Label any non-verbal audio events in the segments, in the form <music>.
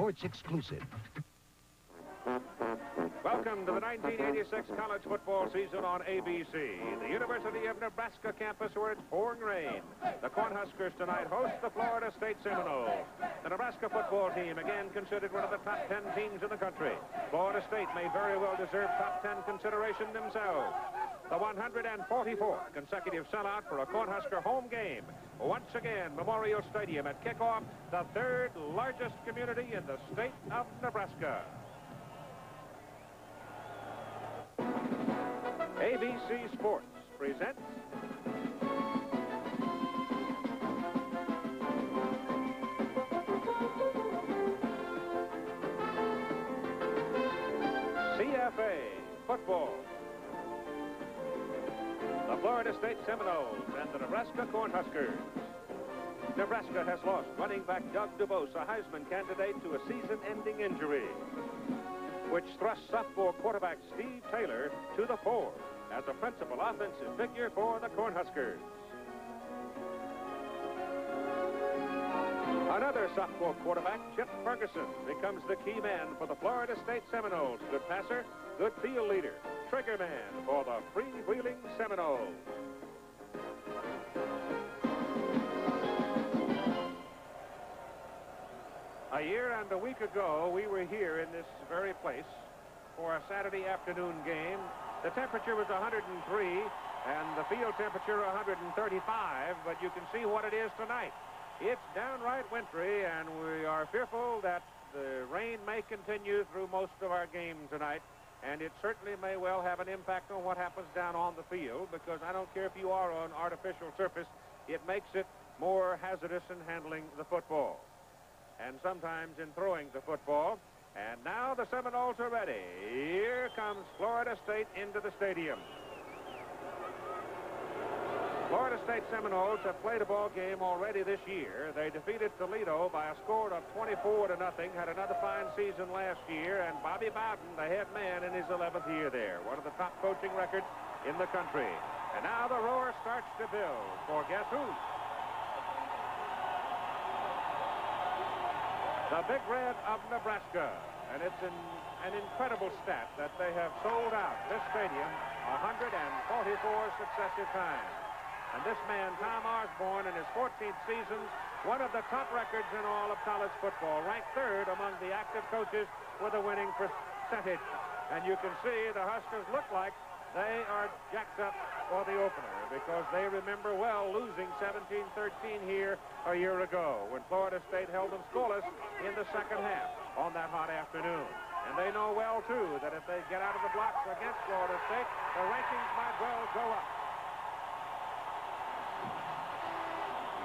sports exclusive. Welcome to the 1986 college football season on ABC. The University of Nebraska campus where it's pouring rain. The Cornhuskers tonight host the Florida State Seminoles. The Nebraska football team again considered one of the top 10 teams in the country. Florida State may very well deserve top 10 consideration themselves. The 144th consecutive sellout for a Cornhusker home game. Once again, Memorial Stadium at kickoff, the third largest community in the state of Nebraska. ABC Sports presents CFA Football. Florida State Seminoles and the Nebraska Cornhuskers. Nebraska has lost running back Doug DuBose, a Heisman candidate, to a season-ending injury which thrust sophomore quarterback Steve Taylor to the fore as a principal offensive figure for the Cornhuskers. Another sophomore quarterback, Chip Ferguson, becomes the key man for the Florida State Seminoles. Good passer, good field leader, trigger man for the freewheeling Seminoles. A year and a week ago, we were here in this very place for a Saturday afternoon game. The temperature was 103 and the field temperature 135, but you can see what it is tonight. It's downright wintry, and we are fearful that the rain may continue through most of our game tonight, and it certainly may well have an impact on what happens down on the field, because I don't care if you are on artificial surface, it makes it more hazardous in handling the football and sometimes in throwing the football. And now the Seminoles are ready. Here comes Florida State into the stadium. Florida State Seminoles have played a ball game already this year. They defeated Toledo by a score of 24 to nothing, had another fine season last year, and Bobby Bowden, the head man in his 11th year there, one of the top coaching records in the country. And now the roar starts to build for guess who? The Big Red of Nebraska. And it's an, an incredible stat that they have sold out this stadium 144 successive times. And this man, Tom Osborne, in his 14th season, one of the top records in all of college football, ranked third among the active coaches with a winning percentage. And you can see the Huskers look like they are jacked up for the opener because they remember well losing 17-13 here a year ago when Florida State held them scoreless in the second half on that hot afternoon. And they know well, too, that if they get out of the blocks against Florida State, the rankings might well go up.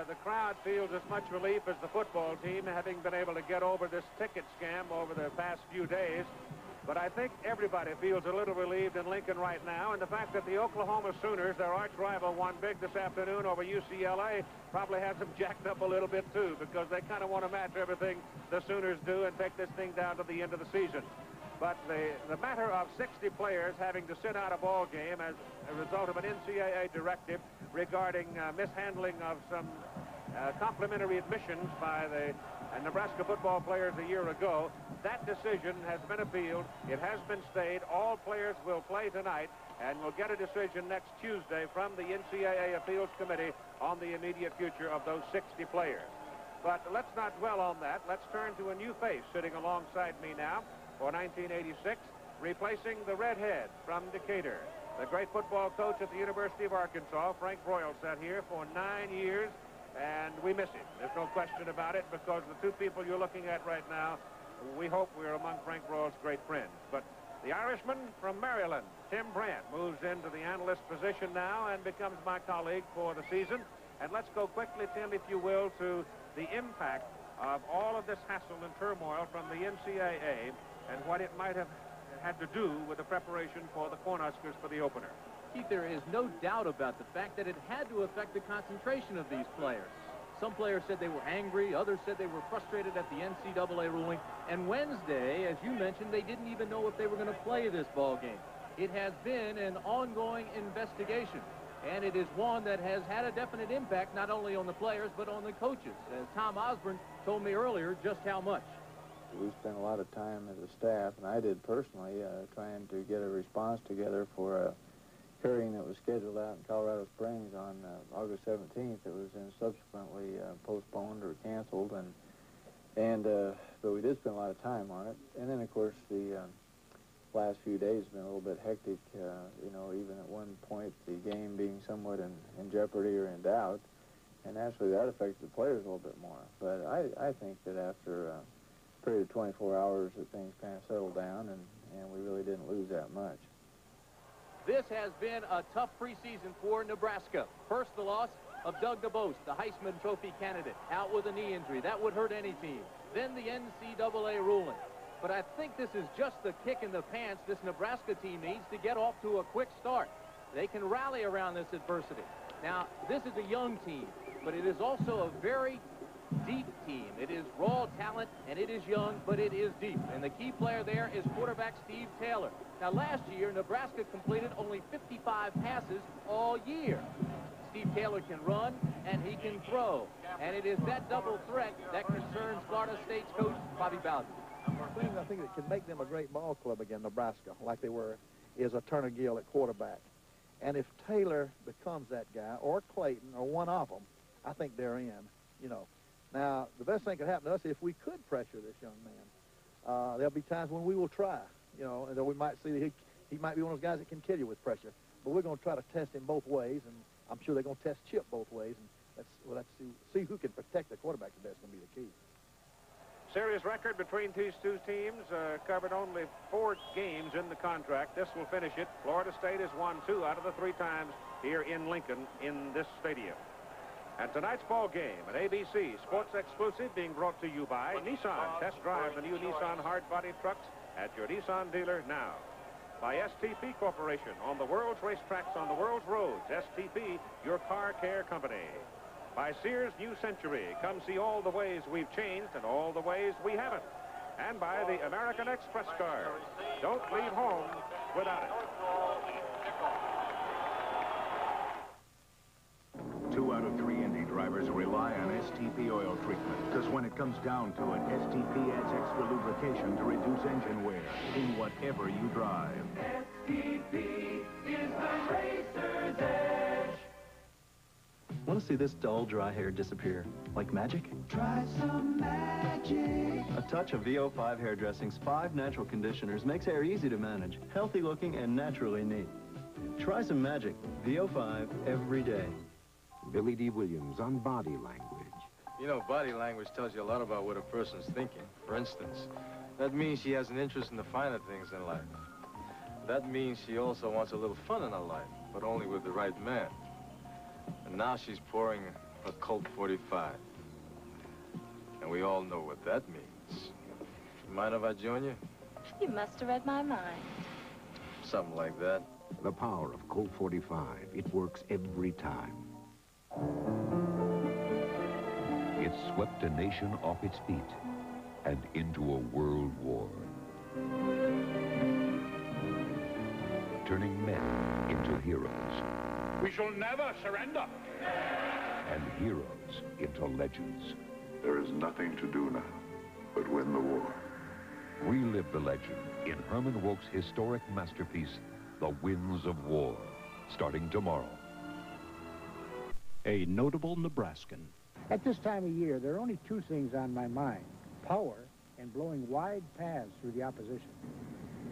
Uh, the crowd feels as much relief as the football team, having been able to get over this ticket scam over the past few days. But I think everybody feels a little relieved in Lincoln right now, and the fact that the Oklahoma Sooners, their arch rival, won big this afternoon over UCLA probably has them jacked up a little bit, too, because they kind of want to match everything the Sooners do and take this thing down to the end of the season. But the, the matter of 60 players having to sit out a ball game as a result of an NCAA directive regarding uh, mishandling of some uh, complimentary admissions by the uh, Nebraska football players a year ago. That decision has been appealed. It has been stayed. All players will play tonight and we'll get a decision next Tuesday from the NCAA Appeals Committee on the immediate future of those 60 players. But let's not dwell on that. Let's turn to a new face sitting alongside me now for 1986, replacing the redhead from Decatur. The great football coach at the University of Arkansas, Frank Broyles, sat here for nine years, and we miss him. There's no question about it because the two people you're looking at right now, we hope we're among Frank Broyles' great friends. But the Irishman from Maryland, Tim Brant, moves into the analyst position now and becomes my colleague for the season. And let's go quickly, Tim, if you will, to the impact of all of this hassle and turmoil from the NCAA and what it might have had to do with the preparation for the Cornhuskers for the opener. Keith, there is no doubt about the fact that it had to affect the concentration of these players. Some players said they were angry. Others said they were frustrated at the NCAA ruling. And Wednesday, as you mentioned, they didn't even know if they were going to play this ball game. It has been an ongoing investigation. And it is one that has had a definite impact not only on the players but on the coaches. As Tom Osborne told me earlier just how much. We spent a lot of time as a staff, and I did personally, uh, trying to get a response together for a hearing that was scheduled out in Colorado Springs on uh, August 17th. It was then subsequently uh, postponed or canceled, and and uh, but we did spend a lot of time on it. And then of course the uh, last few days have been a little bit hectic. Uh, you know, even at one point the game being somewhat in, in jeopardy or in doubt, and naturally that affected the players a little bit more. But I I think that after uh, period of 24 hours that things kind of settled down, and and we really didn't lose that much. This has been a tough preseason for Nebraska. First, the loss of Doug DuBose, the Heisman Trophy candidate, out with a knee injury. That would hurt any team. Then the NCAA ruling. But I think this is just the kick in the pants this Nebraska team needs to get off to a quick start. They can rally around this adversity. Now, this is a young team, but it is also a very deep team. It is raw talent, and it is young, but it is deep. And the key player there is quarterback Steve Taylor. Now, last year, Nebraska completed only 55 passes all year. Steve Taylor can run, and he can throw. And it is that double threat that concerns Florida State's coach, Bobby Bowden. Things I think that can make them a great ball club again, Nebraska, like they were, is a Turner Gill at quarterback. And if Taylor becomes that guy, or Clayton, or one of them, I think they're in, you know. Now, the best thing could happen to us if we could pressure this young man. Uh, there'll be times when we will try, you know, and we might see that he, he might be one of those guys that can kill you with pressure. But we're going to try to test him both ways, and I'm sure they're going to test Chip both ways, and let's, we'll have to see, see who can protect the quarterback the best going to be the key. Series record between these two teams uh, covered only four games in the contract. This will finish it. Florida State has won two out of the three times here in Lincoln in this stadium. And tonight's ball game an ABC, sports exclusive, being brought to you by Nissan. Test drive the new Nissan hard-body trucks at your Nissan dealer now. By STP Corporation on the world's racetracks on the world's roads. STP, your car care company. By Sears New Century, come see all the ways we've changed and all the ways we haven't. And by the American Express card. Don't leave home without it. Two out of three Indy drivers rely on STP oil treatment. Because when it comes down to it, STP adds extra lubrication to reduce engine wear in whatever you drive. STP is the racer's edge. Want to see this dull, dry hair disappear? Like magic? Try some magic. A touch of VO5 hair dressings, five natural conditioners, makes hair easy to manage, healthy looking, and naturally neat. Try some magic. VO5 every day. Billy Dee Williams on body language. You know, body language tells you a lot about what a person's thinking. For instance, that means she has an interest in the finer things in life. That means she also wants a little fun in her life, but only with the right man. And now she's pouring a Colt 45. And we all know what that means. Mind if I join you? You must have read my mind. Something like that. The power of Colt 45. It works every time. It swept a nation off its feet and into a world war. Turning men into heroes. We shall never surrender. And heroes into legends. There is nothing to do now but win the war. Relive the legend in Herman Wouk's historic masterpiece, The Winds of War, starting tomorrow. A notable Nebraskan. At this time of year, there are only two things on my mind. Power and blowing wide paths through the opposition.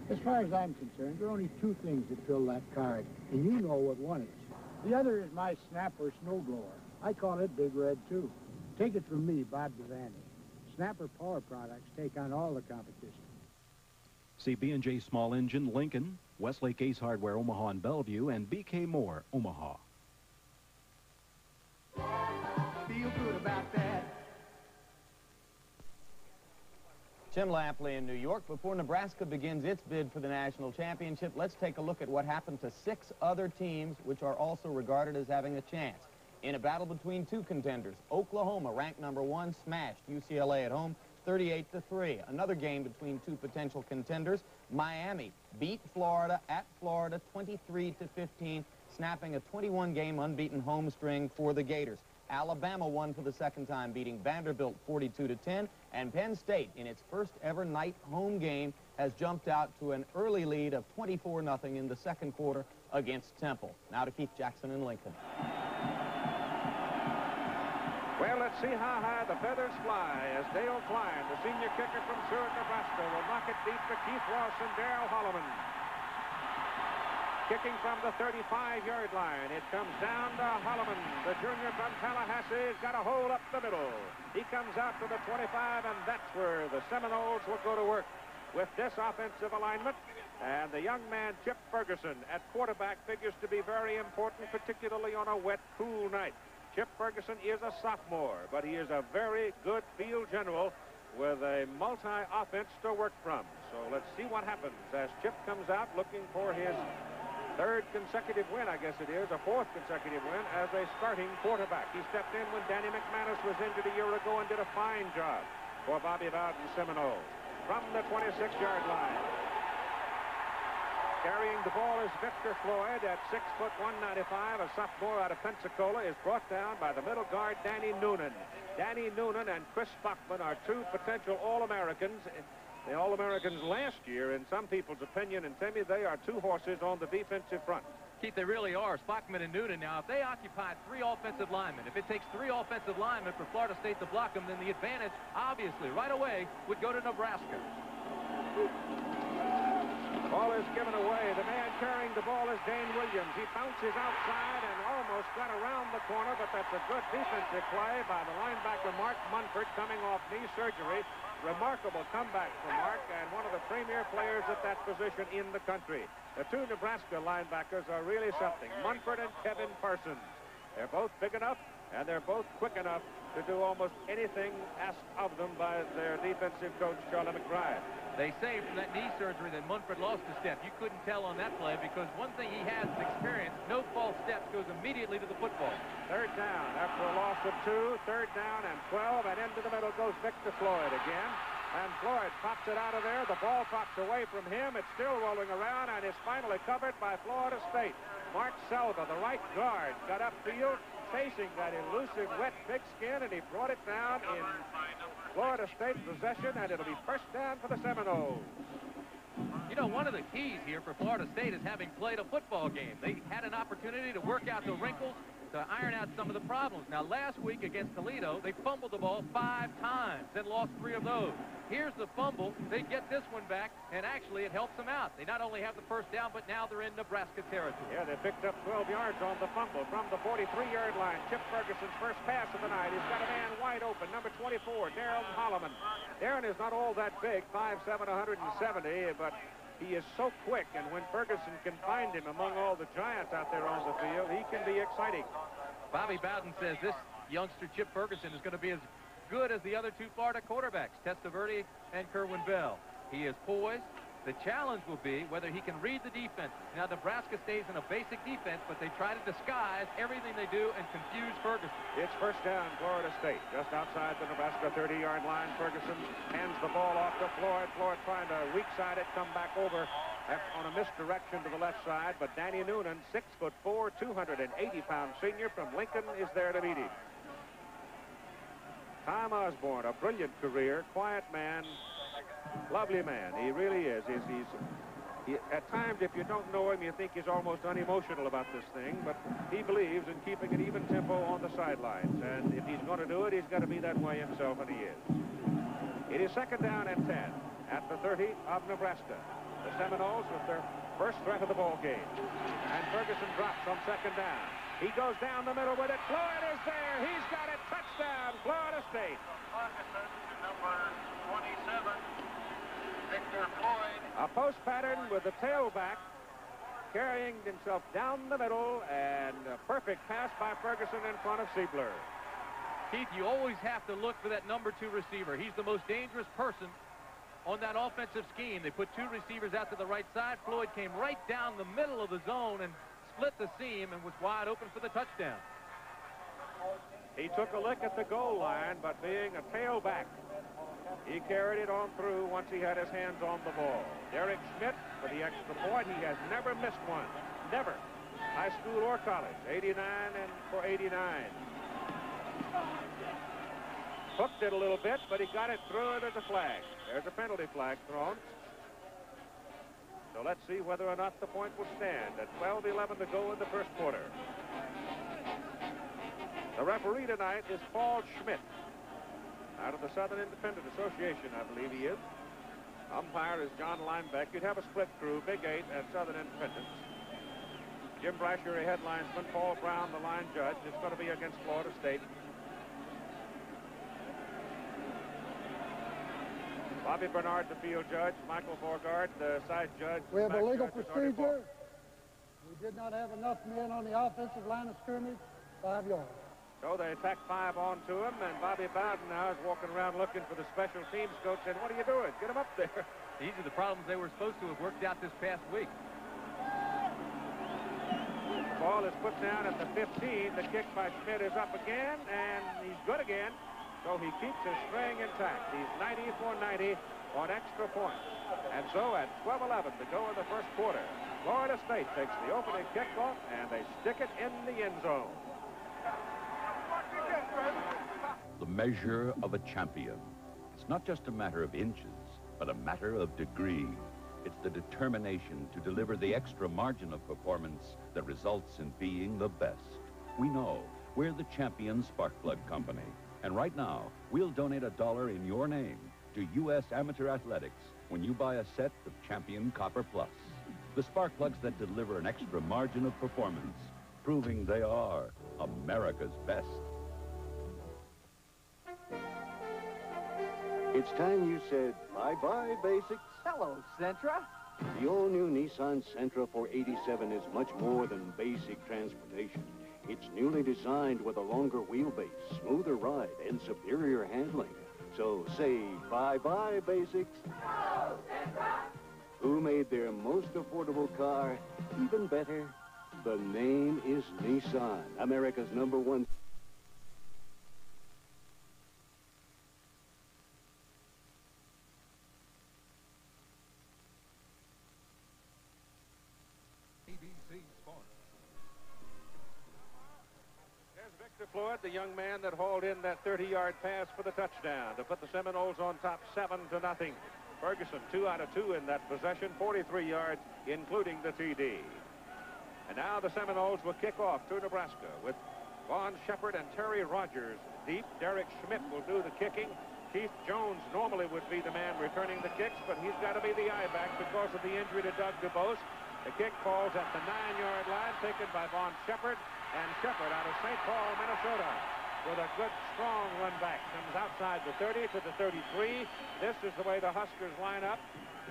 As far as I'm concerned, there are only two things that fill that card, and you know what one is. The other is my snapper snowblower. I call it Big Red, too. Take it from me, Bob Devaney. Snapper Power Products take on all the competition. See B&J Small Engine, Lincoln, Westlake Ace Hardware, Omaha and Bellevue, and BK Moore, Omaha. Feel good about that. Jim Lampley in New York. Before Nebraska begins its bid for the national championship, let's take a look at what happened to six other teams which are also regarded as having a chance. In a battle between two contenders, Oklahoma, ranked number one, smashed UCLA at home 38 to 3. Another game between two potential contenders, Miami beat Florida at Florida 23 to 15, snapping a 21-game unbeaten home string for the Gators. Alabama won for the second time, beating Vanderbilt 42 to 10, and Penn State, in its first ever night home game, has jumped out to an early lead of 24 0 in the second quarter against Temple. Now to Keith Jackson and Lincoln. Well, let's see how high the feathers fly as Dale Klein, the senior kicker from Seward, Nebraska, will knock it deep to Keith Ross and Darrell Holloman. Kicking from the 35-yard line. It comes down to Holloman. The junior from Tallahassee has got a hole up the middle. He comes out to the 25, and that's where the Seminoles will go to work with this offensive alignment. And the young man, Chip Ferguson, at quarterback figures to be very important, particularly on a wet, cool night. Chip Ferguson is a sophomore, but he is a very good field general with a multi-offense to work from. So let's see what happens as Chip comes out looking for his third consecutive win, I guess it is, a fourth consecutive win as a starting quarterback. He stepped in when Danny McManus was injured a year ago and did a fine job for Bobby Bowden Seminoles. From the 26-yard line, carrying the ball is Victor Floyd at 6 foot 195, a sophomore out of Pensacola, is brought down by the middle guard Danny Noonan. Danny Noonan and Chris Spachman are two potential All-Americans the All-Americans last year, in some people's opinion, and Timmy, they are two horses on the defensive front. Keith, they really are. Spachman and Noonan. Now, if they occupy three offensive linemen, if it takes three offensive linemen for Florida State to block them, then the advantage, obviously, right away, would go to Nebraska. Ball is given away. The man carrying the ball is Dane Williams. He bounces outside and almost got around the corner, but that's a good defensive play by the linebacker Mark Munford coming off knee surgery. Remarkable comeback for Mark and one of the premier players at that position in the country. The two Nebraska linebackers are really something. Munford and Kevin Parsons. They're both big enough and they're both quick enough to do almost anything asked of them by their defensive coach, Charlie McBride. They say from that knee surgery that Munford lost a step. You couldn't tell on that play because one thing he has is experience. No false steps goes immediately to the football. Third down after a loss of two. Third down and 12. And into the middle goes Victor Floyd again. And Floyd pops it out of there. The ball pops away from him. It's still rolling around and is finally covered by Florida State. Mark Selva, the right guard, got upfield, chasing that elusive wet pigskin, and he brought it down in Florida State possession, and it'll be first down for the Seminoles. You know, one of the keys here for Florida State is having played a football game. They had an opportunity to work out the wrinkles to iron out some of the problems. Now, last week against Toledo, they fumbled the ball five times and lost three of those. Here's the fumble. They get this one back, and actually it helps them out. They not only have the first down, but now they're in Nebraska territory. Yeah, they picked up 12 yards on the fumble from the 43-yard line. Chip Ferguson's first pass of the night. He's got a man wide open, number 24, Darren Holloman. Darren is not all that big, 5'7", 170, but he is so quick, and when Ferguson can find him among all the giants out there on the field, he can be exciting. Bobby Bowden says this youngster, Chip Ferguson, is going to be as good as the other two Florida quarterbacks, Testaverde and Kerwin Bell. He is poised, the challenge will be whether he can read the defense. Now, Nebraska stays in a basic defense, but they try to disguise everything they do and confuse Ferguson. It's first down, Florida State, just outside the Nebraska 30-yard line. Ferguson hands the ball off to Floyd. Floyd trying to weak side it, come back over on a misdirection to the left side, but Danny Noonan, six foot four, 280-pound senior from Lincoln, is there to meet him. Tom Osborne, a brilliant career, quiet man, Lovely man. He really is. He's, he's he, at times, if you don't know him, you think he's almost unemotional about this thing, but he believes in keeping an even tempo on the sidelines. And if he's going to do it, he's got to be that way himself, and he is. It is second down and 10 at the 30 of Nebraska. The Seminoles with their first threat of the ball game. And Ferguson drops on second down. He goes down the middle with it. Floyd is there. He's got it. Touchdown, Florida State. Number 27. Victor Floyd. A post pattern with the tailback carrying himself down the middle and a perfect pass by Ferguson in front of Siebler. Keith, you always have to look for that number two receiver. He's the most dangerous person on that offensive scheme. They put two receivers out to the right side. Floyd came right down the middle of the zone and split the seam and was wide open for the touchdown. He took a lick at the goal line, but being a tailback, he carried it on through once he had his hands on the ball. Derek Schmidt for the extra point. He has never missed one. Never. High school or college. 89 and for 89. Hooked it a little bit, but he got it through it as a flag. There's a penalty flag thrown. So let's see whether or not the point will stand at 12-11 to go in the first quarter. The referee tonight is Paul Schmidt out of the Southern Independent Association, I believe he is. Umpire is John Linebeck. You'd have a split crew, Big Eight and Southern Independent. Jim Brasher, a headlinesman. Paul Brown, the line judge. It's going to be against Florida State. Bobby Bernard, the field judge. Michael Borgard, the side judge. We have a legal judge procedure. We did not have enough men on the offensive line of scrimmage, five yards. So they attack five onto him, and Bobby Bowden now is walking around looking for the special teams coach saying, what are you doing? Get him up there. <laughs> These are the problems they were supposed to have worked out this past week. Ball is put down at the 15. The kick by Schmidt is up again, and he's good again. So he keeps his string intact. He's 90 for 90 on extra points. And so at 12-11 to go in the first quarter, Florida State takes the opening kickoff, and they stick it in the end zone. The measure of a champion. It's not just a matter of inches, but a matter of degree. It's the determination to deliver the extra margin of performance that results in being the best. We know we're the champion spark plug company. And right now, we'll donate a dollar in your name to U.S. Amateur Athletics when you buy a set of Champion Copper Plus. The spark plugs that deliver an extra margin of performance, proving they are America's best. It's time you said bye-bye, basics. Hello, Sentra. The all-new Nissan Sentra 487 is much more than basic transportation. It's newly designed with a longer wheelbase, smoother ride, and superior handling. So say bye-bye, basics. Hello, Sentra. Who made their most affordable car even better? The name is Nissan, America's number one. The young man that hauled in that 30-yard pass for the touchdown to put the Seminoles on top seven to nothing. Ferguson, two out of two in that possession, 43 yards, including the TD. And now the Seminoles will kick off to Nebraska with Vaughn Shepard and Terry Rogers deep. Derek Schmidt will do the kicking. Keith Jones normally would be the man returning the kicks, but he's got to be the I-back because of the injury to Doug DuBose. The kick falls at the nine-yard line, taken by Vaughn Shepard. And Shepard out of St. Paul, Minnesota, with a good, strong run back. Comes outside the 30 to the 33. This is the way the Huskers line up.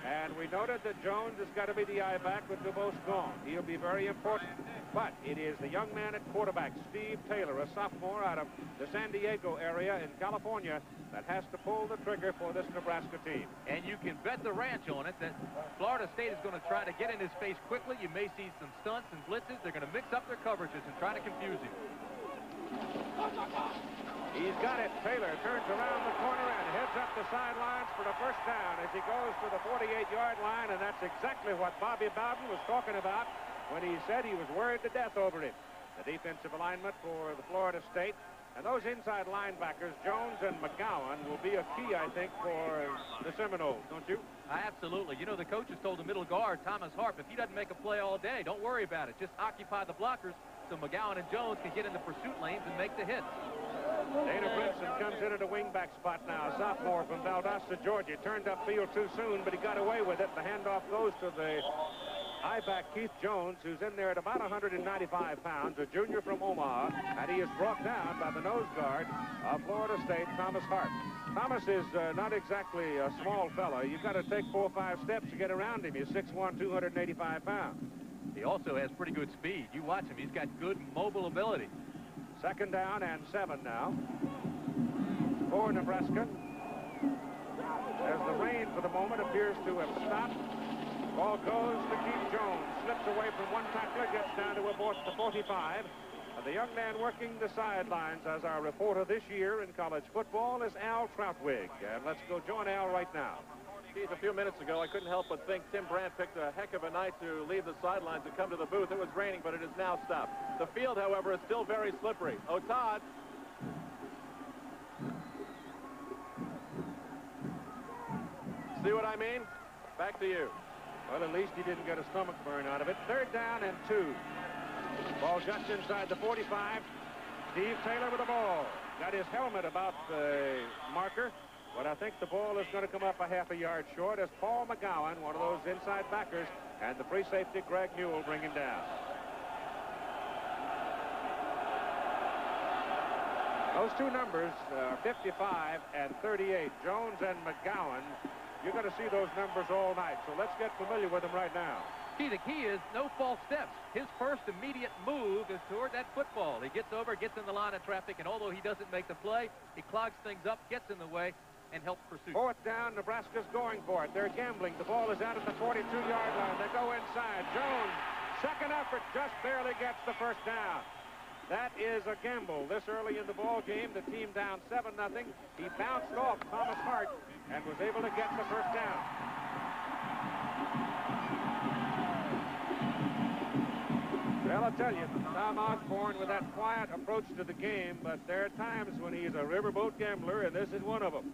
And we noted that Jones has got to be the I-back with DuBose gone. He'll be very important. But it is the young man at quarterback, Steve Taylor, a sophomore out of the San Diego area in California, that has to pull the trigger for this Nebraska team. And you can bet the ranch on it that Florida State is going to try to get in his face quickly. You may see some stunts and blitzes. They're going to mix up their coverages and try to confuse him. He's got it. Taylor turns around the corner and heads up the sidelines for the first down as he goes to the 48-yard line, and that's exactly what Bobby Bowden was talking about when he said he was worried to death over him. The defensive alignment for the Florida State. And those inside linebackers, Jones and McGowan, will be a key, I think, for the Seminoles, don't you? Absolutely. You know, the coach has told the middle guard, Thomas Harp, if he doesn't make a play all day, don't worry about it. Just occupy the blockers so McGowan and Jones can get in the pursuit lanes and make the hits. Dana Brinson comes in at a wingback spot now. Sophomore from Valdosta, Georgia. Turned upfield too soon, but he got away with it. The handoff goes to the high back Keith Jones, who's in there at about 195 pounds, a junior from Omaha, and he is brought down by the nose guard of Florida State, Thomas Hart. Thomas is uh, not exactly a small fella. You've got to take four or five steps to get around him. He's 6'1", 285 pounds. He also has pretty good speed. You watch him. He's got good mobile ability. Second down and seven now for Nebraska. as the rain for the moment appears to have stopped. Ball goes to Keith Jones. Slips away from one tackler, gets down to about the 45. And the young man working the sidelines as our reporter this year in college football is Al Trautwig. And let's go join Al right now. Keith, a few minutes ago, I couldn't help but think Tim Brant picked a heck of a night to leave the sidelines and come to the booth. It was raining, but it has now stopped. The field, however, is still very slippery. Oh, Todd. See what I mean? Back to you. Well, at least he didn't get a stomach burn out of it. Third down and two. Ball just inside the 45. Steve Taylor with the ball. Got his helmet about the marker, but I think the ball is going to come up a half a yard short as Paul McGowan, one of those inside backers, and the free safety Greg Newell bring him down. Those two numbers, uh, 55 and 38, Jones and McGowan, you're going to see those numbers all night, so let's get familiar with them right now. Key, the key is no false steps. His first immediate move is toward that football. He gets over, gets in the line of traffic, and although he doesn't make the play, he clogs things up, gets in the way, and helps pursue. Fourth down, Nebraska's going for it. They're gambling. The ball is out at the 42-yard line. They go inside. Jones, second effort, just barely gets the first down. That is a gamble. This early in the ball game, the team down 7-0. He bounced off Thomas Hart and was able to get the first down. Well, I'll tell you, Tom Osborne with that quiet approach to the game, but there are times when he's a riverboat gambler, and this is one of them.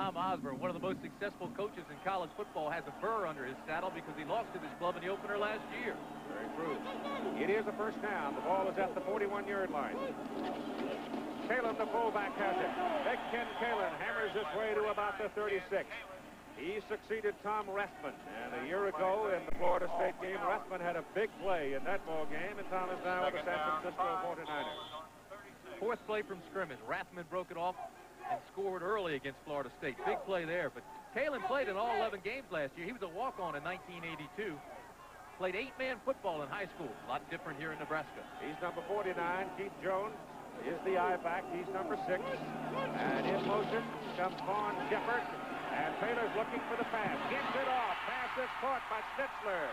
Tom Osborne, one of the most successful coaches in college football, has a burr under his saddle because he lost to this club in the opener last year. Very true. It is a first down. The ball is at the 41-yard line. Kaelin, the fullback, has it. Big Ken Kaelin hammers his way to about the 36. He succeeded Tom Rathman, and a year ago in the Florida State game, Rathman had a big play in that ball game, and Tom is now with the San Francisco 49ers. Fourth play from scrimmage. Rathman broke it off and scored early against Florida State. Big play there, but Kaelin played in all 11 games last year. He was a walk-on in 1982. Played eight-man football in high school. A lot different here in Nebraska. He's number 49. Keith Jones is the I-back. He's number six. And in motion comes Vaughn Shepard. And Taylor's looking for the pass. Gets it off. Pass is caught by Stitzler.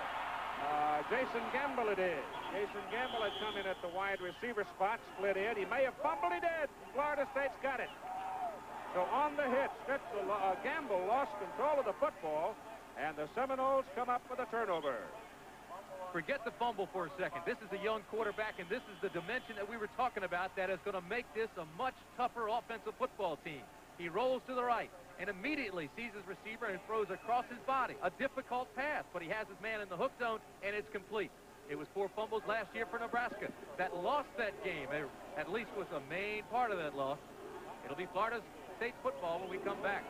Uh, Jason Gamble it is. Jason Gamble had come in at the wide receiver spot, split in. He may have fumbled. He did. Florida State's got it. So on the hit, Stitzler, uh, Gamble lost control of the football, and the Seminoles come up with a turnover. Forget the fumble for a second. This is a young quarterback, and this is the dimension that we were talking about that is going to make this a much tougher offensive football team. He rolls to the right and immediately sees his receiver and throws across his body. A difficult pass, but he has his man in the hook zone, and it's complete. It was four fumbles last year for Nebraska. That lost that game, at least was a main part of that loss. It'll be Florida State football when we come back.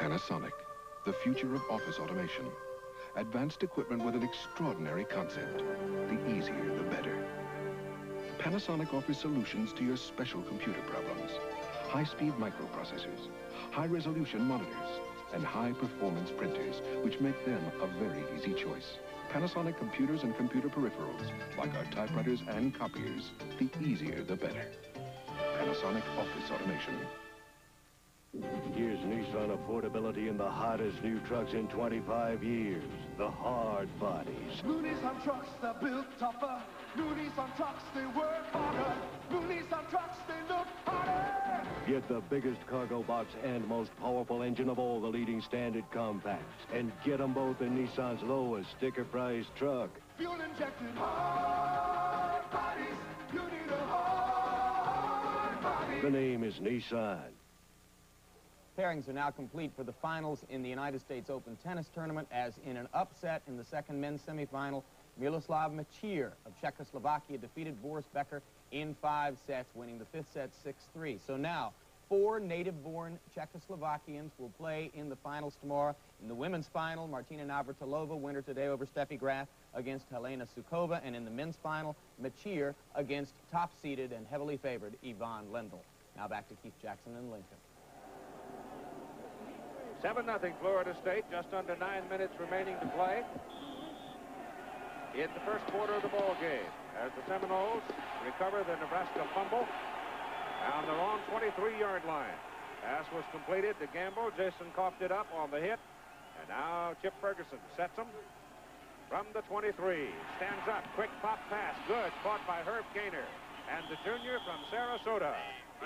Panasonic, the future of office automation. Advanced equipment with an extraordinary concept. The easier, the better. Panasonic offers solutions to your special computer problems. High-speed microprocessors, high-resolution monitors, and high-performance printers, which make them a very easy choice. Panasonic computers and computer peripherals, like our typewriters and copiers, the easier the better. Panasonic Office Automation. Here's Nissan affordability in the hottest new trucks in 25 years. The hard bodies. New Nissan trucks, they're built tougher. New Nissan trucks, they work harder. New Nissan trucks, they look harder. Get the biggest cargo box and most powerful engine of all the leading standard compacts. And get them both in Nissan's lowest sticker price truck. Fuel injected hard bodies. You need a hard body. The name is Nissan. Pairings are now complete for the finals in the United States Open Tennis Tournament as in an upset in the second men's semifinal, Miloslav Mecir of Czechoslovakia defeated Boris Becker in five sets, winning the fifth set 6-3. So now, four native-born Czechoslovakians will play in the finals tomorrow. In the women's final, Martina Navratilova, winner today over Steffi Graf against Helena Sukova. And in the men's final, Mecir against top-seeded and heavily favored Ivan Lendl. Now back to Keith Jackson and Lincoln. 7-0 Florida State, just under nine minutes remaining to play in the first quarter of the ball game. As the Seminoles recover the Nebraska fumble, Down their own 23-yard line. Pass was completed to Gamble. Jason coughed it up on the hit. And now Chip Ferguson sets him from the 23. Stands up. Quick pop pass. Good. Caught by Herb Gainer. And the junior from Sarasota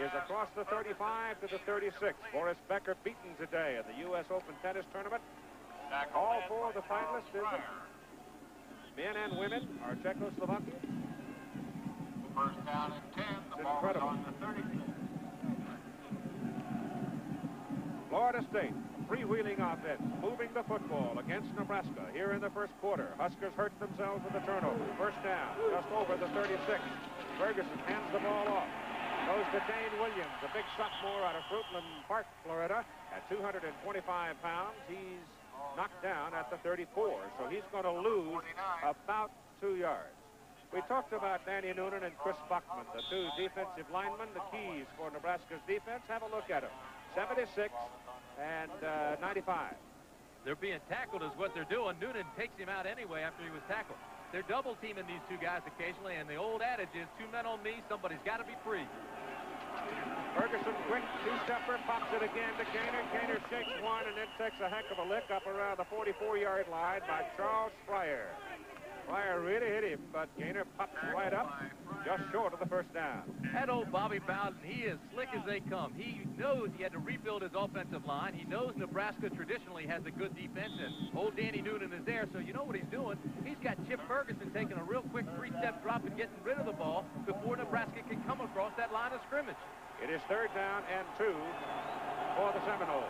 is across the 35 to the 36. Boris Becker beaten today in the U.S. Open Tennis Tournament. All four of the finalists? Men and women are Czechoslovakian. First down and 10. The It's ball is incredible. on the 36. Florida State, freewheeling offense, moving the football against Nebraska here in the first quarter. Huskers hurt themselves with a turnover. First down, just over the 36. Ferguson hands the ball off. Goes to Dane Williams, a big sophomore out of Fruitland Park, Florida. At 225 pounds, he's knocked down at the 34, so he's going to lose about two yards. We talked about Danny Noonan and Chris Spachman, the two defensive linemen, the keys for Nebraska's defense. Have a look at them. 76 and uh, 95. They're being tackled is what they're doing. Noonan takes him out anyway after he was tackled. They're double teaming these two guys occasionally, and the old adage is two men on me, somebody's got to be free. Ferguson, quick two-stepper, pops it again to Gainer. Gainer shakes one and then takes a heck of a lick up around the 44-yard line by Charles Fryer. Fryer really hit him, but Gainer pops right up just short of the first down. That old Bobby Bowden, he is slick as they come. He knows he had to rebuild his offensive line. He knows Nebraska traditionally has a good defense, and old Danny Noonan is there, so you know what he's doing. He's got Chip Ferguson taking a real quick three-step drop and getting rid of the ball before Nebraska can come across that line of scrimmage. It is third down and two for the Seminoles.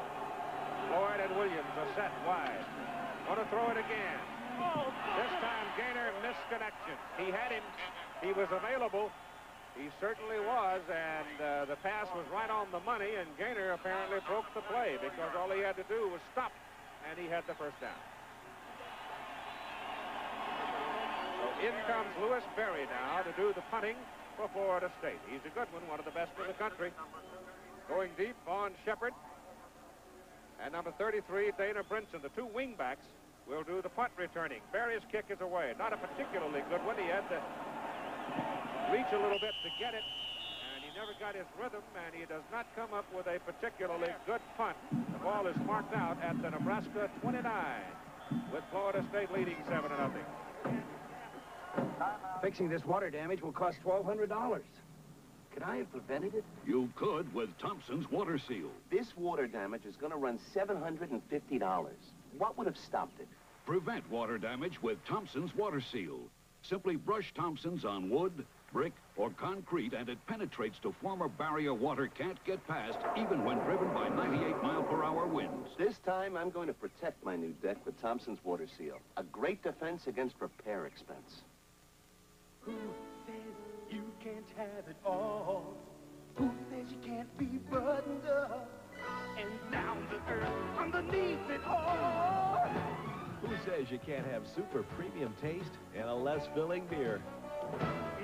Floyd and Williams are set wide. Going to throw it again. This time Gainer missed connection. He had him. He was available. He certainly was, and uh, the pass was right on the money, and Gainer apparently broke the play because all he had to do was stop, and he had the first down. So in comes Lewis Berry now to do the punting for Florida State. He's a good one, one of the best in the country. Going deep Vaughn Shepard. And number 33, Dana Brinson, the two wingbacks, will do the punt returning. Berry's kick is away. Not a particularly good one. He had to reach a little bit to get it, and he never got his rhythm, and he does not come up with a particularly good punt. The ball is marked out at the Nebraska 29, with Florida State leading 7 to nothing. Fixing this water damage will cost $1,200. Could I have prevented it? You could with Thompson's Water Seal. This water damage is going to run $750. What would have stopped it? Prevent water damage with Thompson's Water Seal. Simply brush Thompson's on wood, brick, or concrete, and it penetrates to form a barrier water can't get past, even when driven by 98 mile per hour winds. This time, I'm going to protect my new deck with Thompson's Water Seal. A great defense against repair expense. Who says you can't have it all? Who says you can't be buttoned up and down to earth underneath it all? Who says you can't have super premium taste and a less filling beer?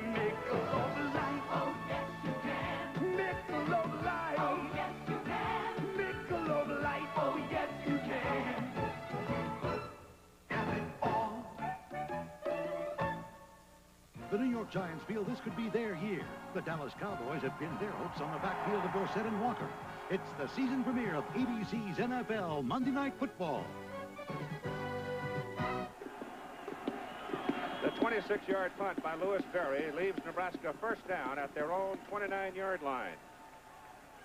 Michelob Light. Oh, yes, you can. Michelob Light. Oh, yes, you can. Michelob Light. Oh, yes, you can. Have it all. The New York Giants feel this could be their year. The Dallas Cowboys have pinned their hopes on the backfield of Dorsett and Walker. It's the season premiere of ABC's NFL Monday Night Football. The 26-yard punt by Lewis Berry leaves Nebraska first down at their own 29-yard line.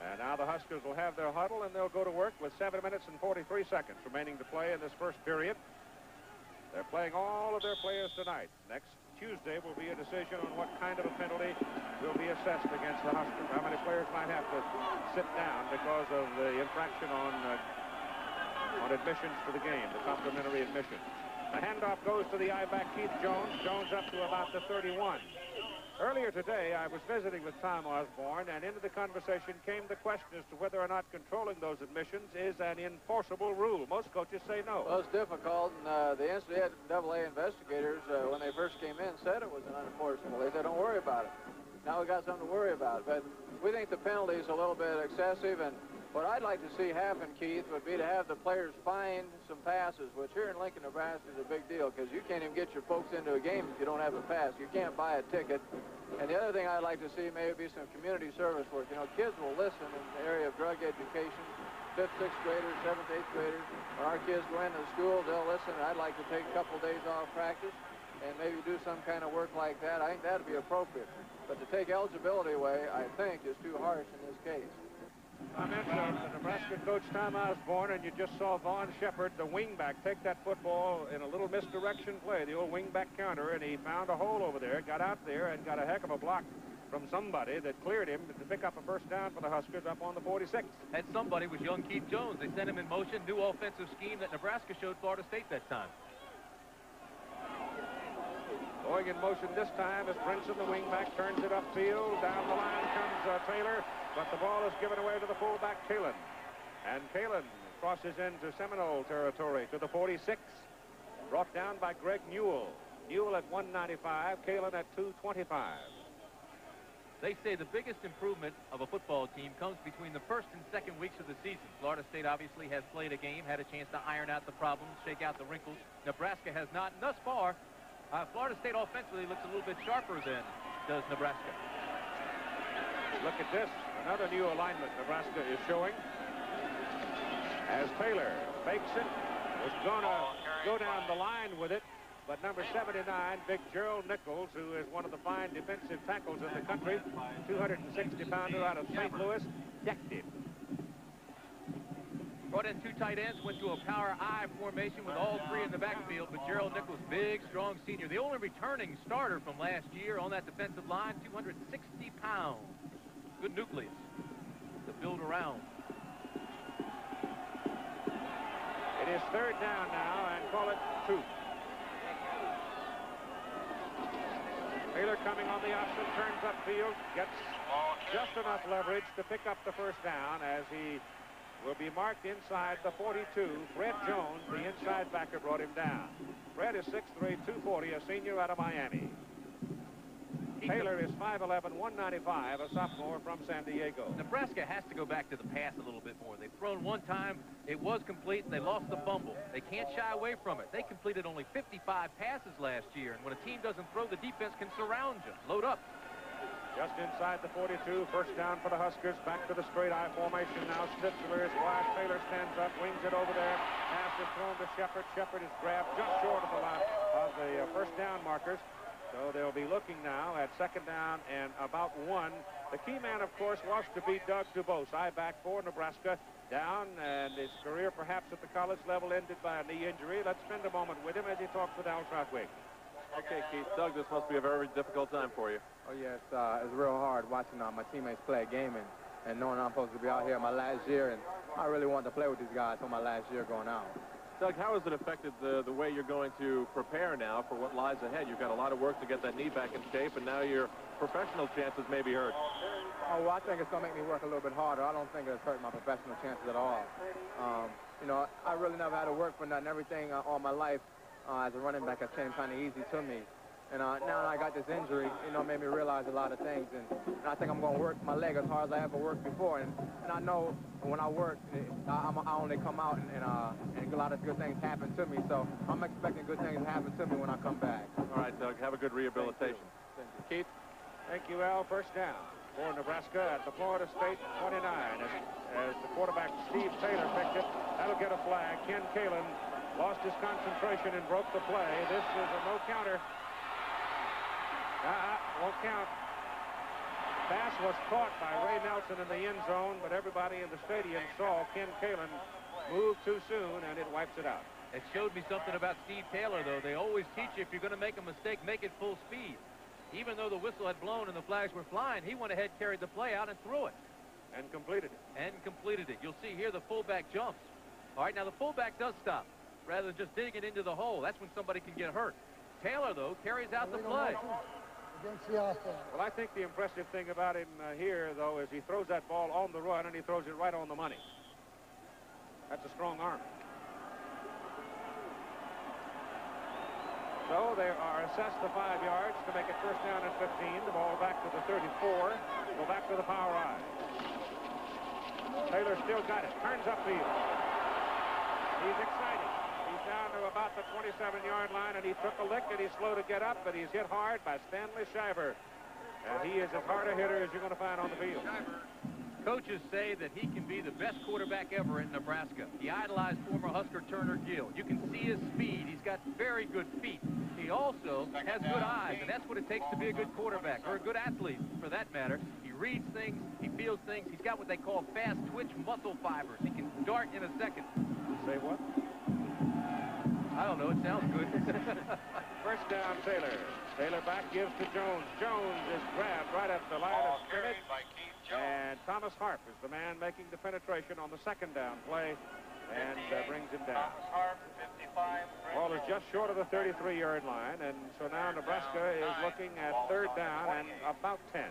And now the Huskers will have their huddle, and they'll go to work with 7 minutes and 43 seconds remaining to play in this first period. They're playing all of their players tonight. Next Tuesday will be a decision on what kind of a penalty will be assessed against the Huskers. How many players might have to sit down because of the infraction on, uh, on admissions to the game, the complimentary admissions. The handoff goes to the I-back Keith Jones. Jones up to about the 31. Earlier today, I was visiting with Tom Osborne, and into the conversation came the question as to whether or not controlling those admissions is an enforceable rule. Most coaches say no. Well, it's difficult, and uh, the NCAA investigators, uh, when they first came in, said it was an unenforceable. They said, don't worry about it. Now we got something to worry about. But we think the penalty is a little bit excessive, and What I'd like to see happen, Keith, would be to have the players find some passes, which here in Lincoln, Nebraska is a big deal because you can't even get your folks into a game if you don't have a pass. You can't buy a ticket. And the other thing I'd like to see maybe be some community service work. You know, kids will listen in the area of drug education, fifth, sixth graders, seventh, eighth graders. When our kids go into the school, they'll listen. I'd like to take a couple days off practice and maybe do some kind of work like that. I think that would be appropriate. But to take eligibility away, I think, is too harsh in this case. I mentioned the Nebraska coach Tom Osborne, and you just saw Von Sheppard, the wingback, take that football in a little misdirection play, the old wingback counter, and he found a hole over there, got out there, and got a heck of a block from somebody that cleared him to pick up a first down for the Huskers up on the 46. That somebody was young Keith Jones. They sent him in motion, new offensive scheme that Nebraska showed Florida State that time. Going in motion this time is Brinson, the wingback, turns it upfield. Down the line comes uh, Taylor, but the ball is given away to the fullback, Kaelin. And Kaelin crosses into Seminole territory to the 46. Brought down by Greg Newell. Newell at 195, Kaelin at 225. They say the biggest improvement of a football team comes between the first and second weeks of the season. Florida State obviously has played a game, had a chance to iron out the problems, shake out the wrinkles. Nebraska has not. And thus far, uh, Florida State offensively looks a little bit sharper than does Nebraska. Look at this. Another new alignment Nebraska is showing. As Taylor fakes it, was going to go down the line with it, but number 79, Big Gerald Nichols, who is one of the fine defensive tackles in the country, 260-pounder out of St. Louis, decked him. Brought in two tight ends, went to a power I formation with all three in the backfield, but Gerald Nichols, big, strong senior. The only returning starter from last year on that defensive line, 260 pounds. Good nucleus to build around. It is third down now, and call it two. Taylor coming on the option, turns upfield, gets just enough leverage to pick up the first down as he will be marked inside the 42. Fred Jones, the inside backer, brought him down. Fred is 6'3", 240, a senior out of Miami. Taylor is 5'11", 195, a sophomore from San Diego. Nebraska has to go back to the pass a little bit more. They've thrown one time, it was complete, and they lost the fumble. They can't shy away from it. They completed only 55 passes last year, and when a team doesn't throw, the defense can surround you. Load up. Just inside the 42, first down for the Huskers. Back to the straight I formation now. Schnitzler is wide. Taylor stands up, wings it over there. Pass is thrown to Sheppard. Sheppard is grabbed just short of the line of the uh, first down markers. So they'll be looking now at second down and about one. The key man, of course, was to be Doug DuBose, I back for Nebraska, down, and his career perhaps at the college level ended by a knee injury. Let's spend a moment with him as he talks with Al Trautwig. Okay, Keith. Doug, this must be a very difficult time for you. Oh, yes. Uh, it's real hard watching uh, my teammates play a game and, and knowing I'm supposed to be out here my last year, and I really wanted to play with these guys for my last year going out. Doug, how has it affected the, the way you're going to prepare now for what lies ahead? You've got a lot of work to get that knee back in shape, and now your professional chances may be hurt. Oh, well, I think it's going to make me work a little bit harder. I don't think it's hurt my professional chances at all. Um, you know, I really never had to work for nothing. Everything uh, all my life uh, as a running back has came kind of easy to me. And uh, now I got this injury, you know, made me realize a lot of things. And, and I think I'm going to work my leg as hard as I ever worked before. And, and I know when I work, I, I'm, I only come out and, and, uh, and a lot of good things happen to me. So I'm expecting good things to happen to me when I come back. All right, Doug. Have a good rehabilitation. Thank you. Keith. Thank you, Al. First down for Nebraska at the Florida State 29 as, as the quarterback Steve Taylor picked it. That'll get a flag. Ken Kaelin lost his concentration and broke the play. This is a no counter. Uh, won't count. Pass was caught by Ray Nelson in the end zone, but everybody in the stadium saw Ken Kaelin move too soon, and it wipes it out. It showed me something about Steve Taylor, though. They always teach you if you're going to make a mistake, make it full speed. Even though the whistle had blown and the flags were flying, he went ahead, carried the play out, and threw it. And completed it. And completed it. You'll see here the fullback jumps. All right, now the fullback does stop. Rather than just digging it into the hole, that's when somebody can get hurt. Taylor, though, carries out the play. Well, I think the impressive thing about him uh, here, though, is he throws that ball on the run, and he throws it right on the money. That's a strong arm. So they are assessed the five yards to make it first down and 15. The ball back to the 34. Go back to the power I. Taylor still got it. Turns upfield. He's about the 27-yard line, and he took a lick, and he's slow to get up, but he's hit hard by Stanley Shiver. And he is as hard a hitter as you're going to find on the field. Coaches say that he can be the best quarterback ever in Nebraska. He idolized former Husker Turner Gill. You can see his speed. He's got very good feet. He also has good eyes, and that's what it takes to be a good quarterback, or a good athlete, for that matter. He reads things, he feels things. He's got what they call fast twitch muscle fibers. He can dart in a second. Say what? I don't know. It sounds good. <laughs> First down, Taylor. Taylor back gives to Jones. Jones is grabbed right at the line of scrimmage. And Thomas Harp is the man making the penetration on the second down play and uh, brings him down. Thomas Harp, 55. Ball is just short of the 33-yard line, and so now Nebraska is looking at third down and about 10.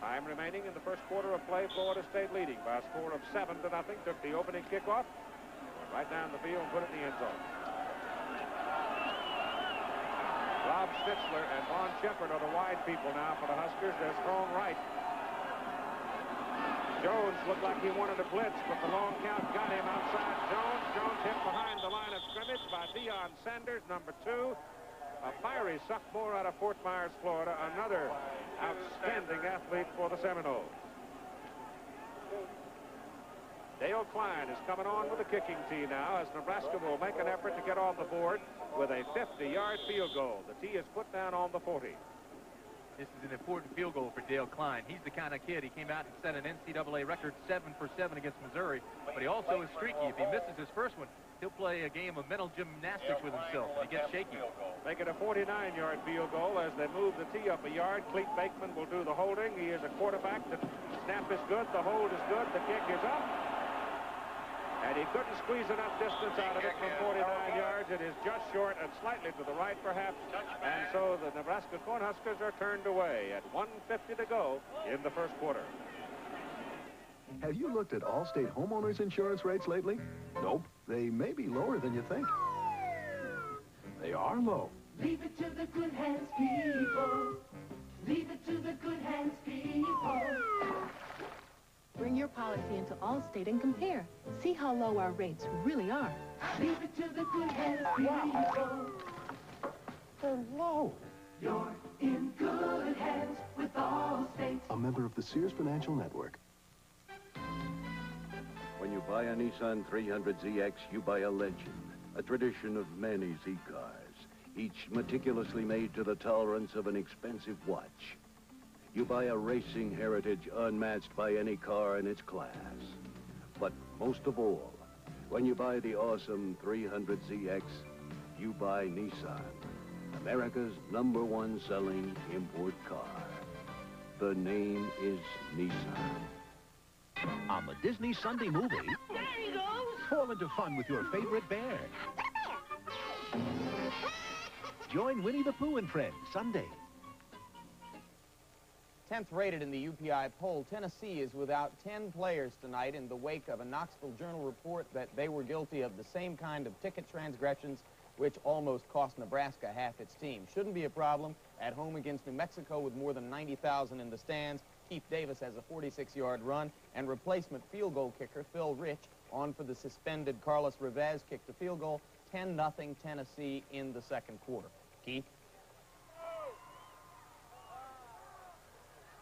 Time remaining in the first quarter of play, Florida State leading by a score of 7 to nothing. Took the opening kickoff right down the field and put it in the end zone. Rob Schnitzler and Von Sheppard are the wide people now for the Huskers. They're strong right. Jones looked like he wanted to blitz, but the long count got him outside Jones. Jones hit behind the line of scrimmage by Deion Sanders, number two. A fiery sophomore out of Fort Myers, Florida. Another outstanding athlete for the Seminoles. Dale Klein is coming on with the kicking tee now as Nebraska will make an effort to get on the board with a 50-yard field goal. The tee is put down on the 40. This is an important field goal for Dale Klein. He's the kind of kid, he came out and set an NCAA record 7 for 7 against Missouri, but he also is streaky. If he misses his first one, he'll play a game of mental gymnastics with himself. He gets shaky. Make it a 49-yard field goal as they move the tee up a yard. Clete Blakeman will do the holding. He is a quarterback. The snap is good. The hold is good. The kick is up. And he couldn't squeeze enough distance out of it from 49 yards. It is just short and slightly to the right, perhaps. And so the Nebraska Cornhuskers are turned away at 150 to go in the first quarter. Have you looked at Allstate homeowners insurance rates lately? Nope. They may be lower than you think. They are low. Leave it to the good hands people. Leave it to the good hands people. Bring your policy into Allstate and compare. See how low our rates really are. Leave it to the good hands people. They're low. You're in good hands with Allstate. A member of the Sears Financial Network. When you buy a Nissan 300ZX, you buy a legend, a tradition of many Z cars, each meticulously made to the tolerance of an expensive watch. You buy a racing heritage unmatched by any car in its class. But most of all, when you buy the awesome 300ZX, you buy Nissan, America's number one selling import car. The name is Nissan. On the Disney Sunday movie, There he goes. fall into fun with your favorite bear. Join Winnie the Pooh and Friends Sunday. 10th rated in the UPI poll, Tennessee is without 10 players tonight in the wake of a Knoxville Journal report that they were guilty of the same kind of ticket transgressions which almost cost Nebraska half its team. Shouldn't be a problem. At home against New Mexico with more than 90,000 in the stands, Keith Davis has a 46-yard run, and replacement field goal kicker Phil Rich on for the suspended Carlos Reveiz kicked a field goal, 10-0 Tennessee in the second quarter. Keith?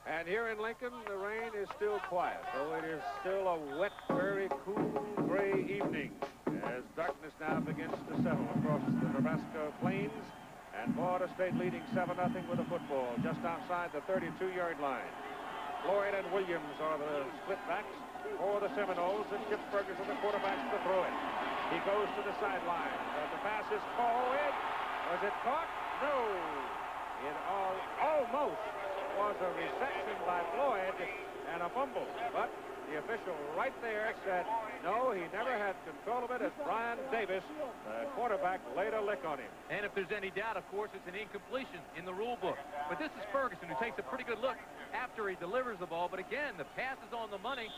And here in Lincoln, the rain is still quiet, though it is still a wet, very cool, gray evening as darkness now begins to settle across the Nebraska plains. And Florida State leading 7-0 with a football just outside the 32-yard line. Floyd and Williams are the split backs for the Seminoles, and Chip Ferguson, the quarterbacks, to throw it. He goes to the sideline. Uh, the pass is called. Was it caught? No. It all almost was a reception by Floyd and a fumble. But the official right there said, no, he never had control of it as Brian Davis, the quarterback, laid a lick on him. And if there's any doubt, of course, it's an incompletion in the rule book. But this is Ferguson who takes a pretty good look after he delivers the ball. But again, the pass is on the money.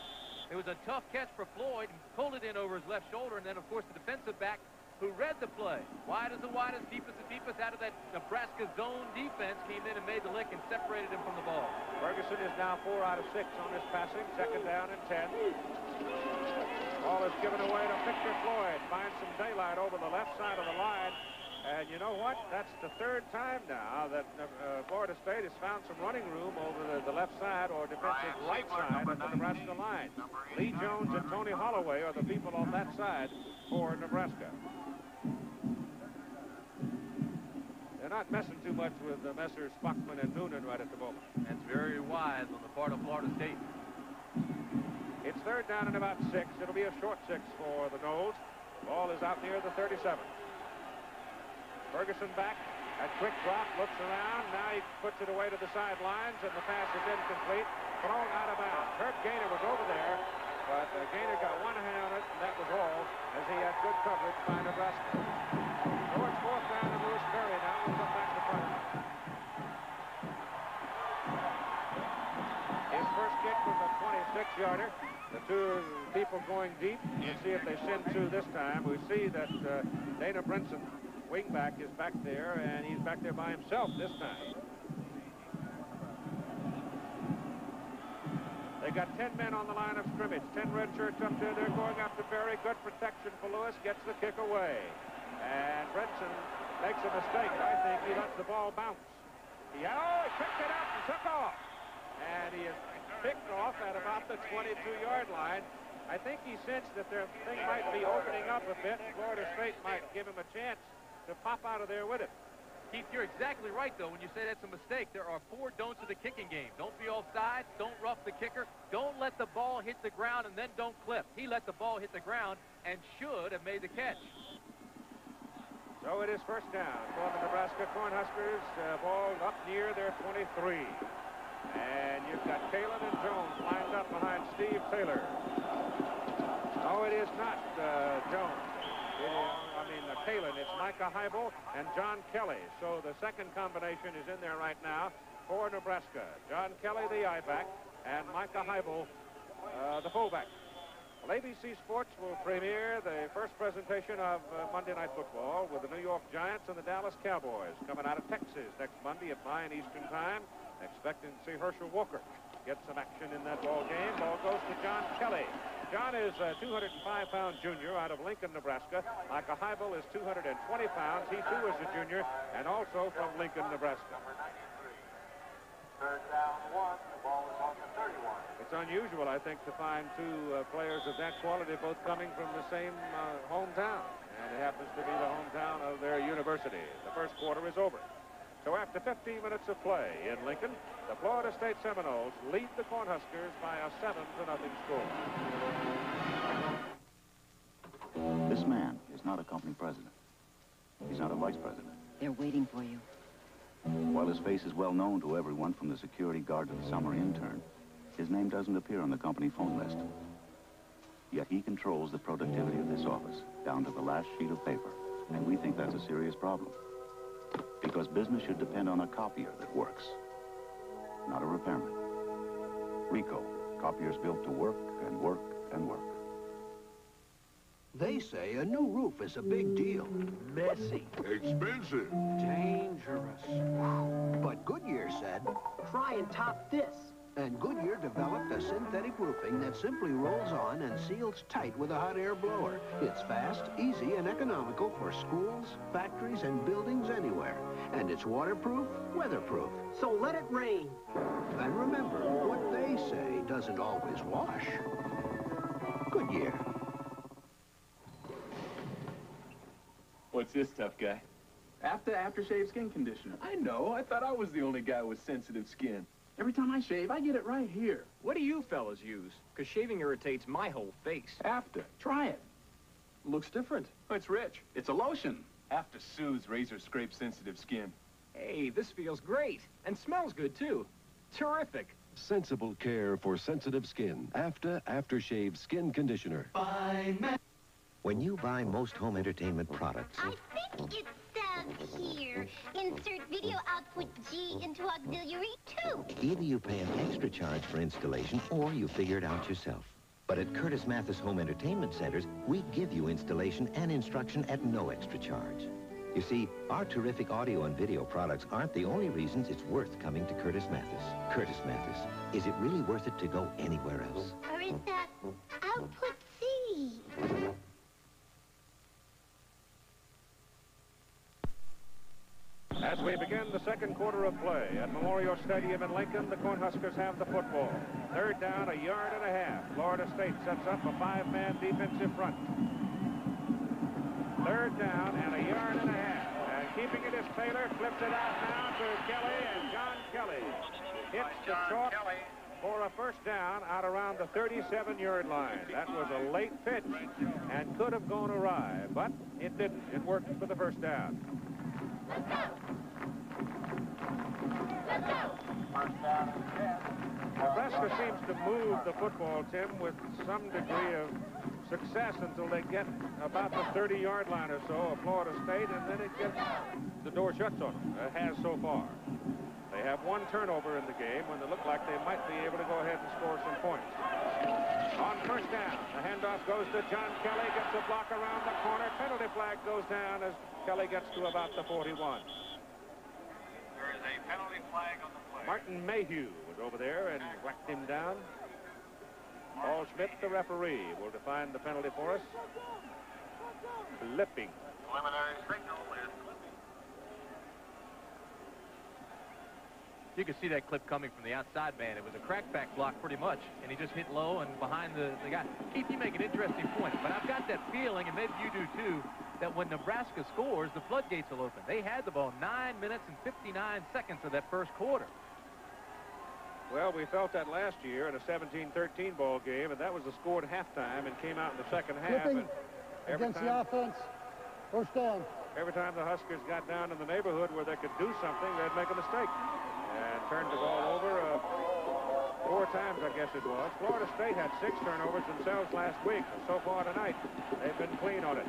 It was a tough catch for Floyd and pulled it in over his left shoulder. And then, of course, the defensive back who read the play. Wide as the widest, deep as the deepest, out of that Nebraska zone defense, came in and made the lick and separated him from the ball. Ferguson is now four out of six on this passing. Second down and ten. Ball is given away to Victor Floyd. Finds some daylight over the left side of the line. And you know what? That's the third time now that uh, Florida State has found some running room over the, the left side or defensive right side of the Nebraska line. Lee Jones and Tony Holloway are the people on that side for Nebraska. They're not messing too much with uh, Messrs. Spachman and Noonan right at the moment. That's very wise on the part of Florida State. It's third down and about six. It'll be a short six for the Noles. Ball is out near the 37. Ferguson back. A quick drop, looks around. Now he puts it away to the sidelines, and the pass is incomplete. Thrown out of bounds. Herb Gainer was over there, but uh, Gainer got one hand on it, and that was all, as he had good coverage by Nebraska. So it's fourth down and Lewis Berry now. We'll come back to front. His first kick was a 26-yarder. The two people going deep. We'll see if they send two this time. We see that uh, Dana Brinson wingback is back there, and he's back there by himself this time. They've got 10 men on the line of scrimmage. 10 red shirts up there. They're going after Berry. Good protection for Lewis. Gets the kick away. And Brinson makes a mistake. I think he lets the ball bounce. He, oh, he picked it up and took off. And he is picked off at about the 22-yard line. I think he sensed that their thing might be opening up a bit. Florida State might give him a chance to pop out of there with it. Keith, you're exactly right, though, when you say that's a mistake. There are four don'ts of the kicking game. Don't be offside. Don't rough the kicker. Don't let the ball hit the ground, and then don't clip. He let the ball hit the ground and should have made the catch. So it is first down for the Nebraska Cornhuskers. Uh, ball up near their 23. And you've got Kaelin and Jones lined up behind Steve Taylor. No, it is not uh, Jones. It is, Kaelin. It's Micah Heibel and John Kelly. So the second combination is in there right now for Nebraska. John Kelly, the I-back, and Micah Heibel, uh, the fullback. Well, ABC Sports will premiere the first presentation of uh, Monday Night Football with the New York Giants and the Dallas Cowboys coming out of Texas next Monday at 9 Eastern Time. Expecting to see Herschel Walker get some action in that ball game. Ball goes to John Kelly. John is a 205-pound junior out of Lincoln, Nebraska. Micah Heibel is 220 pounds. He, too, is a junior and also from Lincoln, Nebraska. Third down one. The ball is on the 31. It's unusual, I think, to find two uh, players of that quality both coming from the same uh, hometown. And it happens to be the hometown of their university. The first quarter is over. So after 15 minutes of play in Lincoln, the Florida State Seminoles lead the Cornhuskers by a 7 to nothing score. This man is not a company president. He's not a vice president. They're waiting for you. While his face is well known to everyone from the security guard to the summer intern, his name doesn't appear on the company phone list. Yet he controls the productivity of this office, down to the last sheet of paper. And we think that's a serious problem. Because business should depend on a copier that works, not a repairman. Ricoh, copiers built to work and work and work. They say a new roof is a big deal. Messy. Expensive. Dangerous. But Goodyear said, try and top this. And Goodyear developed a synthetic roofing that simply rolls on and seals tight with a hot air blower. It's fast, easy, and economical for schools, factories, and buildings anywhere. And it's waterproof, weatherproof. So let it rain. And remember, what they say doesn't always wash. Goodyear. What's this tough guy? After aftershave skin conditioner. I know. I thought I was the only guy with sensitive skin. Every time I shave, I get it right here. What do you fellas use? Because shaving irritates my whole face. After. Try it. Looks different. Oh, it's rich. It's a lotion. After Soothes razor scrape sensitive skin. Hey, this feels great. And smells good, too. Terrific. Sensible care for sensitive skin. After Aftershave Skin Conditioner. When you buy most home entertainment products, I think it says here, insert video output G into auxiliary 2. either you pay an extra charge for installation or you figure it out yourself. But at Curtis Mathes Home Entertainment Centers, we give you installation and instruction at no extra charge. You see, our terrific audio and video products aren't the only reasons it's worth coming to Curtis Mathes. Curtis Mathes, is it really worth it to go anywhere else? Or is that output C? As we begin the second quarter of play at Memorial Stadium in Lincoln, the Cornhuskers have the football. Third down, a yard and a half. Florida State sets up a five-man defensive front. Third down and a yard and a half. And keeping it is Taylor, flips it out now to Kelly, and John Kelly hits the chalk for a first down out around the 37-yard line. That was a late pitch and could have gone awry, but it didn't. It worked for the first down. Nebraska seems to move the football, Tim, with some degree of success until they get about the 30-yard line or so of Florida State, and then it gets the door shuts on them. It has so far. They have one turnover in the game when they look like they might be able to go ahead and score some points. On first down, the handoff goes to John Kelly, gets a block around the corner. Penalty flag goes down as Kelly gets to about the 41. There is a penalty flag on the play. Martin Mayhew was over there and whacked him down. Paul Schmidt, the referee, will define the penalty for us. Flipping. Preliminary signal is You could see that clip coming from the outside man. It was a crackback block pretty much, and he just hit low and behind the, the guy. Keith, you make an interesting point, but I've got that feeling, and maybe you do too, that when Nebraska scores, the floodgates will open. They had the ball 9 minutes and 59 seconds of that first quarter. Well, we felt that last year in a 17-13 ball game, and that was the score at halftime and came out in the second half. Flipping And against time, the offense. First down. every time the Huskers got down in the neighborhood where they could do something, they'd make a mistake. Turned the ball over uh, four times, I guess it was. Florida State had six turnovers themselves last week. So far tonight, they've been clean on it.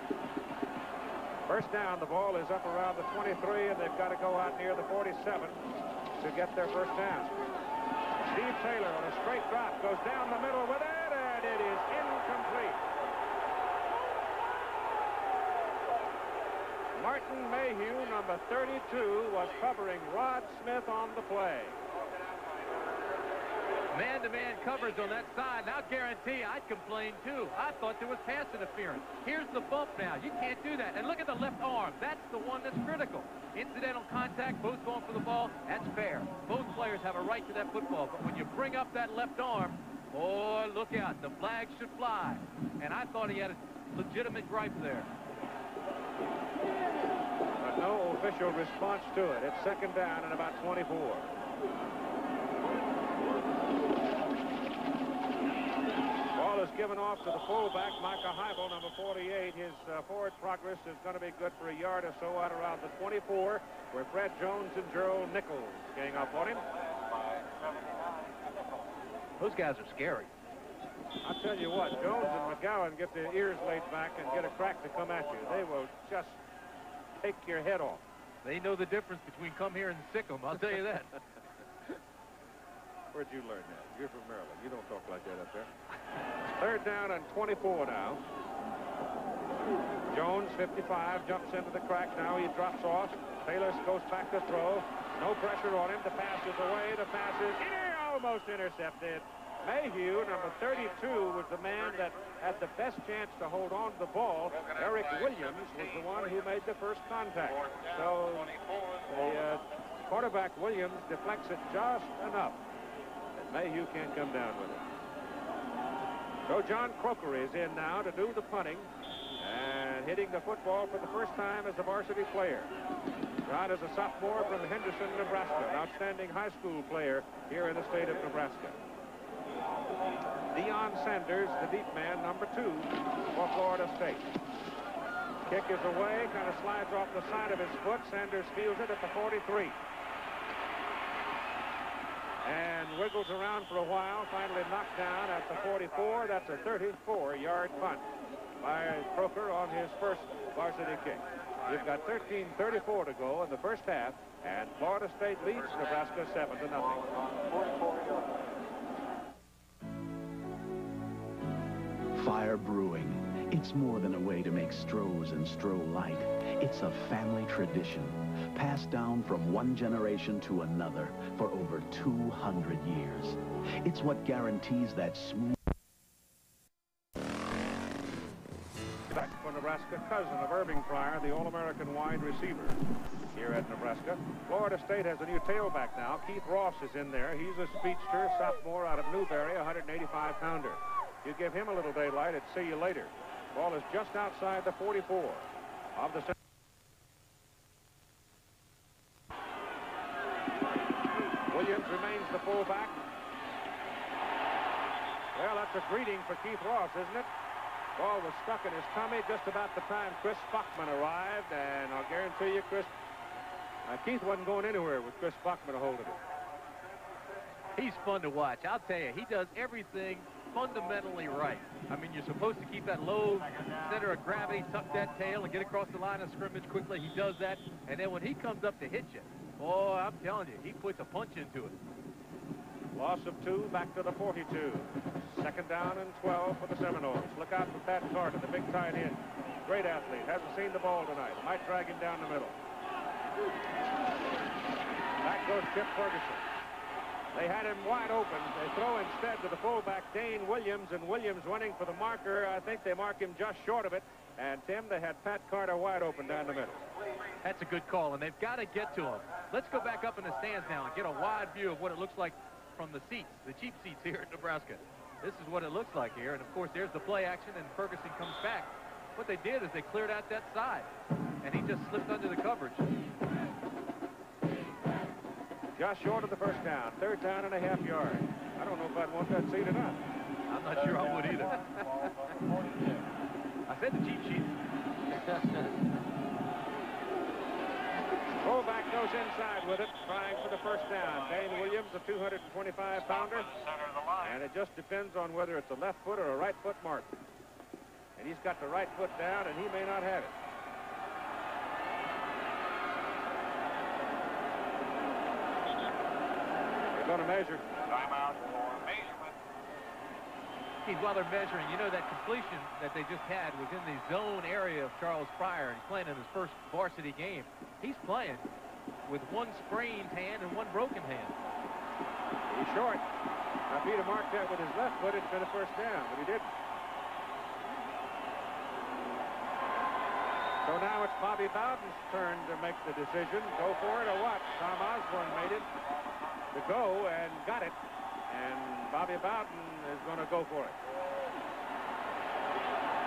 First down, the ball is up around the 23, and they've got to go out near the 47 to get their first down. Steve Taylor on a straight drop goes down the middle with it, and it is incomplete. Martin Mayhew, number 32, was covering Rod Smith on the play. Man-to-man coverage on that side. Now guarantee I'd complain too. I thought there was pass interference. Here's the bump now. You can't do that. And look at the left arm. That's the one that's critical. Incidental contact, both going for the ball. That's fair. Both players have a right to that football. But when you bring up that left arm, boy, look out. The flag should fly. And I thought he had a legitimate gripe there. But no official response to it. It's second down and about 24. Ball is given off to the fullback, Micah Heibel, number 48. His uh, forward progress is going to be good for a yard or so out around the 24, where Fred Jones and Gerald Nichols gang up on him. Those guys are scary. I'll tell you what, Jones and McGowan get their ears laid back and get a crack to come at you. They will just take your head off. They know the difference between come here and sick 'em, I'll tell you that. <laughs> Where'd you learn that? You're from Maryland. You don't talk like that up there. Third down and 24 now. Jones, 55, jumps into the crack now. He drops off. Taylor goes back to throw. No pressure on him. The pass is away. The pass is in, almost intercepted. Mayhew, number 32, was the man that had the best chance to hold on to the ball. Eric Williams was the one who made the first contact. So the uh, quarterback, Williams, deflects it just enough. And Mayhew can't come down with it. So John Kroeker is in now to do the punting and hitting the football for the first time as a varsity player. John is a sophomore from Henderson, Nebraska, an outstanding high school player here in the state of Nebraska. Deion Sanders, the deep man, number two for Florida State. Kick is away, kind of slides off the side of his foot. Sanders fields it at the 43. And wiggles around for a while, finally knocked down at the 44. That's a 34-yard punt by Kroeker on his first varsity kick. We've got 13.34 to go in the first half, and Florida State leads Nebraska 7 to nothing. Fire Brewing. It's more than a way to make Stroh's and Stroh Light. It's a family tradition, passed down from one generation to another for over 200 years. It's what guarantees that smooth... Back for Nebraska, cousin of Irving Fryar, the All-American wide receiver here at Nebraska. Florida State has a new tailback now. Keith Ross is in there. He's a speedster, sophomore out of Newberry, 185-pounder. You give him a little daylight, it's see you later. Ball is just outside the 44 of the Williams remains the fullback. Well, that's a greeting for Keith Ross, isn't it? Ball was stuck in his tummy just about the time Chris Spachman arrived, and I'll guarantee you, Chris, uh, Keith wasn't going anywhere with Chris Spachman holding it. He's fun to watch. I'll tell you, he does everything fundamentally right. I mean, you're supposed to keep that low center of gravity, tuck that tail, and get across the line of scrimmage quickly. He does that, and then when he comes up to hit you, oh, I'm telling you, he puts a punch into it. Loss of two, back to the 42. Second down and 12 for the Seminoles. Look out for Pat Carter, the big tight end. Great athlete. Hasn't seen the ball tonight. Might drag him down the middle. Back goes Chip Ferguson. They had him wide open. They throw instead to the fullback, Dayne Williams, and Williams running for the marker. I think they mark him just short of it. And, Tim, they had Pat Carter wide open down the middle. That's a good call, and they've got to get to him. Let's go back up in the stands now and get a wide view of what it looks like from the seats, the cheap seats here in Nebraska. This is what it looks like here, and of course there's the play action, and Ferguson comes back. What they did is they cleared out that side, and he just slipped under the coverage. Just short of the first down, third down and a half yard. I don't know if I'd want that seat or not. I'm not sure I would either. I said the cheap sheets. <laughs> Fullback goes inside with it, trying for the first down. Dayne Williams, a 225-pounder, and it just depends on whether it's a left foot or a right foot mark. And he's got the right foot down, and he may not have it. Going to measure. Timeout for measurement. Keith, while they're measuring, you know that completion that they just had was in the zone area of Charles Fryar and playing in his first varsity game. He's playing with one sprained hand and one broken hand. He's short. Now, Peter marked that with his left foot, it'd been a first down, but he didn't. So now it's Bobby Bowden's turn to make the decision. Go for it or what? Tom Osborne made it to go and got it. And Bobby Bowden is going to go for it.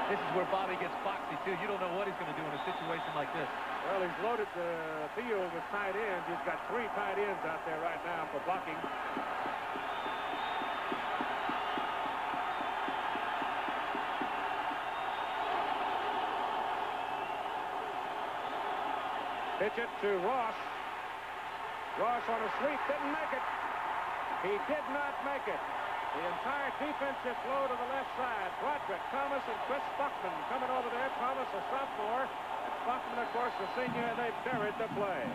This is where Bobby gets foxy, too. You don't know what he's going to do in a situation like this. Well, he's loaded the field with tight ends. He's got three tight ends out there right now for blocking. Pitch it to Ross. Ross on a sweep, didn't make it. He did not make it. The entire defensive flow to the left side. Broderick, Thomas, and Chris Spachman coming over there. Thomas, a sophomore, and Spachman, of course, a senior. And they buried the play.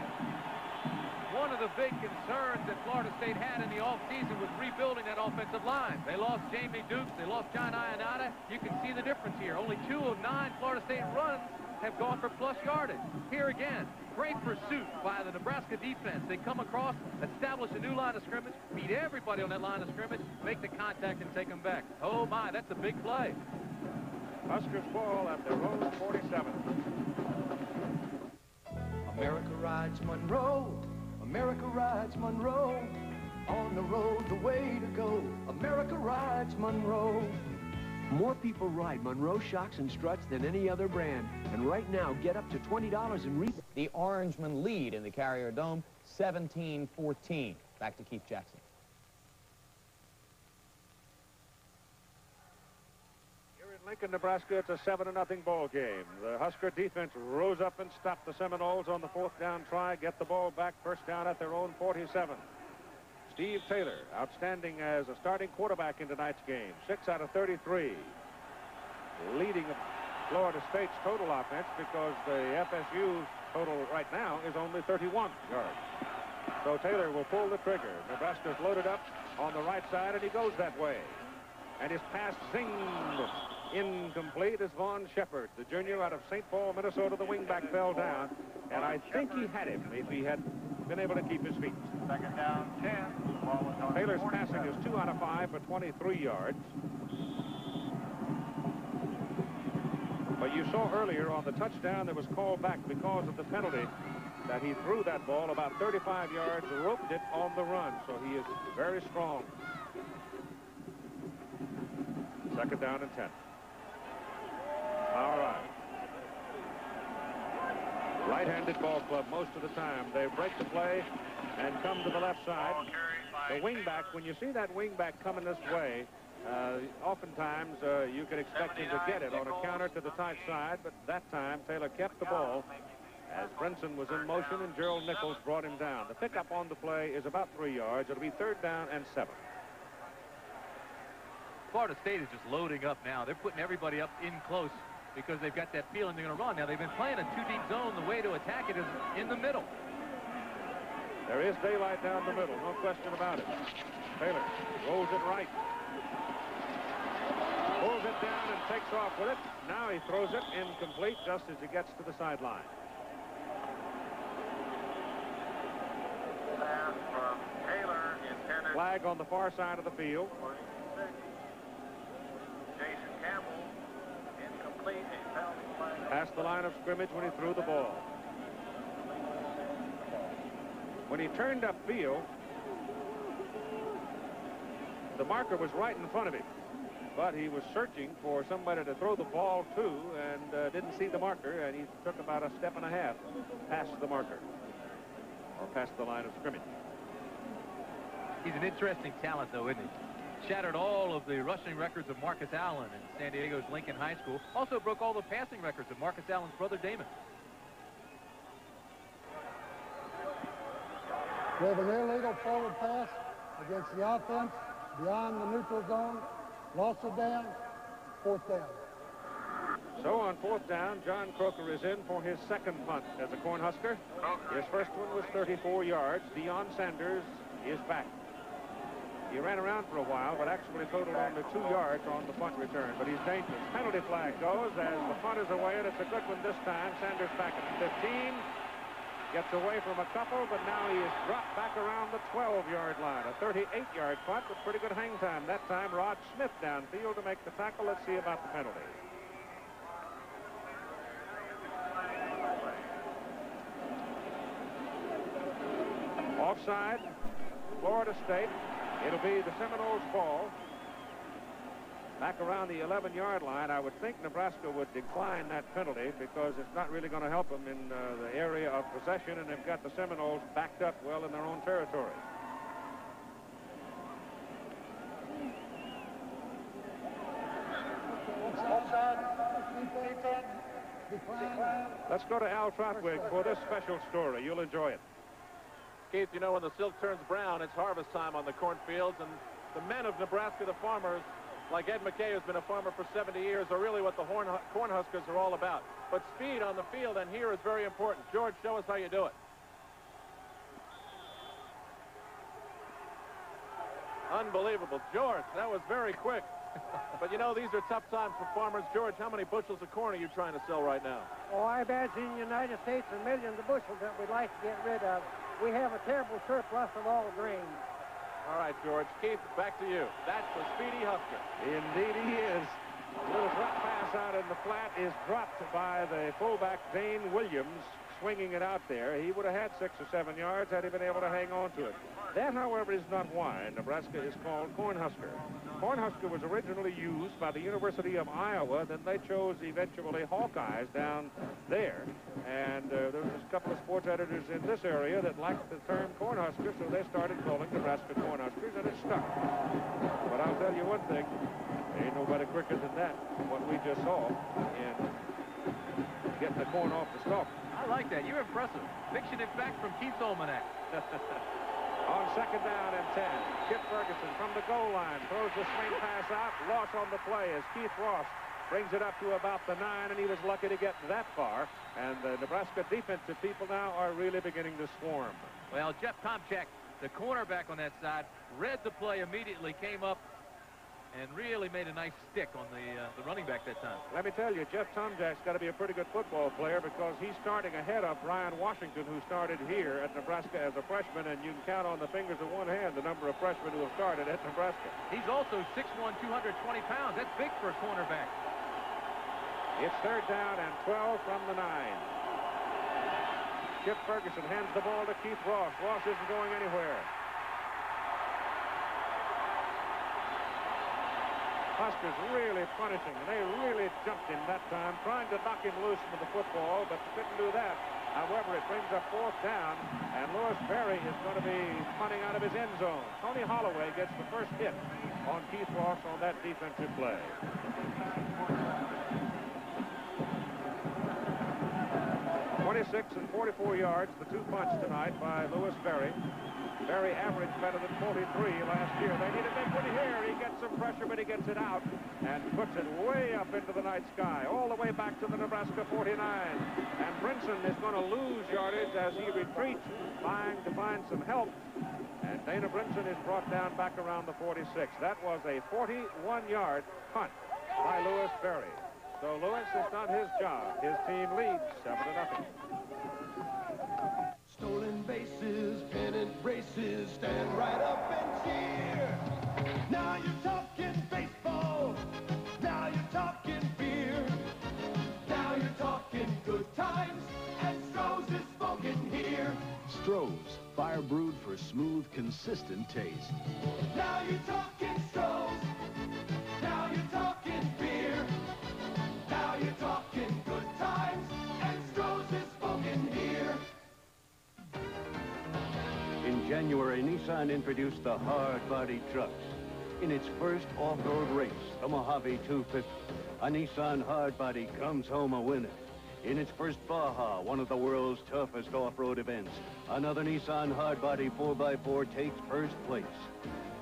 One of the big concerns that Florida State had in the offseason was rebuilding that offensive line. They lost Jamie Dukes. They lost John Ionata. You can see the difference here. Only two of nine Florida State runs have gone for plus yardage. Here again, great pursuit by the Nebraska defense. They come across, establish a new line of scrimmage, beat everybody on that line of scrimmage, make the contact and take them back. Oh my, that's a big play. Huskers ball at their own 47. America rides Monroe. America rides Monroe. On the road, the way to go. America rides Monroe. More people ride Monroe shocks and struts than any other brand. And right now, get up to $20 in rebate. The Orangemen lead in the Carrier Dome, 17-14. Back to Keith Jackson. Here in Lincoln, Nebraska, it's a 7-0 ball game. The Husker defense rose up and stopped the Seminoles on the fourth down try, get the ball back, first down at their own 47. Steve Taylor, outstanding as a starting quarterback in tonight's game. Six out of 33. Leading Florida State's total offense because the FSU total right now is only 31 yards. So Taylor will pull the trigger. Nebraska's loaded up on the right side, and he goes that way. And his pass zinged Incomplete is Von Sheppard, the junior out of St. Paul, Minnesota. The wingback fell down, and I think he had him if he had been able to keep his feet. Second down, 10. Ball is on Taylor's passing is two out of five for 23 yards. But you saw earlier on the touchdown that was called back because of the penalty that he threw that ball about 35 yards, roped it on the run. So he is very strong. Second down and 10. All right. Right-handed ball club most of the time. They break the play and come to the left side. The wingback, when you see that wingback coming this way, uh, oftentimes uh, you can expect him to get it on a counter to the tight side, but that time Taylor kept the ball as Brinson was in motion and Gerald Nichols brought him down. The pickup on the play is about three yards. It'll be third down and seven. Florida State is just loading up now. They're putting everybody up in close because they've got that feeling they're going to run. Now, they've been playing a two-deep zone. The way to attack it is in the middle. There is daylight down the middle, no question about it. Taylor rolls it right. Pulls it down and takes off with it. Now he throws it incomplete just as he gets to the sideline. Pass from Taylor intended Flag on the far side of the field. Jason Campbell, incomplete, a penalty flag. Past the line of scrimmage when he threw the ball. When he turned upfield, the marker was right in front of him. But he was searching for somebody to throw the ball to and uh, didn't see the marker, and he took about a step and a half past the marker, or past the line of scrimmage. He's an interesting talent, though, isn't he? Shattered all of the rushing records of Marcus Allen in San Diego's Lincoln High School. Also broke all the passing records of Marcus Allen's brother Damon. We have an illegal forward pass against the offense beyond the neutral zone. Loss of down, fourth down. So on fourth down, John Kroeker is in for his second punt as a Cornhusker. His first one was 34 yards. Deion Sanders is back. He ran around for a while, but actually totaled only two yards on the punt return. But he's dangerous. Penalty flag goes as the punt is away, and it's a good one this time. Sanders back at the 15. Gets away from a couple, but now he is dropped back around the 12-yard line. A 38-yard punt with pretty good hang time. That time, Rod Smith downfield to make the tackle. Let's see about the penalty. Offside, Florida State. It'll be the Seminoles' ball. Back around the 11-yard line, I would think Nebraska would decline that penalty because it's not really going to help them in uh, the area of possession, and they've got the Seminoles backed up well in their own territory. Let's go to Al Trautwig for this special story. You'll enjoy it. Keith, you know, when the silk turns brown, it's harvest time on the cornfields, and the men of Nebraska, the farmers, like Ed McKay, who's been a farmer for 70 years, are really what the horn, Cornhuskers are all about. But speed on the field and here is very important. George, show us how you do it. Unbelievable. George, that was very quick. <laughs> but you know, these are tough times for farmers. George, how many bushels of corn are you trying to sell right now? Oh, I imagine in the United States a million of bushels that we'd like to get rid of. We have a terrible surplus of all grain. All right, George. Keith, back to you. That's the speedy Husker. Indeed he is. A little drop pass out in the flat is dropped by the fullback, Dayne Williams, swinging it out there. He would have had six or seven yards had he been able to hang on to it. That, however, is not why Nebraska is called Cornhusker. Cornhusker was originally used by the University of Iowa. Then they chose eventually Hawkeyes down there. And uh, there was a couple of sports editors in this area that liked the term Cornhusker, so they started calling Nebraska Cornhuskers, and it stuck. But I'll tell you one thing. Ain't nobody quicker than that, what we just saw in getting the corn off the stalk. I like that. You're impressive. Fiction, it back from Keith's <laughs> Almanac. On second down and 10, Chip Ferguson from the goal line throws the swing pass out. Loss on the play as Keith Ross brings it up to about the nine, and he was lucky to get that far. And the Nebraska defensive people now are really beginning to swarm. Well, Jeff Tomjack, the cornerback on that side, read the play immediately, came up and really made a nice stick on the uh, the running back that time. Let me tell you, Jeff Tomjack's got to be a pretty good football player because he's starting ahead of Brian Washington, who started here at Nebraska as a freshman, and you can count on the fingers of one hand the number of freshmen who have started at Nebraska. He's also 6'1", 220 pounds. That's big for a cornerback. It's third down and 12 from the nine. Chip Ferguson hands the ball to Keith Ross. Ross isn't going anywhere. Huskers really punishing. They really jumped him that time, trying to knock him loose with the football, but couldn't do that. However, it brings up fourth down, and Lewis Berry is going to be punting out of his end zone. Tony Holloway gets the first hit on Keith Ross on that defensive play. 26 and 44 yards, the two punts tonight by Lewis Berry. Berry averaged better than 43 last year. They need a big one here. He gets some pressure, but he gets it out and puts it way up into the night sky, all the way back to the Nebraska 49. And Brinson is going to lose yardage as he retreats, trying to find some help. And Dana Brinson is brought down back around the 46. That was a 41-yard punt by Lewis Berry. So Lewis has done his job. His team leads 7 to nothing. Stolen bases, pennant races, stand right up and cheer. Now you're talking baseball. Now you're talking beer. Now you're talking good times, and Stroh's is spoken here. Stroh's, fire brewed for smooth, consistent taste. Now you're talking Stroh's. In January, Nissan introduced the hard-body truck. In its first off-road race, the Mojave 250, a Nissan hardbody comes home a winner. In its first Baja, one of the world's toughest off-road events, another Nissan hardbody 4x4 takes first place.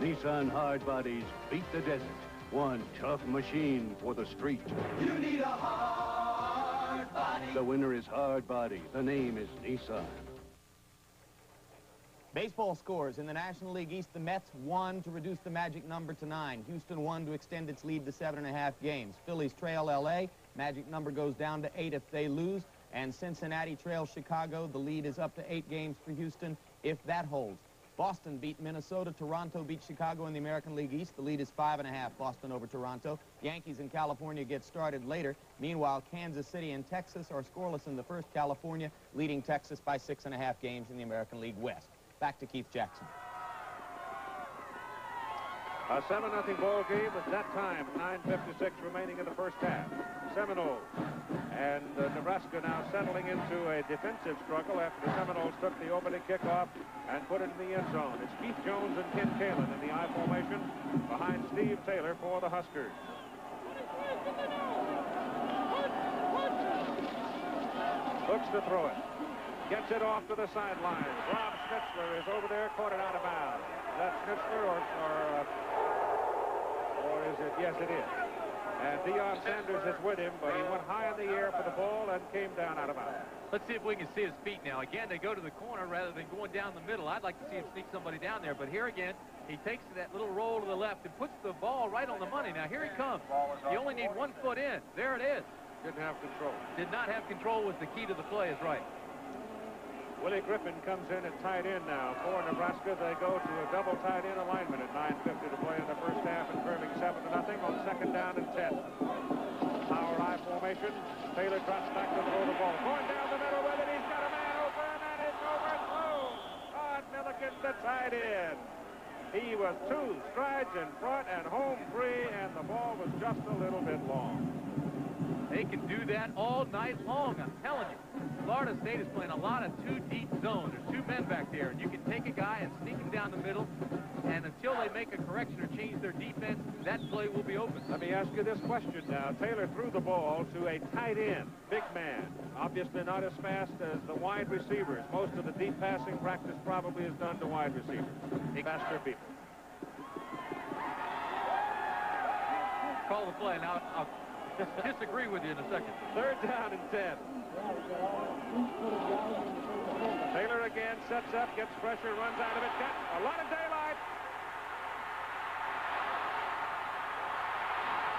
Nissan hardbodies beat the desert. One tough machine for the street. You need a hard body. The winner is hardbody. The name is Nissan. Baseball scores in the National League East. The Mets won to reduce the magic number to nine. Houston won to extend its lead to seven and a half games. Phillies trail L.A. Magic number goes down to eight if they lose. And Cincinnati trails Chicago. The lead is up to eight games for Houston if that holds. Boston beat Minnesota. Toronto beat Chicago in the American League East. The lead is five and a half, Boston over Toronto. Yankees in California get started later. Meanwhile, Kansas City and Texas are scoreless in the first. California leading Texas by six and a half games in the American League West. Back to Keith Jackson. A 7-0 ball game at that time. 9.56 remaining in the first half. Seminoles. And uh, Nebraska now settling into a defensive struggle after the Seminoles took the opening kickoff and put it in the end zone. It's Keith Jones and Ken Kaelin in the I formation behind Steve Taylor for the Huskers. Looks to throw it. Gets it off to the sideline. Rob Schnitzler is over there, caught it out of bounds. Is that Schnitzler or, or, uh, or is it? Yes, it is. And Deion Sanders is with him, but he went high in the air for the ball and came down out of bounds. Let's see if we can see his feet now. Again, they go to the corner rather than going down the middle. I'd like to see him sneak somebody down there, but here again, he takes that little roll to the left and puts the ball right on the money. Now, here he comes. You only need one foot in. There it is. Didn't have control. Did not have control was the key to the play is right. Willie Griffin comes in at tight end now. For Nebraska, they go to a double tight end alignment at 9.50 to play in the first half and trailing 7 to nothing on second down and 10. Power I formation. Taylor drops back to throw the ball. Going down the middle with it. He's got a man open and it's overthrown. Todd Millikan, the tight end. He was two strides in front and home free, and the ball was just a little bit long. They can do that all night long, I'm telling you. Florida State is playing a lot of two deep zones. There's two men back there, and you can take a guy and sneak him down the middle, and until they make a correction or change their defense, that play will be open. Let me ask you this question now. Taylor threw the ball to a tight end, big man. Obviously not as fast as the wide receivers. Most of the deep passing practice probably is done to wide receivers. Faster people. Call the play. Now, I'll disagree with you in a second. Third down and 10. Taylor again sets up, gets pressure, runs out of it. Got a lot of daylight.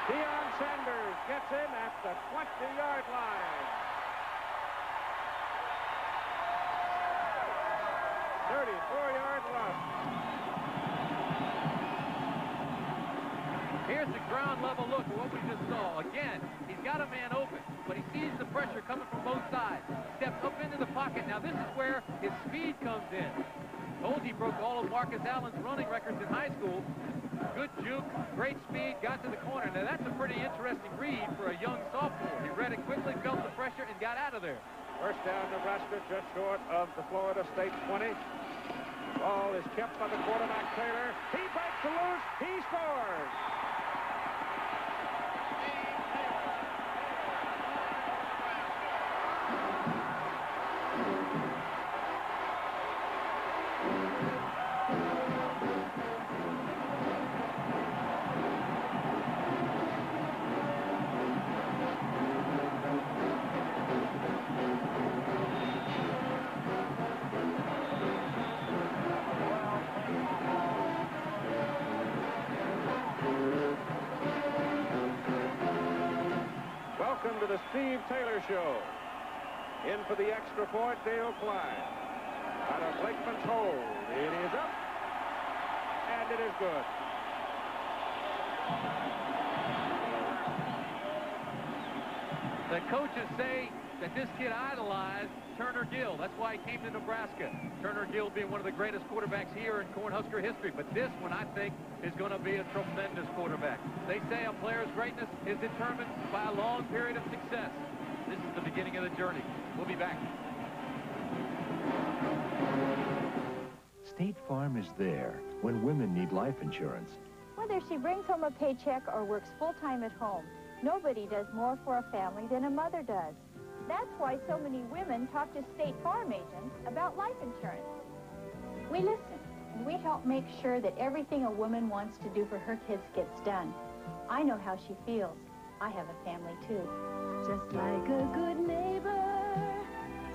Deion Sanders gets in at the 20-yard line. 34-yard run. Here's the ground level look at what we just saw. Again, he's got a man open, but he sees the pressure coming from both sides. Steps up into the pocket. Now this is where his speed comes in. Told you broke all of Marcus Allen's running records in high school. Good juke, great speed, got to the corner. Now that's a pretty interesting read for a young sophomore. He read it quickly, felt the pressure, and got out of there. First down, Nebraska, just short of the Florida State 20. Ball is kept by the quarterback, Taylor. He breaks loose. He scores. Steve Taylor Show. In for the extra point, Dale Klein. Out of Blakeman's hold. It is up. And it is good. The coaches say that this kid idolized Turner Gill. That's why he came to Nebraska. Turner Gill being one of the greatest quarterbacks here in Cornhusker history. But this one, I think, is going to be a tremendous quarterback. They say a player's greatness is determined by a long period of success. This is the beginning of the journey. We'll be back. State Farm is there when women need life insurance. Whether she brings home a paycheck or works full-time at home, nobody does more for a family than a mother does. That's why so many women talk to State Farm agents about life insurance. We listen, and we help make sure that everything a woman wants to do for her kids gets done. I know how she feels. I have a family, too. Just like a good neighbor,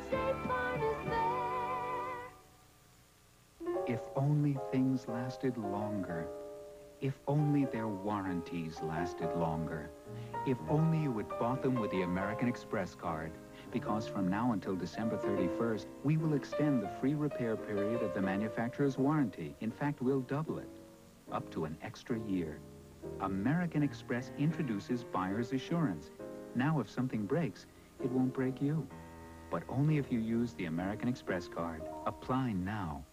State Farm is there. If only things lasted longer. If only their warranties lasted longer. If only you had bought them with the American Express card. Because from now until December 31st, we will extend the free repair period of the manufacturer's warranty. In fact, we'll double it. Up to an extra year. American Express introduces buyer's assurance. Now if something breaks, it won't break you. But only if you use the American Express card. Apply now.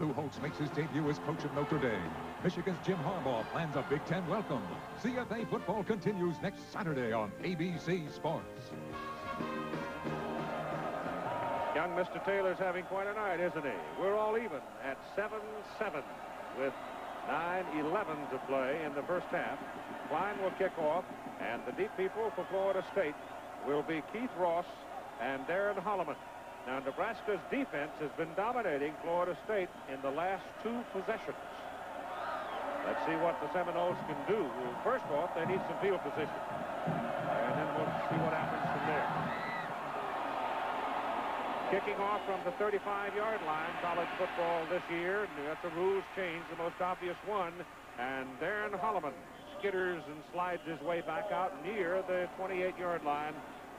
Lou Holtz makes his debut as coach of Notre Dame. Michigan's Jim Harbaugh plans a Big Ten welcome. CFA football continues next Saturday on ABC Sports. Young Mr. Taylor's having quite a night, isn't he? We're all even at 7-7 with 9-11 to play in the first half. Klein will kick off, and the deep people for Florida State will be Keith Ross and Darren Holloman. Now, Nebraska's defense has been dominating Florida State in the last two possessions. Let's see what the Seminoles can do. Well, first off, they need some field position. And then we'll see what happens from there. Kicking off from the 35-yard line, college football this year. That's a rules change, the most obvious one. And Darren Holloman skitters and slides his way back out near the 28-yard line.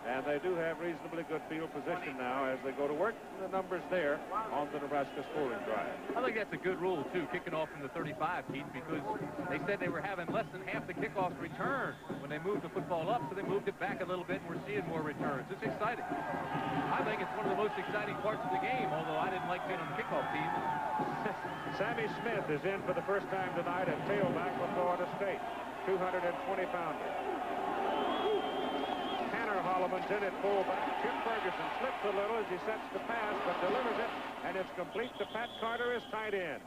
And they do have reasonably good field position now as they go to work. The numbers there on the Nebraska scoring drive. I think that's a good rule, too, kicking off from the 35, Keith, because they said they were having less than half the kickoffs return when they moved the football up, so they moved it back a little bit, and we're seeing more returns. It's exciting. I think it's one of the most exciting parts of the game, although I didn't like being on the kickoff team. <laughs> Sammy Smith is in for the first time tonight at tailback for Florida State. 220-pounder. Holloman's in at fullback. Jim Ferguson slips a little as he sets the pass, but delivers it, and it's complete to Pat Carter as tight end.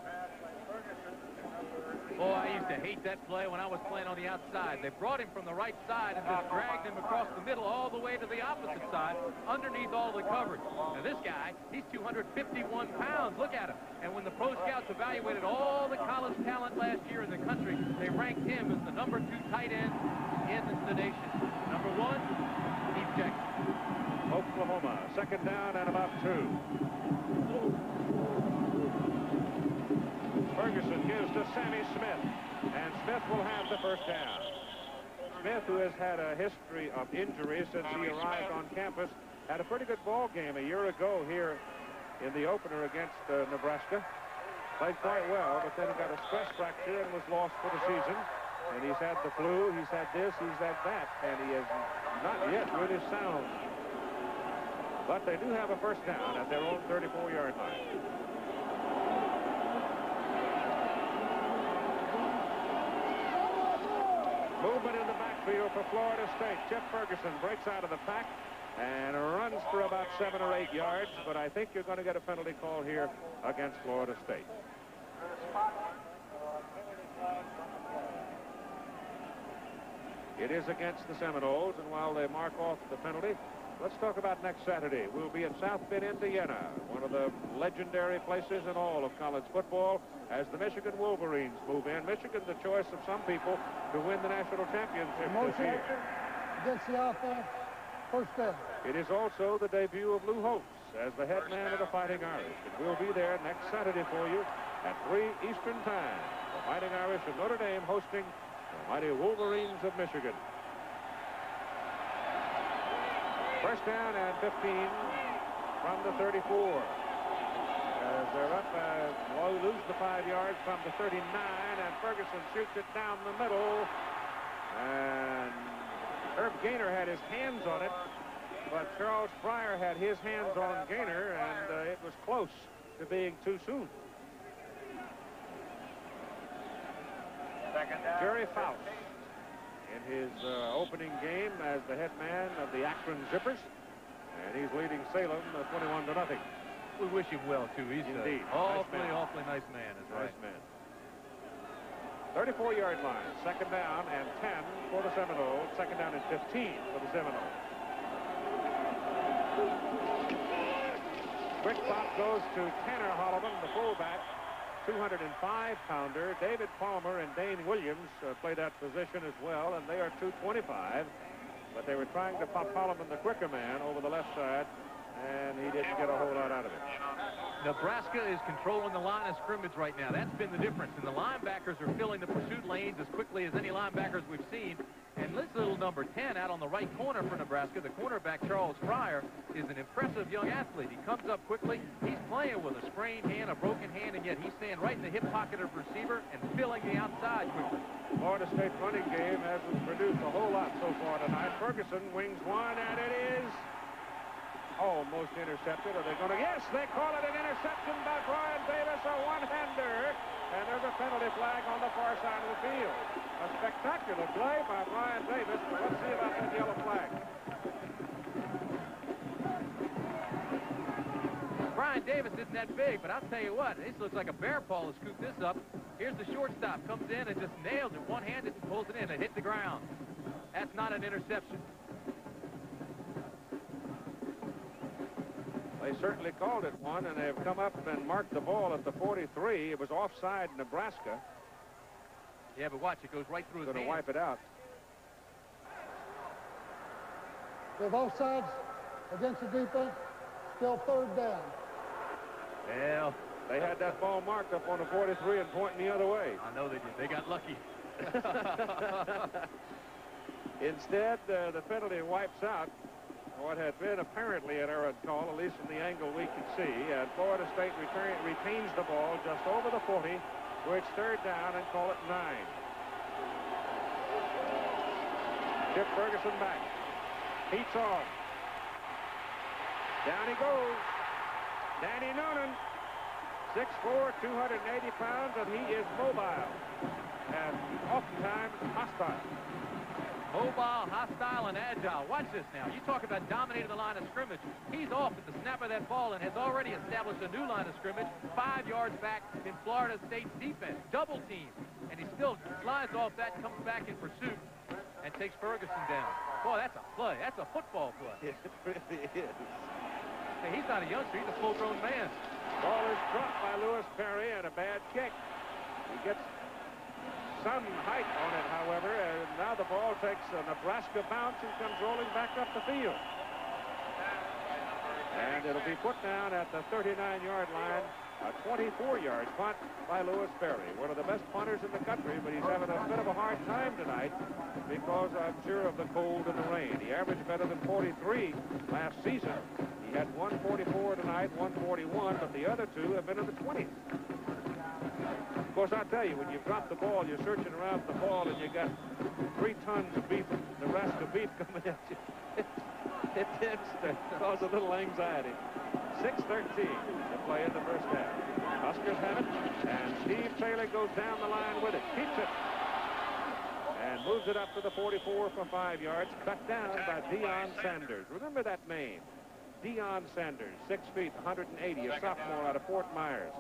Boy, I used to hate that play when I was playing on the outside. They brought him from the right side and just dragged him across the middle all the way to the opposite side, underneath all the coverage. Now, this guy, he's 251 pounds. Look at him. And when the pro scouts evaluated all the college talent last year in the country, they ranked him as the number two tight end in the nation. Number one, Jackson. Oklahoma, second down and about two. Ferguson gives to Sammy Smith, and Smith will have the first down. Smith, who has had a history of injuries since he arrived on campus, had a pretty good ball game a year ago here in the opener against uh, Nebraska. Played quite well, but then he got a stress fracture and was lost for the season. And he's had the flu, he's had this, he's had that, and he is not yet really sound. But they do have a first down at their own 34-yard line. Movement in the backfield for Florida State. Chip Ferguson breaks out of the pack and runs for about seven or eight yards, but I think you're going to get a penalty call here against Florida State. It is against the Seminoles, and while they mark off the penalty, let's talk about next Saturday. We'll be at South Bend, Indiana, one of the legendary places in all of college football, as the Michigan Wolverines move in. Michigan, the choice of some people to win the national championship this year. Against the offense, first down. It is also the debut of Lou Holtz as the head man of the Fighting Irish. And we'll be there next Saturday for you at 3 Eastern Time. The Fighting Irish of Notre Dame hosting the mighty Wolverines of Michigan. First down and 15 from the 34. As they're up, uh, lose the five yards from the 39, and Ferguson shoots it down the middle. And Herb Gainer had his hands on it, but Charles Fryar had his hands on Gainer, and uh, it was close to being too soon. Gerry Faust in his uh, opening game as the head man of the Akron Zippers, and he's leading Salem uh, 21 to nothing. We wish him well, too. He's Indeed. a awfully, nice man. awfully nice man. Is Nice right. man. 34-yard line, second down and 10 for the Seminoles, second down and 15 for the Seminoles. Quick pop goes to Tanner Holloman, the fullback, 205-pounder. David Palmer and Dayne Williams uh, play that position as well, and they are 225. But they were trying to pop Holloman, the quicker man, over the left side, and he didn't get a whole lot out of it. Nebraska is controlling the line of scrimmage right now. That's been the difference. And the linebackers are filling the pursuit lanes as quickly as any linebackers we've seen. And this little number 10 out on the right corner for Nebraska, the cornerback Charles Fryar, is an impressive young athlete. He comes up quickly. He's playing with a sprained hand, a broken hand, and yet he's staying right in the hip pocket of receiver and filling the outside quickly. Florida State running game hasn't produced a whole lot so far tonight. Ferguson wings one, and it is almost intercepted. Are they going to? Yes, they call it an interception by Brian Davis, a one-hander. And there's a penalty flag on the far side of the field. A spectacular play by Brian Davis, but let's see about that yellow flag. Brian Davis isn't that big, but I'll tell you what, this looks like a bear paw to scoop this up. Here's the shortstop, comes in and just nails it, one-handed and pulls it in. It hit the ground. That's not an interception. They certainly called it one, and they've come up and marked the ball at the 43. It was offside Nebraska. Yeah, but watch, it goes right through his Going to wipe it out. With offsides against the defense, still third down. Well, They had that ball marked up on the 43 and pointing the other way. I know they did. They got lucky. <laughs> Instead, uh, the penalty wipes out what had been apparently an errant call, at least from the angle we could see. And Florida State return, retains the ball just over the 40, where it's third down, and call it nine. Chip Ferguson back. Heats off. Down he goes. Danny Noonan, 6'4", 280 pounds, and he is mobile and oftentimes hostile. Mobile, hostile, and agile. Watch this now. You talk about dominating the line of scrimmage. He's off at the snap of that ball and has already established a new line of scrimmage five yards back in Florida State's defense. Double team. And he still slides off that, comes back in pursuit, and takes Ferguson down. Boy, that's a play. That's a football play. <laughs> It really is. Hey, he's not a youngster. He's a full-grown man. Ball is dropped by Lewis Berry and a bad kick. He gets some height on it, however, and now the ball takes a Nebraska bounce and comes rolling back up the field. And it'll be put down at the 39-yard line. A 24-yard punt by Lewis Berry, one of the best punters in the country, but he's having a bit of a hard time tonight because I'm sure of the cold and the rain. He averaged better than 43 last season. Had 144 tonight, 141, but the other two have been in the 20s. Of course, I tell you, when you've dropped the ball, you're searching around for the ball, and you got three tons of beef, Nebraska beef <laughs> coming at you. it tends to cause a little anxiety. 6-13 to play in the first half. Huskers have it, and Steve Taylor goes down the line with it. Keeps it. And moves it up to the 44 for five yards. Cut down by Deion Sanders. Remember that name. Deion Sanders, 6 feet, 180, a sophomore out of Fort Myers.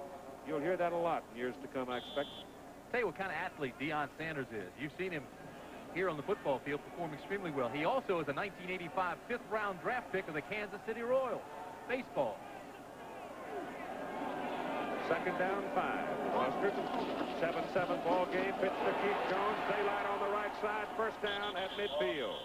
You'll hear that a lot in years to come, I expect. Tell you what kind of athlete Deion Sanders is. You've seen him here on the football field perform extremely well. He also is a 1985 fifth-round draft pick of the Kansas City Royals. Baseball. Second down, five. Huskers, 7-7 ball game. Pitch to Keith Jones. Daylight on the right side. First down at midfield.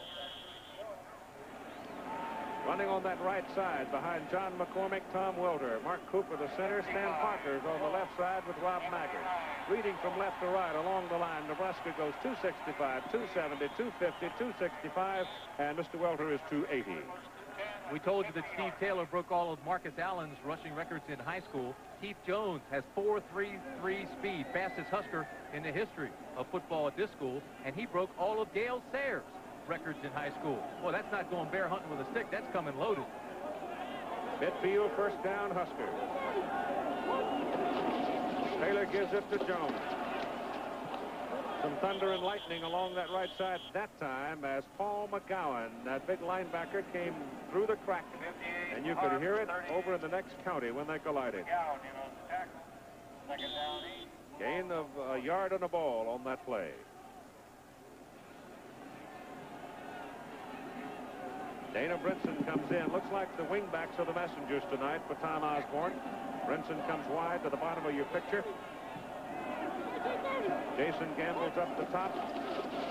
Running on that right side behind John McCormick, Tom Welter, Mark Cooper, the center, Stan Parker's on the left side with Rob Maggard. Reading from left to right along the line, Nebraska goes 265, 270, 250, 265, and Mr. Welter is 280. We told you that Steve Taylor broke all of Marcus Allen's rushing records in high school. Keith Jones has 4.33 speed, fastest Husker in the history of football at this school, and he broke all of Gale Sayers' records in high school. Well, that's not going bear hunting with a stick. That's coming loaded. Midfield, first down, Husker. Taylor gives it to Jones. Some thunder and lightning along that right side that time as Paul McGowan, that big linebacker, came through the crack. And you could hear it over in the next county when they collided. Gain of a yard and a ball on that play. Dana Brinson comes in. Looks like the wingbacks are the messengers tonight for Tom Osborne. Brinson comes wide to the bottom of your picture. Jason Gamble's up the top.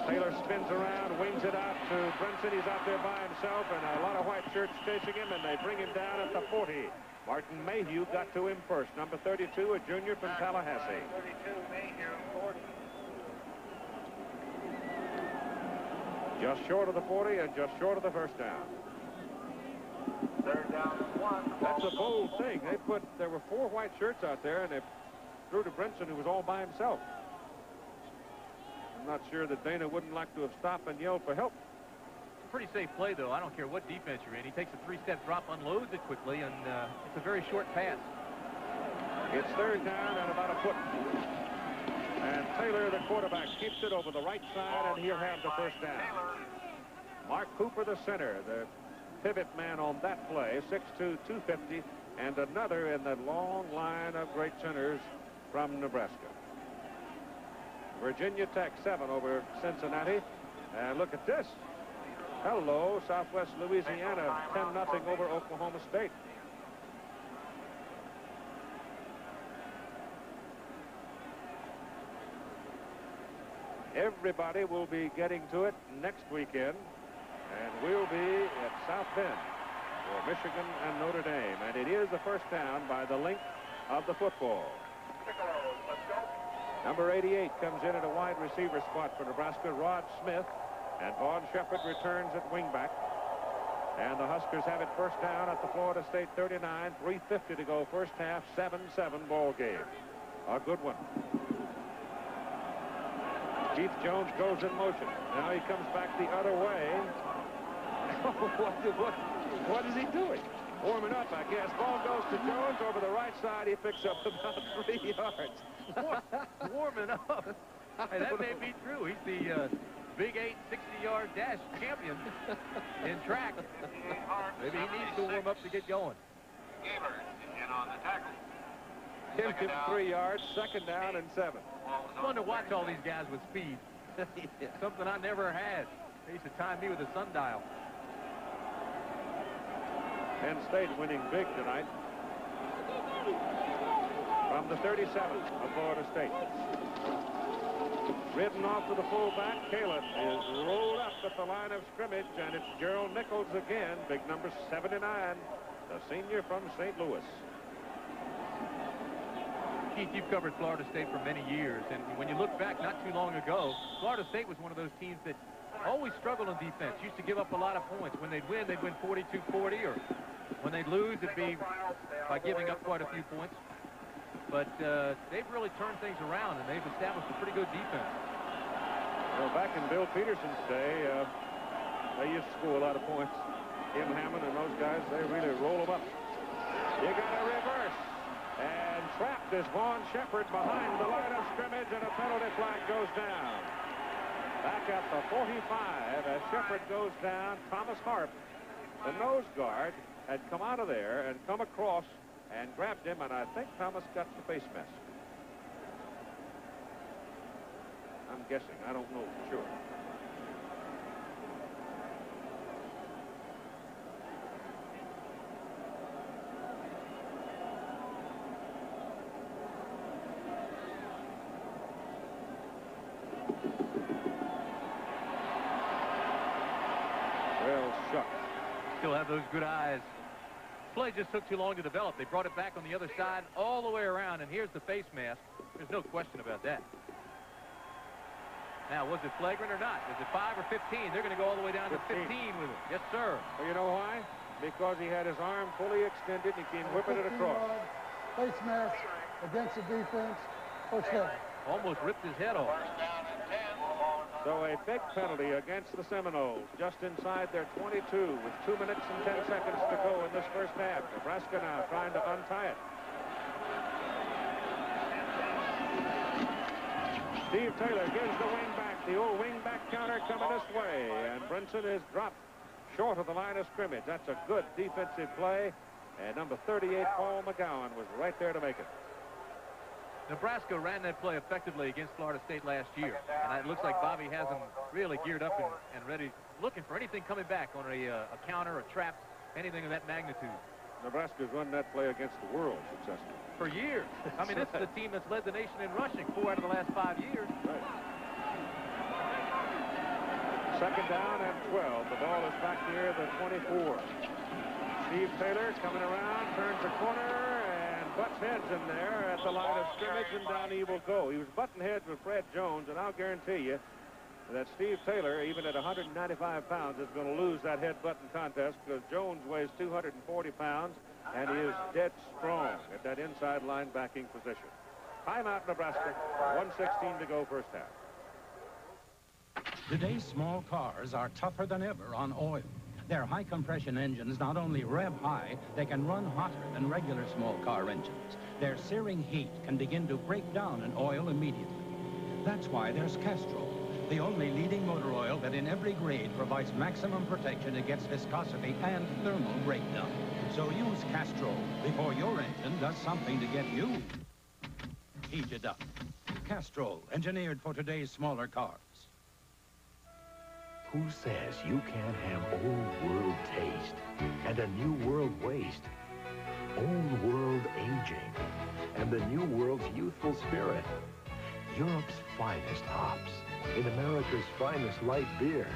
Taylor spins around, wings it out to Brinson. He's out there by himself, and a lot of white shirts chasing him, and they bring him down at the 40. Martin Mayhew got to him first. Number 32, a junior from Tallahassee. 32, Mayhew, 40. Just short of the 40 and just short of the first down. Third down and one. That's a bold thing. They put, there were four white shirts out there, and they threw to Brinson, who was all by himself. I'm not sure that Dana wouldn't like to have stopped and yelled for help. Pretty safe play, though. I don't care what defense you're in. He takes a three-step drop, unloads it quickly, and uh, it's a very short pass. It's third down and about a foot. And Taylor, the quarterback, keeps it over the right side, and he'll have the first down. Mark Cooper, the center, the pivot man on that play, 6'2", 250, and another in that long line of great centers from Nebraska. Virginia Tech 7 over Cincinnati. And look at this. Hello, Southwest Louisiana, 10-0 over Oklahoma State. Everybody will be getting to it next weekend, and we'll be at South Bend for Michigan and Notre Dame. And it is the first down by the length of the football. Number 88 comes in at a wide receiver spot for Nebraska, Rod Smith. And Von Sheppard returns at wingback. And the Huskers have it first down at the Florida State 39. 3.50 to go first half, 7-7 ball game. A good one. Keith Jones goes in motion. Now he comes back the other way. <laughs> what, what, what is he doing? Warming up, I guess. Ball goes to Jones over the right side. He picks up about <laughs> three yards. <laughs> Warming up. Hey, that may be true. He's the uh, Big 8 60-yard dash champion in track. Maybe he needs to warm up to get going. Gabers in on the tackle. Hit him three yards, second down and seven. It's fun to watch all these guys with speed. Something I never had. They used to time me with a sundial. Penn State winning big tonight. From the 37 of Florida State. Ridden off to the fullback. Kaelin is rolled up at the line of scrimmage, and it's Gerald Nichols again, big number 79. the senior from St. Louis. Keith, you've covered Florida State for many years, and when you look back not too long ago, Florida State was one of those teams that always struggled on defense, used to give up a lot of points. When they'd win, they'd win 42-40, or when they'd lose, it'd be by giving up quite a few points. But uh, they've really turned things around, and they've established a pretty good defense. Well, back in Bill Peterson's day, uh, they used to score a lot of points. Kim Hammond and those guys, they really roll them up. You got a reverse. And trapped is Von Sheppard behind the line of scrimmage, and a penalty flag goes down. Back at the 45, as Sheppard goes down, Thomas Harp, the nose guard, had come out of there and come across and grabbed him, and I think Thomas got the face mask. I'm guessing. I don't know for sure. Well, shucks. Still have those good eyes. Play just took too long to develop. They brought it back on the other side all the way around, and here's the face mask. There's no question about that. Now, was it flagrant or not? Is it 5 or 15? They're going to go all the way down to 15 with it. Yes, sir. Well, you know why? Because he had his arm fully extended and he came whipping it across. Face mask against the defense. First down. Almost ripped his head off. So a big penalty against the Seminoles, just inside their 22 with 2 minutes and 10 seconds to go in this first half. Nebraska now trying to untie it. Steve Taylor gives the wing back. The old wing back counter coming this way. And Brinson is dropped short of the line of scrimmage. That's a good defensive play. And number 38, Paul McGowan, was right there to make it. Nebraska ran that play effectively against Florida State last year. And it looks like Bobby has them really geared up and, and ready, looking for anything coming back on a, uh, a counter, a trap, anything of that magnitude. Nebraska's run that play against the world successfully. For years. I mean, this is the team that's led the nation in rushing four out of the last five years. Right. Second down and 12. The ball is back near the 24. Steve Taylor coming around, turns the corner, butts heads in there at the line of scrimmage, and down he will go. He was butting heads with Fred Jones, and I'll guarantee you that Steve Taylor, even at 195 pounds, is going to lose that head-button contest because Jones weighs 240 pounds, and he is dead strong at that inside linebacking position. Timeout, Nebraska. 116 to go first half. Today's small cars are tougher than ever on oil. Their high-compression engines not only rev high, they can run hotter than regular small car engines. Their searing heat can begin to break down an oil immediately. That's why there's Castrol, the only leading motor oil that in every grade provides maximum protection against viscosity and thermal breakdown. So use Castrol before your engine does something to get you heated up. Castrol, engineered for today's smaller cars. Who says you can't have old world taste and a new world waist? Old world aging and the new world's youthful spirit. Europe's finest hops in America's finest light beer.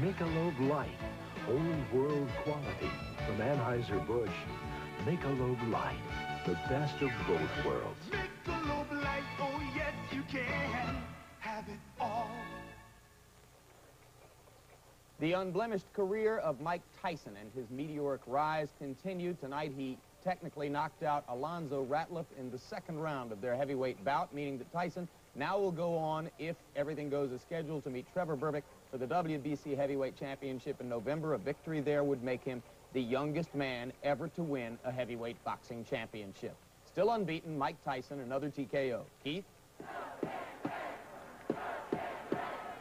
Michelob Light, old world quality from Anheuser-Busch. Michelob Light, the best of both worlds. Michelob Light, oh yes you can have it all. The unblemished career of Mike Tyson and his meteoric rise continued. Tonight he technically knocked out Alonzo Ratliff in the second round of their heavyweight bout, meaning that Tyson now will go on, if everything goes as scheduled, to meet Trevor Berbick for the WBC Heavyweight Championship in November. A victory there would make him the youngest man ever to win a heavyweight boxing championship. Still unbeaten, Mike Tyson, another TKO. Keith?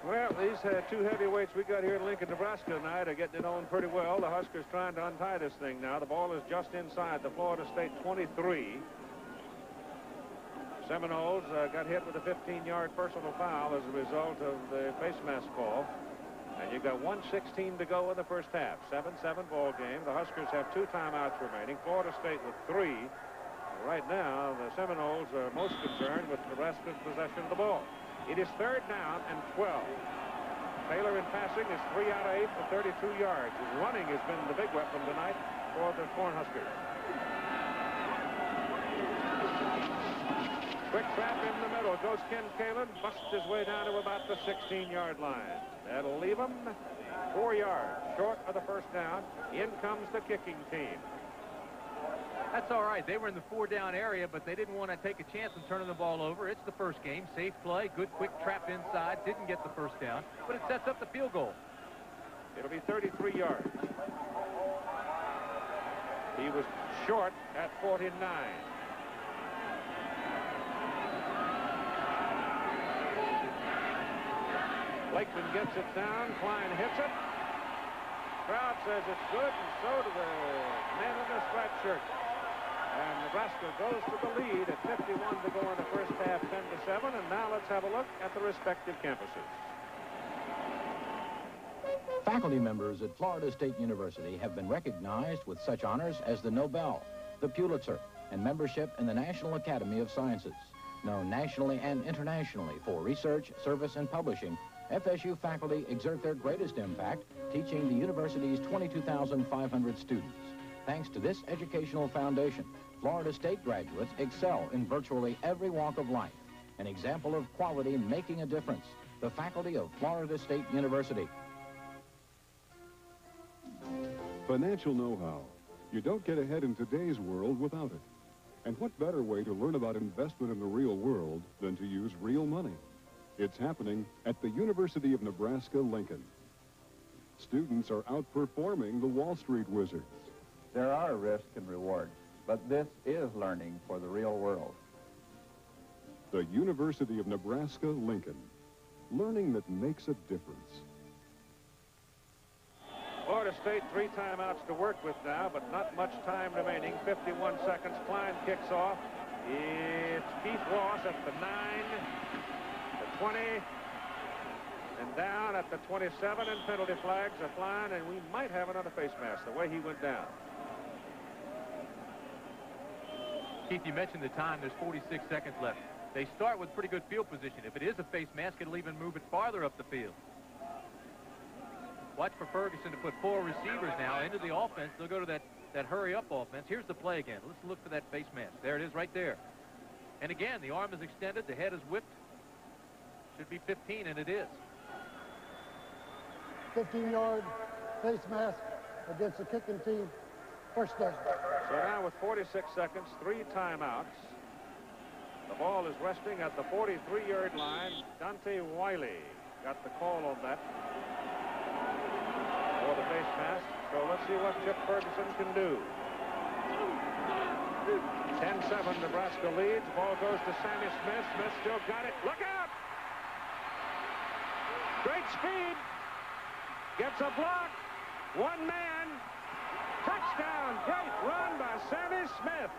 Well, these uh, two heavyweights we got here in Lincoln, Nebraska tonight are getting it on pretty well. The Huskers trying to untie this thing now. The ball is just inside the Florida State 23. Seminoles uh, got hit with a 15-yard personal foul as a result of the face mask call. And you've got 116 to go in the first half. 7-7 ball game. The Huskers have two timeouts remaining. Florida State with three. Right now, the Seminoles are most concerned with Nebraska's possession of the ball. It is third down and 12. Taylor in passing is 3 out of 8 for 32 yards. His running has been the big weapon tonight. for the Cornhuskers. Quick trap in the middle. Goes Ken Kaelin. Busts his way down to about the 16-yard line. That'll leave him four yards short of the first down. In comes the kicking team. That's all right. They were in the four-down area, but they didn't want to take a chance on turning the ball over. It's the first game. Safe play. Good quick trap inside. Didn't get the first down, but it sets up the field goal. It'll be 33 yards. He was short at 49. Blakeman gets it down. Klein hits it. Crowd says it's good, and so do the men in the striped shirt. And Nebraska goes to the lead at 51 to go in the first half, 10 to 7. And now let's have a look at the respective campuses. Faculty members at Florida State University have been recognized with such honors as the Nobel, the Pulitzer, and membership in the National Academy of Sciences. Known nationally and internationally for research, service, and publishing, FSU faculty exert their greatest impact teaching the university's 22,500 students. Thanks to this educational foundation, Florida State graduates excel in virtually every walk of life. An example of quality making a difference. The faculty of Florida State University. Financial know-how. You don't get ahead in today's world without it. And what better way to learn about investment in the real world than to use real money? It's happening at the University of Nebraska-Lincoln. Students are outperforming the Wall Street wizards. There are risks and rewards, but this is learning for the real world. The University of Nebraska-Lincoln. Learning that makes a difference. Florida State, three timeouts to work with now, but not much time remaining. 51 seconds. Klein kicks off. It's Keith Ross at the 9, the 20, and down at the 27, and penalty flags are flying, and we might have another face mask the way he went down. Keith, you mentioned the time. There's 46 seconds left. They start with pretty good field position. If it is a face mask, it'll even move it farther up the field. Watch for Ferguson to put four receivers now into the offense. They'll go to that, that hurry-up offense. Here's the play again. Let's look for that face mask. There it is right there. And again, the arm is extended. The head is whipped. Should be 15, and it is. 15-yard face mask against the kicking team. First down. So now with 46 seconds, three timeouts. The ball is resting at the 43-yard line. Dante Wiley got the call on that for the face mask. So let's see what Chip Ferguson can do. 10-7, Nebraska leads. Ball goes to Sammy Smith. Smith still got it. Look out! Great speed. Gets a block. One man. Touchdown. Great run by Sammy Smith.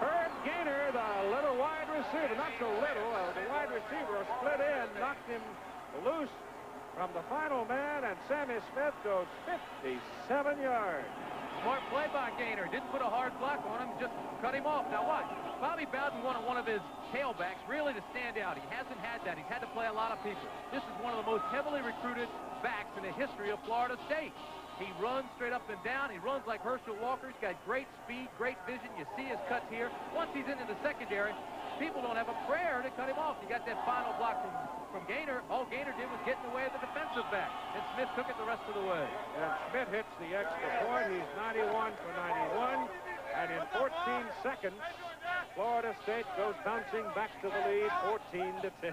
Herb Gainer, the little wide receiver, not so little, the wide receiver split in, knocked him loose from the final man, and Sammy Smith goes 57 yards. Smart play by Gainer. Didn't put a hard block on him, just cut him off. Now watch. Bobby Bowden wanted one of his tailbacks really to stand out. He hasn't had that. He's had to play a lot of people. This is one of the most heavily recruited backs in the history of Florida State. He runs straight up and down. He runs like Herschel Walker. He's got great speed, great vision. You see his cuts here. Once he's into the secondary, people don't have a prayer to cut him off. You got that final block from, from Gainer. All Gainer did was get in the way of the defensive back. And Smith took it the rest of the way. And Smith hits the extra point. He's 91 for 91. And in 14 seconds, Florida State goes bouncing back to the lead, 14 to 10.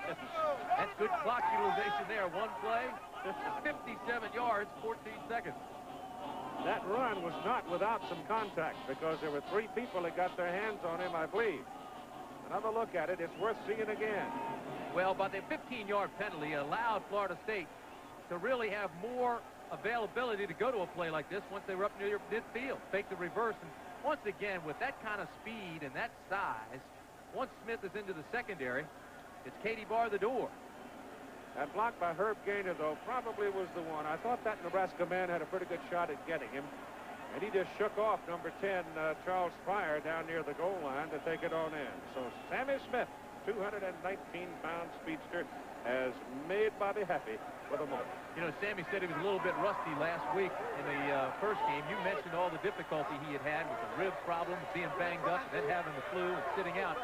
That's good clock utilization there. One play, <laughs> 57 yards, 14 seconds. That run was not without some contact because there were three people that got their hands on him, I believe. Another look at it, it's worth seeing again. Well, by the 15-yard penalty, allowed Florida State to really have more availability to go to a play like this once they were up near midfield. Fake the reverse. And once again, with that kind of speed and that size, once Smith is into the secondary, it's Katie bar the door. That block by Herb Gainer, though, probably was the one. I thought that Nebraska man had a pretty good shot at getting him. And he just shook off number 10, uh, Charles Fryar, down near the goal line to take it on in. So Sammy Smith 219-pound speedster has made Bobby happy with a motor. You know, Sammy said he was a little bit rusty last week in the uh, first game. You mentioned all the difficulty he had had with the rib problems, being banged up, and then having the flu and sitting out.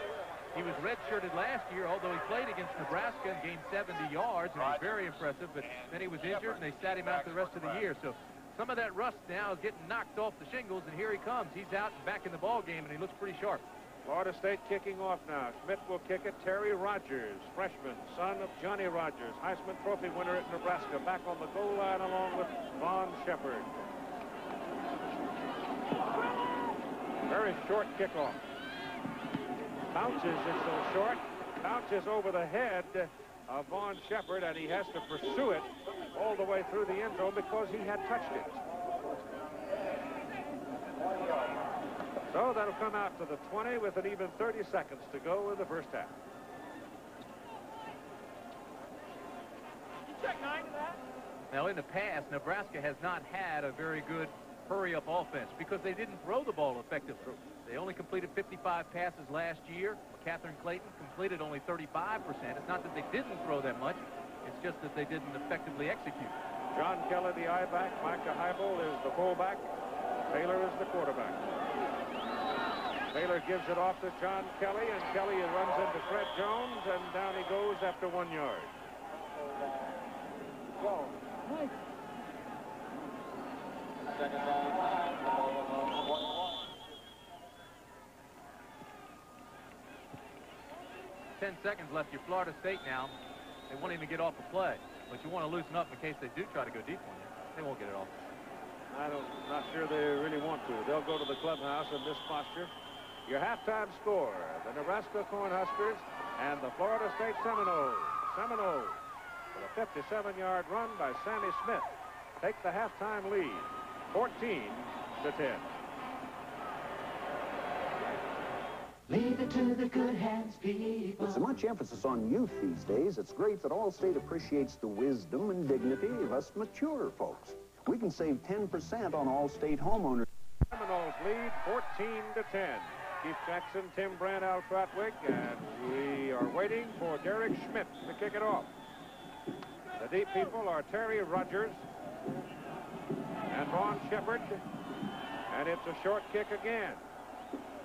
He was redshirted last year, although he played against Nebraska and gained 70 yards, and was very impressive, but then he was injured, and they sat him out the rest of the year. So some of that rust now is getting knocked off the shingles, and here he comes. He's out and back in the ball game, and he looks pretty sharp. Florida State kicking off now. Schmidt will kick it. Terry Rodgers, freshman, son of Johnny Rodgers, Heisman Trophy winner at Nebraska, back on the goal line along with Von Sheppard. Very short kickoff. Bounces it so short. Bounces over the head of Von Sheppard, and he has to pursue it all the way through the end zone because he had touched it. So that'll come out to the 20 with an even 30 seconds to go in the first half. Now, in the past, Nebraska has not had a very good hurry-up offense because they didn't throw the ball effectively. They only completed 55 passes last year. Catherine Clayton completed only 35%. It's not that they didn't throw that much. It's just that they didn't effectively execute. John Kelly, the I-back. Micah Heibel is the fullback. Taylor is the quarterback. Taylor gives it off to John Kelly, and Kelly runs into Fred Jones, and down he goes after one yard. Second down, 10 seconds left. You're Florida State now. They want him to get off the play. But you want to loosen up in case they do try to go deep on you. They won't get it off. I don't, not sure they really want to. They'll go to the clubhouse in this posture. Your halftime score, the Nebraska Cornhuskers and the Florida State Seminoles. Seminoles with a 57-yard run by Sammy Smith take the halftime lead, 14 to 10. Leave it to the good hands, people. With so much emphasis on youth these days, it's great that Allstate appreciates the wisdom and dignity of us mature folks. We can save 10% on Allstate homeowners. Seminoles lead 14 to 10. Keith Jackson, Tim Brant, Al Trautwig, and we are waiting for Derek Schmidt to kick it off. The deep people are Terry Rodgers and Von Sheppard, and it's a short kick again.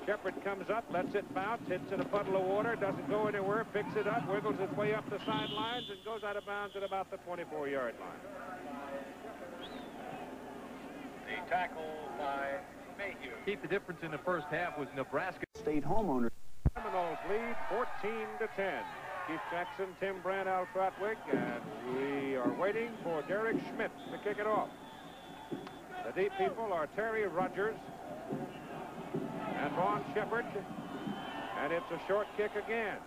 Sheppard comes up, lets it bounce, hits in a puddle of water, doesn't go anywhere, picks it up, wiggles its way up the sidelines, and goes out of bounds at about the 24-yard line. The tackle by Mayhew. Keep the difference in the first half was Nebraska. State homeowners. Seminoles lead 14 to 10. Keith Jackson, Tim Brant, Al Trautwig, and we are waiting for Derek Schmidt to kick it off. The deep people are Terry Rodgers and Von Sheppard, and it's a short kick again.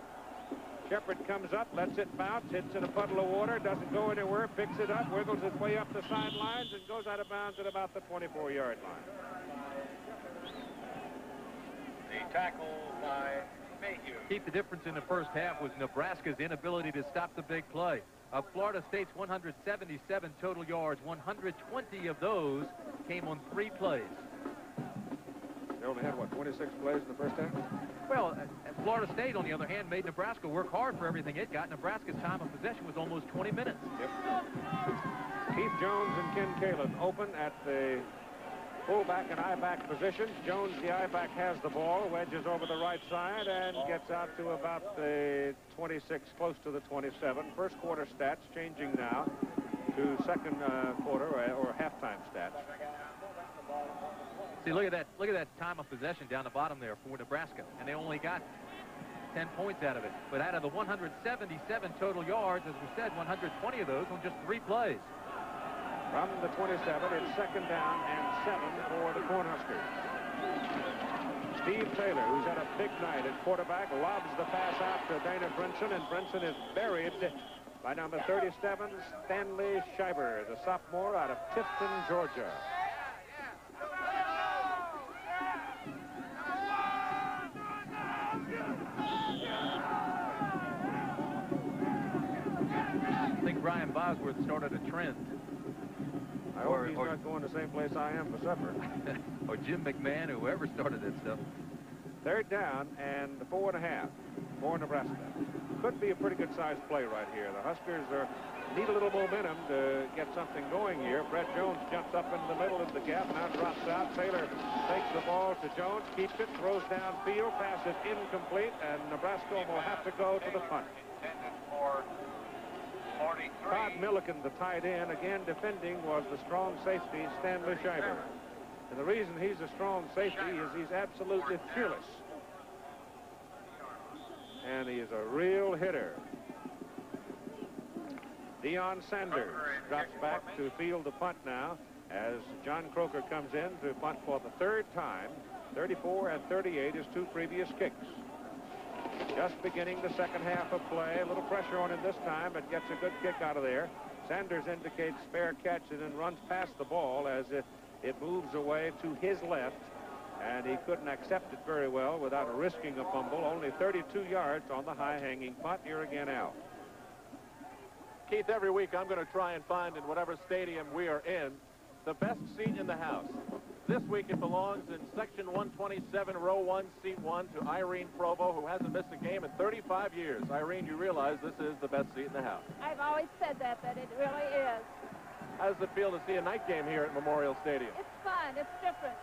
Sheppard comes up, lets it bounce, hits in a puddle of water, doesn't go anywhere, picks it up, wiggles its way up the sidelines, and goes out of bounds at about the 24-yard line. The tackle by Mayhew. Keep the difference in the first half was Nebraska's inability to stop the big play. Of Florida State's 177 total yards, 120 of those came on three plays. They only had, what, 26 plays in the first half? Well, uh, Florida State, on the other hand, made Nebraska work hard for everything it got. Nebraska's time of possession was almost 20 minutes. Yep. Keith Jones and Ken Kaelin open at the fullback and I-back positions. Jones, the I-back, has the ball, wedges over the right side, and gets out to about the 26, close to the 27. First quarter stats changing now to second uh, quarter or, or halftime stats. See, look at that. Look at that time of possession down the bottom there for Nebraska, and they only got 10 points out of it. But out of the 177 total yards, as we said, 120 of those on just three plays. From the 27, it's second down and seven for the Cornhuskers. Steve Taylor, who's had a big night at quarterback, lobs the pass out to Dana Brinson, and Brinson is buried by number 37, Stanley Shiver, the sophomore out of Tifton, Georgia. Brian Bosworth started a trend. I hope he's not going the same place I am for supper. <laughs> or Jim McMahon, whoever started that stuff. Third down and four and a half. for Nebraska. Could be a pretty good-sized play right here. The Huskers are need a little momentum to get something going here. Brett Jones jumps up into the middle of the gap, now drops out. Taylor takes the ball to Jones, keeps it, throws downfield, pass is incomplete, and Nebraska will have to go to the punt. Todd Millikan, the tight end, again defending was the strong safety, Stanley Shiver. And the reason he's a strong safety is he's absolutely fearless. And he is a real hitter. Deion Sanders drops back to field the punt now as John Kroeker comes in to punt for the third time. 34 and 38 is two previous kicks. Just beginning the second half of play. A little pressure on him this time, but gets a good kick out of there. Sanders indicates fair catch and then runs past the ball as it, it moves away to his left. And he couldn't accept it very well without risking a fumble. Only 32 yards on the high-hanging punt. Here again, Al. Keith, every week I'm going to try and find in whatever stadium we are in the best seat in the house. This week it belongs in section 127, row 1, seat 1 to Irene Provo, who hasn't missed a game in 35 years. Irene, you realize this is the best seat in the house. I've always said that, that it really is. How does it feel to see a night game here at Memorial Stadium? It's fun. It's different.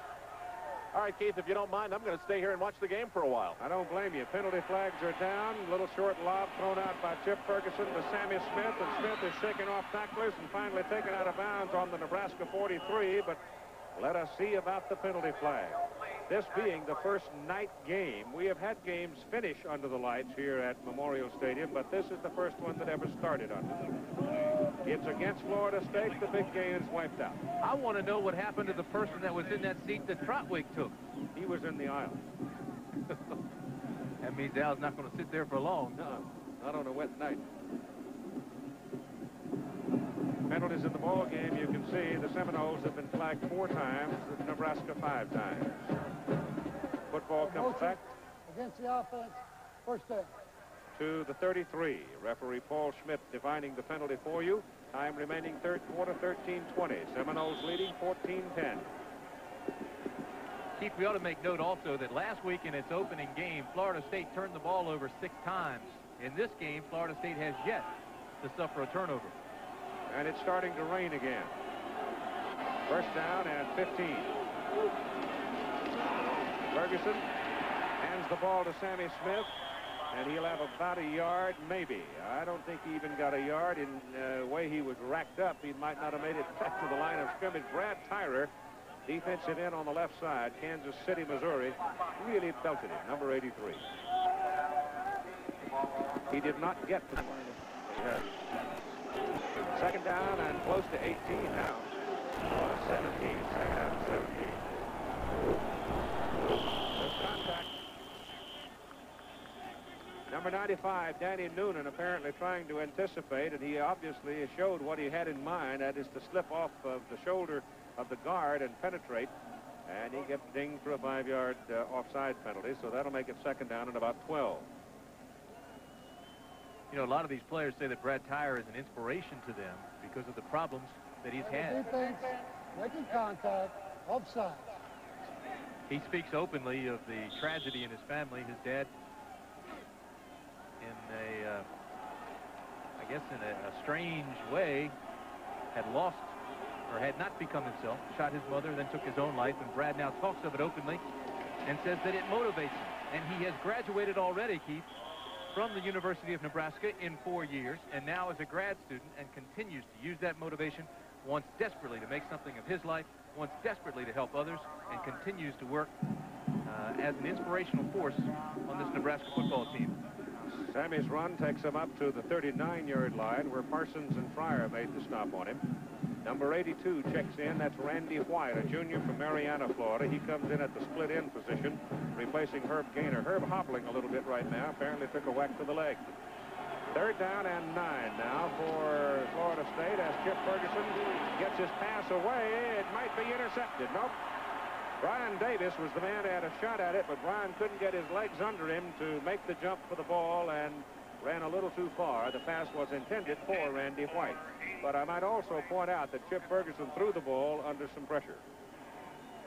All right, Keith, if you don't mind, I'm going to stay here and watch the game for a while. I don't blame you. Penalty flags are down. Little short lob thrown out by Chip Ferguson to Sammy Smith, and Smith is shaking off tacklers and finally taken out of bounds on the Nebraska 43, but let us see about the penalty flag. This being the first night game, we have had games finish under the lights here at Memorial Stadium, but this is the first one that ever started under them. It's against Florida State. The big game is wiped out. I want to know what happened to the person that was in that seat that Trautwig took. He was in the aisle. <laughs> that means Al's not going to sit there for long. No, not on a wet night. Penalties in the ball game, you can see the Seminoles have been flagged four times, Nebraska five times. Football comes Motion back Against the offense, first down. to the 33. Referee Paul Schmidt defining the penalty for you. Time remaining third quarter, 13-20. Seminoles leading 14-10. Keith, we ought to make note also that last week in its opening game, Florida State turned the ball over six times. In this game, Florida State has yet to suffer a turnover. And it's starting to rain again. First down and 15. Ferguson hands the ball to Sammy Smith, and he'll have about a yard, maybe. I don't think he even got a yard. In the way he was racked up, he might not have made it back to the line of scrimmage. Brad Tyrer, defensive end on the left side, Kansas City, Missouri, really belted him, number 83. He did not get to the line. Second down and close to 18 now. 17, second down, 17. Number 95, Danny Noonan, apparently trying to anticipate, and he obviously showed what he had in mind, that is to slip off of the shoulder of the guard and penetrate. And he gets dinged for a five-yard uh, offside penalty, so that'll make it second down and about 12. You know, a lot of these players say that Brad Tyrer is an inspiration to them because of the problems that he's had. Defense, making contact, offside. He speaks openly of the tragedy in his family. His dad, in a, uh, I guess in a, a strange way, had lost or had not become himself, shot his mother, then took his own life. And Brad now talks of it openly and says that it motivates him. And he has graduated already, Keith, from the University of Nebraska in four years and now as a grad student and continues to use that motivation, wants desperately to make something of his life, wants desperately to help others, and continues to work uh, as an inspirational force on this Nebraska football team. Sammy's run takes him up to the 39-yard line where Parsons and Fryar made the stop on him. Number 82 checks in. That's Randy White, a junior from Marianna, Florida. He comes in at the split end position, replacing Herb Gaynor. Herb hobbling a little bit right now. Apparently took a whack to the leg. Third down and nine now for Florida State as Chip Ferguson gets his pass away. It might be intercepted. Nope. Brian Davis was the man that had a shot at it, but Brian couldn't get his legs under him to make the jump for the ball and ran a little too far. The pass was intended for Randy White. But I might also point out that Chip Ferguson threw the ball under some pressure.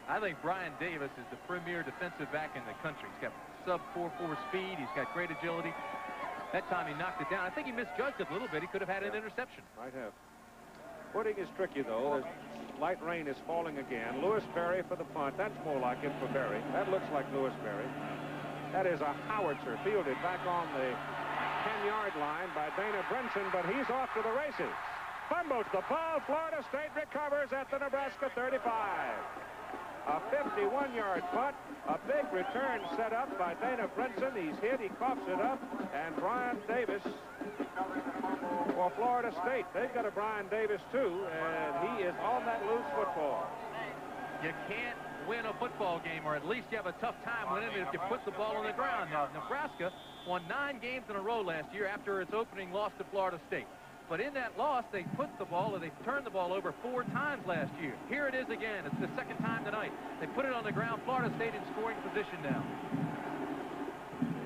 I think Brian Davis is the premier defensive back in the country. He's got sub 4-4 speed. He's got great agility. That time he knocked it down. I think he misjudged it a little bit. He could have had an interception. Might have. Putting is tricky, though. There's light rain is falling again. Lewis Berry for the punt. That's more like it for Berry. That looks like Lewis Berry. That is a howitzer fielded back on the 10-yard line by Dana Brinson, but he's off to the races. Fumbles the ball. Florida State recovers at the Nebraska 35. A 51-yard punt. A big return set up by Dana Brinson. He's hit. He coughs it up. And Brian Davis for Florida State. They've got a Brian Davis, too, and he is on that loose football. You can't win a football game, or at least you have a tough time winning it if you put the ball on the ground. Now, Nebraska won nine games in a row last year after its opening loss to Florida State. But in that loss, they put the ball, or they turned the ball over four times last year. Here it is again. It's the second time tonight. They put it on the ground. Florida State in scoring position now.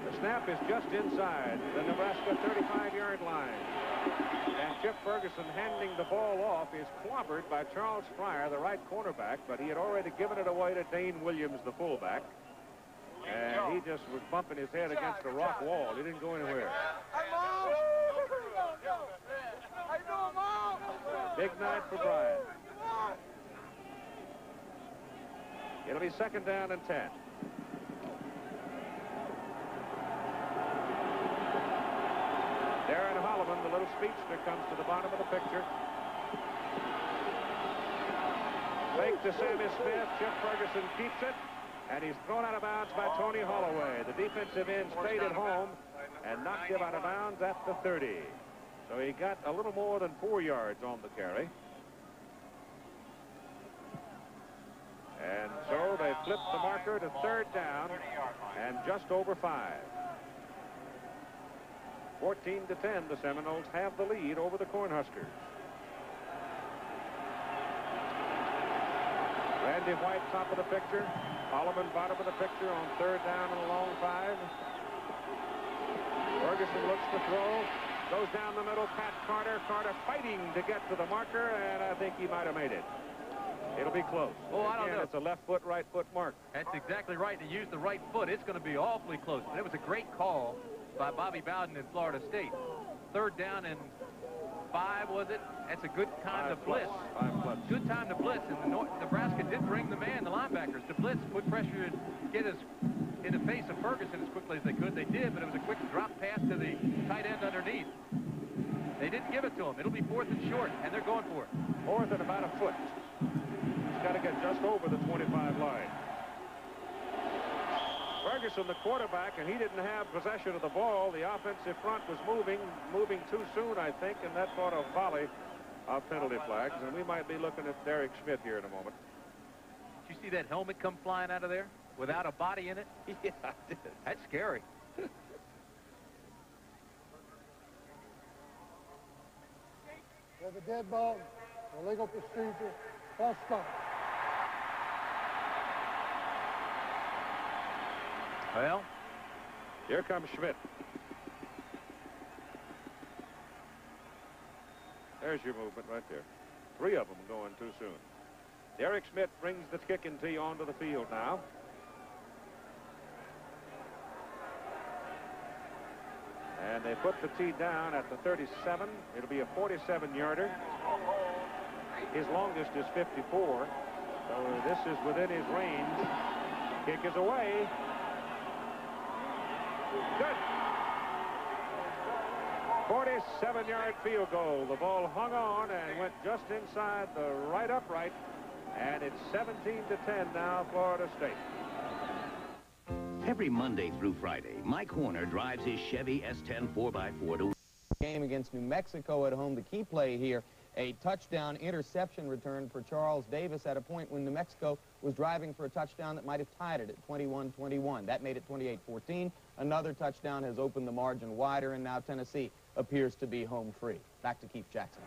The snap is just inside the Nebraska 35-yard line. And Chip Ferguson handing the ball off is clobbered by Charles Fryar, the right cornerback, but he had already given it away to Dayne Williams, the fullback. And he just was bumping his head against the rock wall. He didn't go anywhere. Big night for Brian. It'll be second down and 10. Darren Holloman, the little speedster, comes to the bottom of the picture. Fake to Sammy Smith. Chip Ferguson keeps it. And he's thrown out of bounds by Tony Holloway. The defensive end stayed at home and knocked him out of bounds at the 30. So he got a little more than four yards on the carry. And so they flipped the marker to third down and just over five. 14 to 10, the Seminoles have the lead over the Cornhuskers. Randy White, top of the picture. Holloman, bottom of the picture on third down and a long five. Ferguson looks to throw. Goes down the middle. Pat Carter. Carter fighting to get to the marker, and I think he might have made it. It'll be close. Oh, I don't know. It's a left foot, right foot mark. That's exactly right. To use the right foot, it's going to be awfully close. But it was a great call by Bobby Bowden in Florida State. Third down and five, was it? That's a good time Five to blitz. plus. Five plus. Good time to blitz. And the North, Nebraska did bring the man, the linebackers, to blitz, put pressure and get us in the face of Ferguson as quickly as they could. They did, but it was a quick drop pass to the tight end underneath. They didn't give it to him. It'll be fourth and short, and they're going for it. Fourth and about a foot. He's got to get just over the 25 line. Ferguson, the quarterback, and he didn't have possession of the ball. The offensive front was moving, moving too soon, I think, and that brought a volley of penalty flags. And we might be looking at Derek Smith here in a moment. Did you see that helmet come flying out of there without a body in it? <laughs> Yeah, I did. That's scary. With a dead ball, illegal procedure, false start. Well, here comes Schmidt. There's your movement right there. Three of them going too soon. Derek Schmidt brings the kicking tee onto the field now. And they put the tee down at the 37. It'll be a 47-yarder. His longest is 54. So this is within his range. Kick is away. Good. 47-yard field goal. The ball hung on and went just inside the right upright. And it's 17 to 10 now, Florida State. Every Monday through Friday, Mike Horner drives his Chevy S10 4x4 to Game against New Mexico at home. The key play here, a touchdown interception return for Charles Davis at a point when New Mexico was driving for a touchdown that might have tied it at 21-21. That made it 28-14. Another touchdown has opened the margin wider, and now Tennessee appears to be home free. Back to Keith Jackson.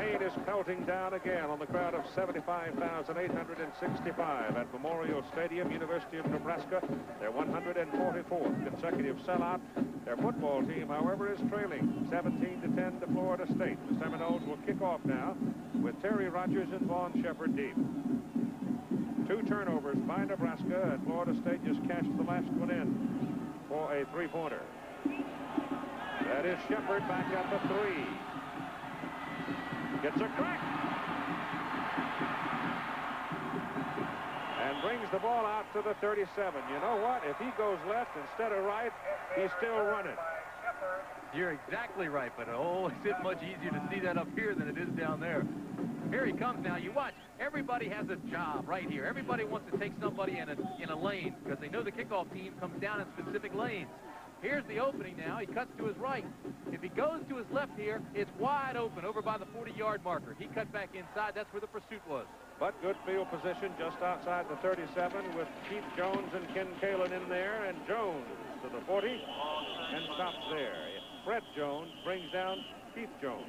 Rain is pelting down again on the crowd of 75,865 at Memorial Stadium, University of Nebraska. Their 144th consecutive sellout. Their football team, however, is trailing 17 to 10 to Florida State. The Seminoles will kick off now with Terry Rodgers and Von Sheppard deep. Two turnovers by Nebraska, and Florida State just cashed the last one in for a three-pointer. That is Sheppard back at the three. Gets a crack. And brings the ball out to the 37. You know what? If he goes left instead of right, he's still running. You're exactly right, but oh, is it much easier to see that up here than it is down there. Here he comes now. You watch. Everybody has a job right here. Everybody wants to take somebody in a, in a lane because they know the kickoff team comes down in specific lanes. Here's the opening now. He cuts to his right. If he goes to his left here, it's wide open over by the 40-yard marker. He cut back inside. That's where the pursuit was. But good field position just outside the 37 with Keith Jones and Ken Kaelin in there. And Jones to the 40 and stops there. Fred Jones brings down Keith Jones.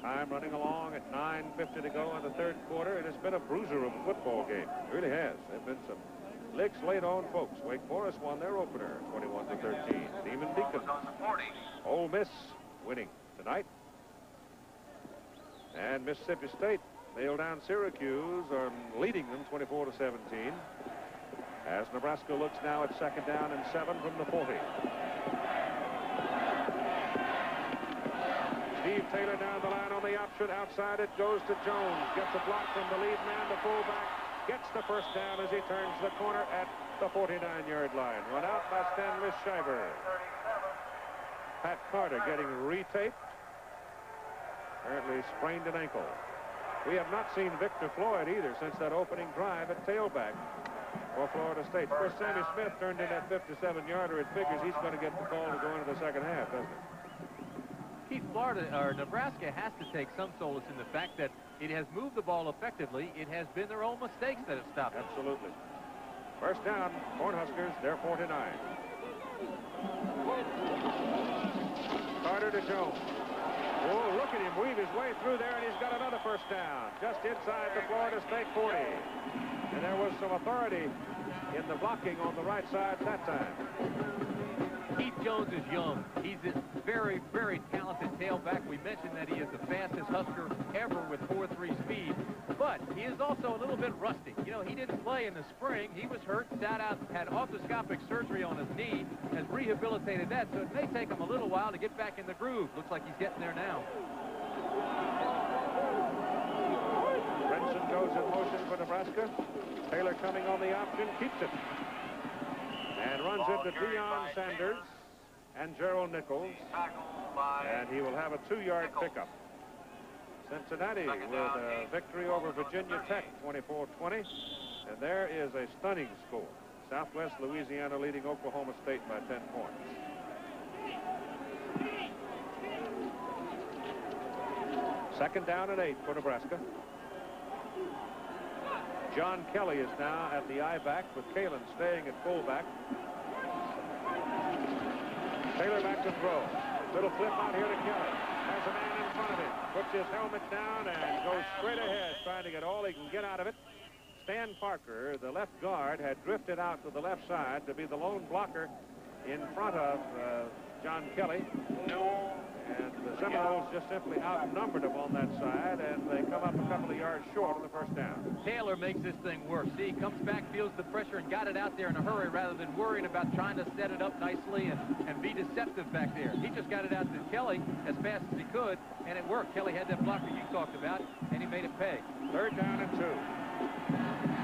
Time running along at 9.50 to go in the third quarter. It has been a bruiser of a football game. It really has. There have been some licks laid on folks. Wake Forest won their opener, 21 to 13. Demon Deacon. Ole Miss winning tonight. And Mississippi State nailed down Syracuse, are leading them 24 to 17. As Nebraska looks now at second down and seven from the 40. Steve Taylor down the line on the option. Outside it goes to Jones. Gets a block from the lead man, the fullback. Gets the first down as he turns the corner at the 49-yard line. Run out by Stanley Shiver. Pat Carter getting retaped. Apparently sprained an ankle. We have not seen Victor Floyd either since that opening drive at tailback for Florida State. Course, Sammy Smith turned in that 57-yarder. It figures he's going to get the call to go into the second half, doesn't it? Keith, Florida or Nebraska has to take some solace in the fact that it has moved the ball effectively. It has been their own mistakes that have stopped it. Absolutely. First down, Cornhuskers, they're 49. Carter to Jones. Oh, look at him weave his way through there, and he's got another first down, just inside the Florida State 40. And there was some authority in the blocking on the right side that time. Keith Jones is young. He's a very, very talented tailback. We mentioned that he is the fastest Husker ever with 4-3 speed, but he is also a little bit rusty. You know, he didn't play in the spring. He was hurt, sat out, had arthroscopic surgery on his knee, has rehabilitated that, so it may take him a little while to get back in the groove. Looks like he's getting there now. Brinson goes in motion for Nebraska. Taylor coming on the option, keeps it and runs into Deion Sanders and Gerald Nichols. And he will have a two-yard pickup. Cincinnati with a victory over Virginia Tech, 24-20. And there is a stunning score. Southwest Louisiana leading Oklahoma State by 10 points. Second down and eight for Nebraska. John Kelly is now at the I-back with Kaelin staying at fullback. Taylor back to throw. Little flip out here to Kelly. Has a man in front of him. Puts his helmet down and goes straight ahead trying to get all he can get out of it. Stan Parker, the left guard, had drifted out to the left side to be the lone blocker in front of uh, John Kelly. And the Seminoles just simply outnumbered them on that side, and they come up a couple of yards short of the first down. Taylor makes this thing work. See, he comes back, feels the pressure, and got it out there in a hurry rather than worrying about trying to set it up nicely and, and be deceptive back there. He just got it out to Kelly as fast as he could, and it worked. Kelly had that blocker you talked about, and he made it pay. Third down and two.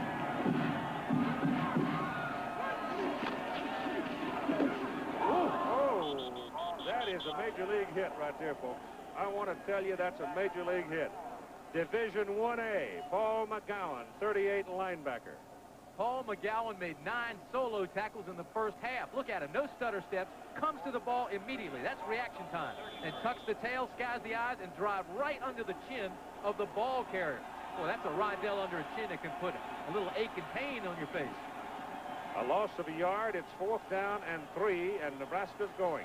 Is a major league hit right there, folks. I want to tell you that's a major league hit. Division 1A, Paul McGowan, 38 linebacker. Paul McGowan made nine solo tackles in the first half. Look at him, no stutter steps, comes to the ball immediately. That's reaction time. And tucks the tail, skies the eyes, and drive right under the chin of the ball carrier. Boy, that's a Rydell under a chin that can put a little ache and pain on your face. A loss of a yard. It's fourth down and three, and Nebraska's going.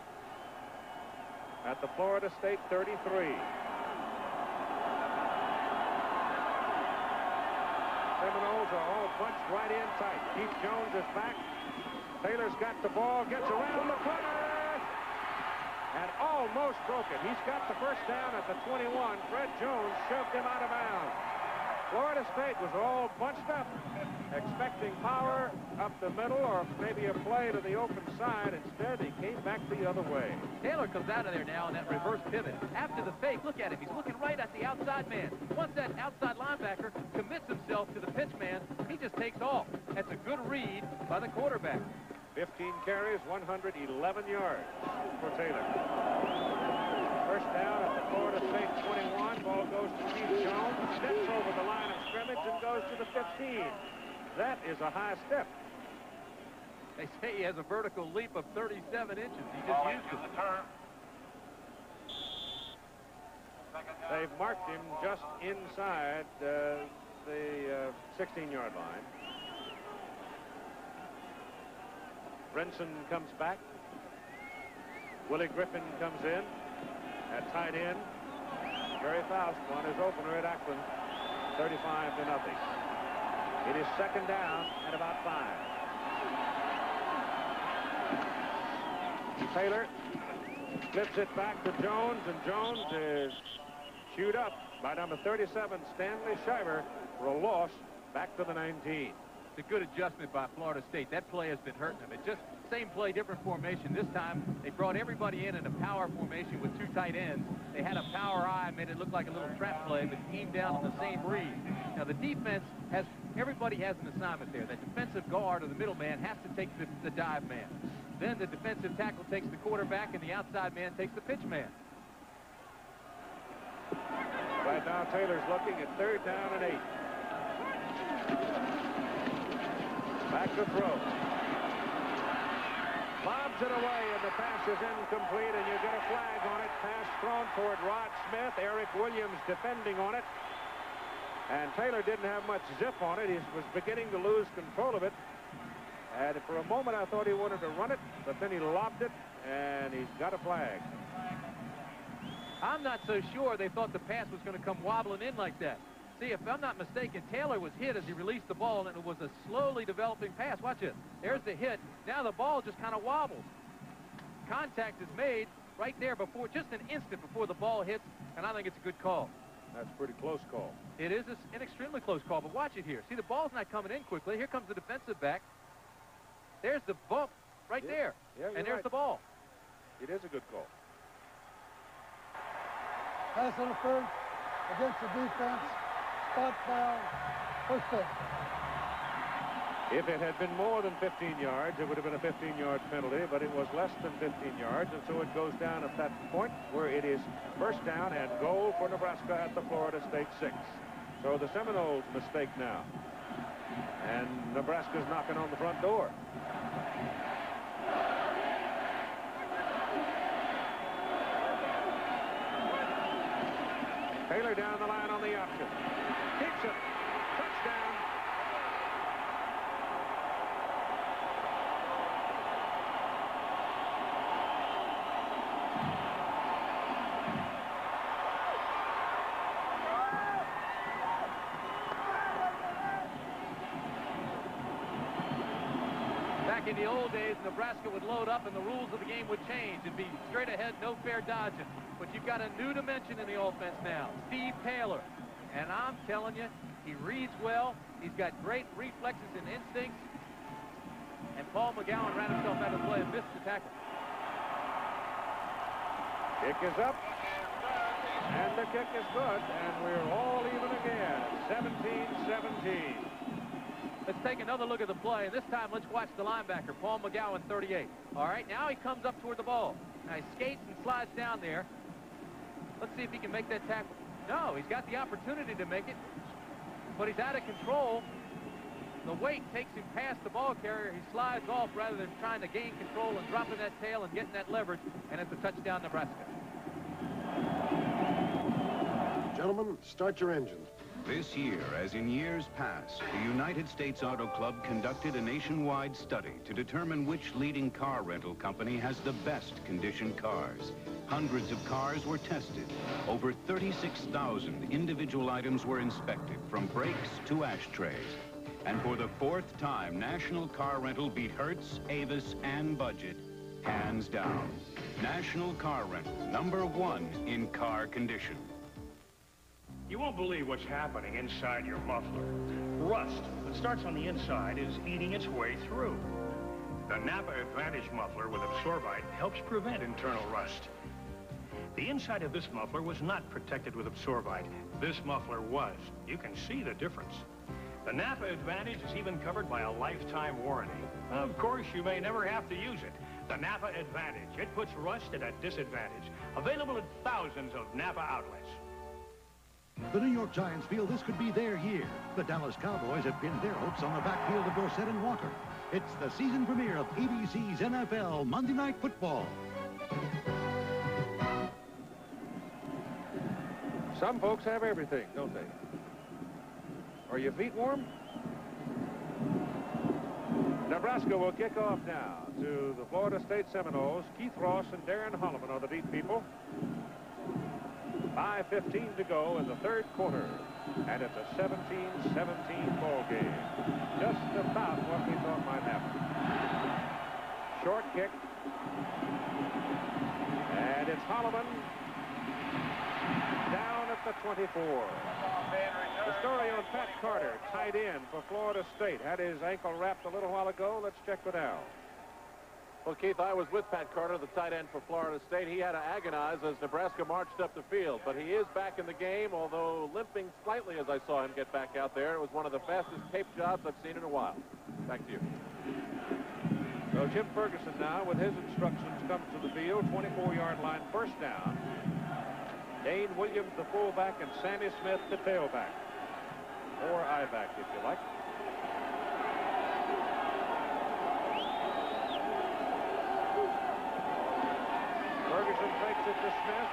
At the Florida State 33. Seminoles are all bunched right in tight. Keith Jones is back. Taylor's got the ball, gets around the corner, and almost broke it. He's got the first down at the 21. Fred Jones shoved him out of bounds. Florida State was all bunched up, expecting power up the middle or maybe a play to the open side. Instead, he came back the other way. Taylor comes out of there now on that reverse pivot. After the fake, look at him. He's looking right at the outside man. Once that outside linebacker commits himself to the pitch man, he just takes off. That's a good read by the quarterback. 15 carries, 111 yards for Taylor. First down at the Florida State 21. Ball goes to Keith Jones. Steps over the line of scrimmage and goes to the 15. That is a high step. They say he has a vertical leap of 37 inches. He just used it. They've marked him just inside uh, the 16-yard line. Brinson comes back. Willie Griffin comes in at tight end. Gerry Faust won his opener at Akron, 35 to nothing. It is second down at about five. Taylor flips it back to Jones, and Jones is chewed up by number 37, Stanley Shiver, for a loss back to the 19. It's a good adjustment by Florida State. That play has been hurting them. It's just same play, different formation. This time, they brought everybody in in a power formation with two tight ends. They had a power I, made it look like a little trap play, but came down on the same read. Now, the defense has, everybody has an assignment there. That defensive guard or the middleman has to take the, the dive man. Then the defensive tackle takes the quarterback, and the outside man takes the pitch man. Right now, Taylor's looking at third down and eight. Back to throw. Lobs it away, and the pass is incomplete, and you get a flag on it. Pass thrown toward Rod Smith. Eric Williams defending on it. And Taylor didn't have much zip on it. He was beginning to lose control of it. And for a moment, I thought he wanted to run it, but then he lobbed it, and he's got a flag. I'm not so sure they thought the pass was going to come wobbling in like that. See, if I'm not mistaken, Taylor was hit as he released the ball, and it was a slowly developing pass. Watch it. There's the hit. Now the ball just kind of wobbles. Contact is made right there before, just an instant before the ball hits, and I think it's a good call. That's a pretty close call. It is an extremely close call, but watch it here. See, the ball's not coming in quickly. Here comes the defensive back. There's the bump right Yeah. there, Yeah, and you're there's right. the ball. It is a good call. Pass interference against the defense. If it had been more than 15 yards, it would have been a 15-yard penalty, but it was less than 15 yards, and so it goes down at that point where it is first down and goal for Nebraska at the Florida State 6. So the Seminoles mistake now. And Nebraska's knocking on the front door. Taylor down the line on the option. Keeps it. Touchdown. Back in the old days, Nebraska would load up and the rules of the game would change. It'd be straight ahead, no fair dodging. But you've got a new dimension in the offense now. Steve Taylor. And I'm telling you, he reads well. He's got great reflexes and instincts. And Paul McGowan ran himself out of play and missed the tackle. Kick is up. And the kick is good. And we're all even again. 17-17. Let's take another look at the play. And this time, let's watch the linebacker, Paul McGowan, 38. All right, now he comes up toward the ball. Now he skates and slides down there. Let's see if he can make that tackle. No, he's got the opportunity to make it, but he's out of control. The weight takes him past the ball carrier. He slides off rather than trying to gain control and dropping that tail and getting that leverage, and it's a touchdown, Nebraska. Gentlemen, start your engines. This year, as in years past, the United States Auto Club conducted a nationwide study to determine which leading car rental company has the best conditioned cars. Hundreds of cars were tested. Over 36,000 individual items were inspected, from brakes to ashtrays. And for the fourth time, National Car Rental beat Hertz, Avis, and Budget, hands down. National Car Rental, number one in car condition. You won't believe what's happening inside your muffler. Rust that starts on the inside is eating its way through. The Napa Advantage muffler with Absorbite helps prevent internal rust. The inside of this muffler was not protected with Absorbite. This muffler was. You can see the difference. The Napa Advantage is even covered by a lifetime warranty. Of course, you may never have to use it. The Napa Advantage. It puts rust at a disadvantage. Available at thousands of Napa outlets. The New York Giants feel this could be their year. The Dallas Cowboys have pinned their hopes on the backfield of Dorsett and Walker. It's the season premiere of ABC's NFL Monday Night Football. Some folks have everything, don't they? Are your feet warm? Nebraska will kick off now to the Florida State Seminoles. Keith Ross and Darren Holloman are the deep people. 5.15 to go in the third quarter. And it's a 17-17 ball game. Just about what we thought might happen. Short kick. And it's Holloman the 24. The story on Pat Carter, tight end for Florida State, had his ankle wrapped a little while ago. Let's check with Al. Well, Keith, I was with Pat Carter, the tight end for Florida State. He had to agonize as Nebraska marched up the field, but he is back in the game, although limping slightly as I saw him get back out there. It was one of the fastest tape jobs I've seen in a while. Back to you. So Jim Ferguson now, with his instructions, comes to the field, 24-yard line, first down. Dayne Williams, the fullback, and Sammy Smith, the tailback. Or I-back, if you like. Ferguson takes it to Smith,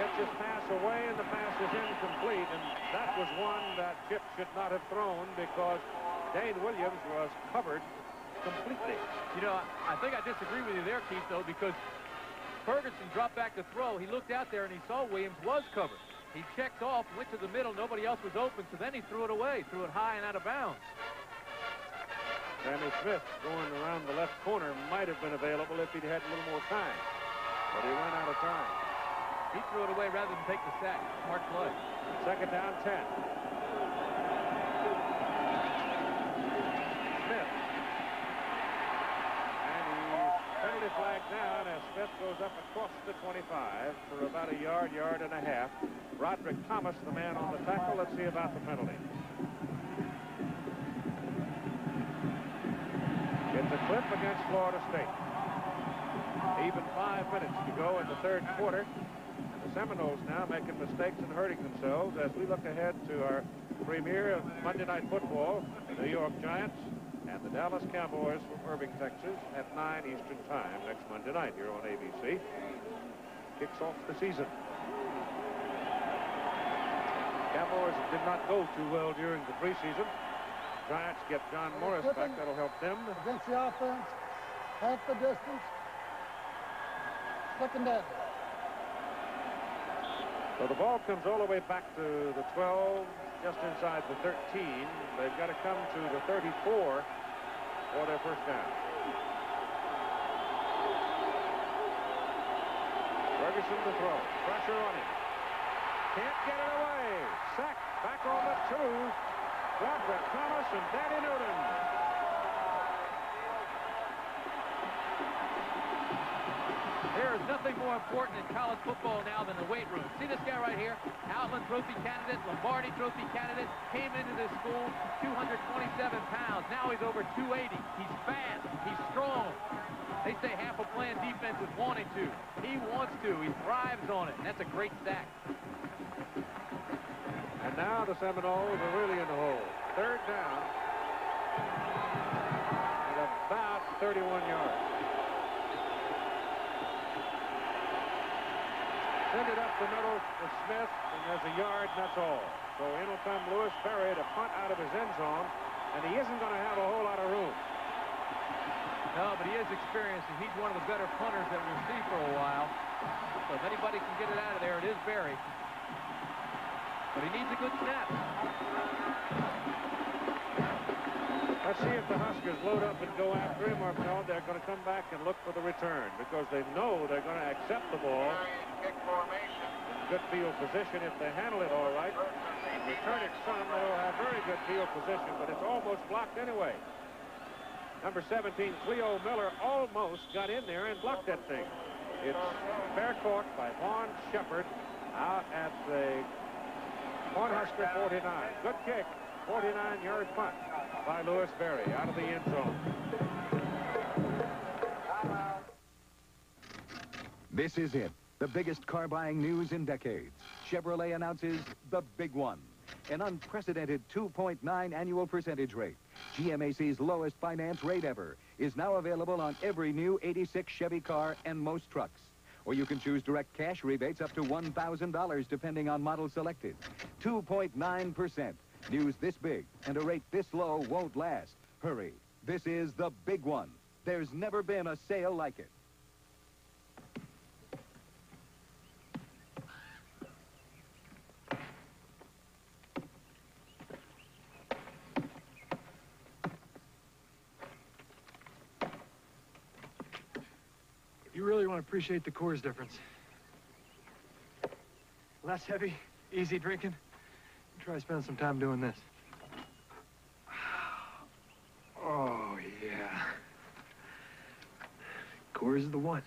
gets his pass away, and the pass is incomplete. And that was one that Chip should not have thrown because Dayne Williams was covered completely. You know, I think I disagree with you there, Keith, though, because Ferguson dropped back to throw. He looked out there and he saw Williams was covered. He checked off, went to the middle, nobody else was open, so then he threw it away, threw it high and out of bounds. Sammy Smith going around the left corner might have been available if he'd had a little more time. But he ran out of time. He threw it away rather than take the sack. Smart play. Second down, 10. Smith. And he's penalty flag down as Smith goes up across the 25 for about a yard, yard and a half. Roderick Thomas, the man on the tackle. Let's see about the penalty. It's a clip against Florida State. Even five minutes to go in the third quarter. The Seminoles now making mistakes and hurting themselves as we look ahead to our premiere of Monday Night Football, the New York Giants and the Dallas Cowboys from Irving, Texas at 9 Eastern Time next Monday night here on ABC. Kicks off the season. Cowboys did not go too well during the preseason. Giants get John Morris back. That'll help them. Against the offense, half the distance, second down. So the ball comes all the way back to the 12, just inside the 13. They've got to come to the 34 for their first down. Ferguson to throw. Pressure on him. Can't get it away. Sack back on the two. Roderick Thomas and Danny Noonan. Is nothing more important in college football now than the weight room. See this guy right here? Outland Trophy candidate, Lombardi Trophy candidate, came into this school 227 pounds. Now he's over 280. He's fast. He's strong. They say half a playing defense is wanting to. He wants to. He thrives on it. And that's a great sack. And now the Seminoles are really in the hole. Third down. At about 31 yards. Send it up the middle to Smith, and there's a yard, and that's all. So in will come Lewis Berry to punt out of his end zone, and he isn't going to have a whole lot of room. No, but he is experienced, and he's one of the better punters that we'll see for a while. So if anybody can get it out of there, it is Berry. But he needs a good snap. Let's see if the Huskers load up and go after him, or if no, they're going to come back and look for the return because they know they're going to accept the ball. Good field position if they handle it all right. Return it some, they'll have very good field position, but it's almost blocked anyway. Number 17, Cleo Miller, almost got in there and blocked that thing. It's fair caught by Von Sheppard out at the Cornhusker 49. Good kick, 49-yard punt by Lewis Berry out of the end zone. This is it. The biggest car buying news in decades. Chevrolet announces the big one. An unprecedented 2.9 annual percentage rate. GMAC's lowest finance rate ever is now available on every new 86 Chevy car and most trucks. Or you can choose direct cash rebates up to $1,000 depending on model selected. 2.9%. News this big and a rate this low won't last. Hurry. This is the big one. There's never been a sale like it. You really want to appreciate the Coors difference. Less heavy, easy drinking. Try spending some time doing this. Oh, yeah. Coors is the one.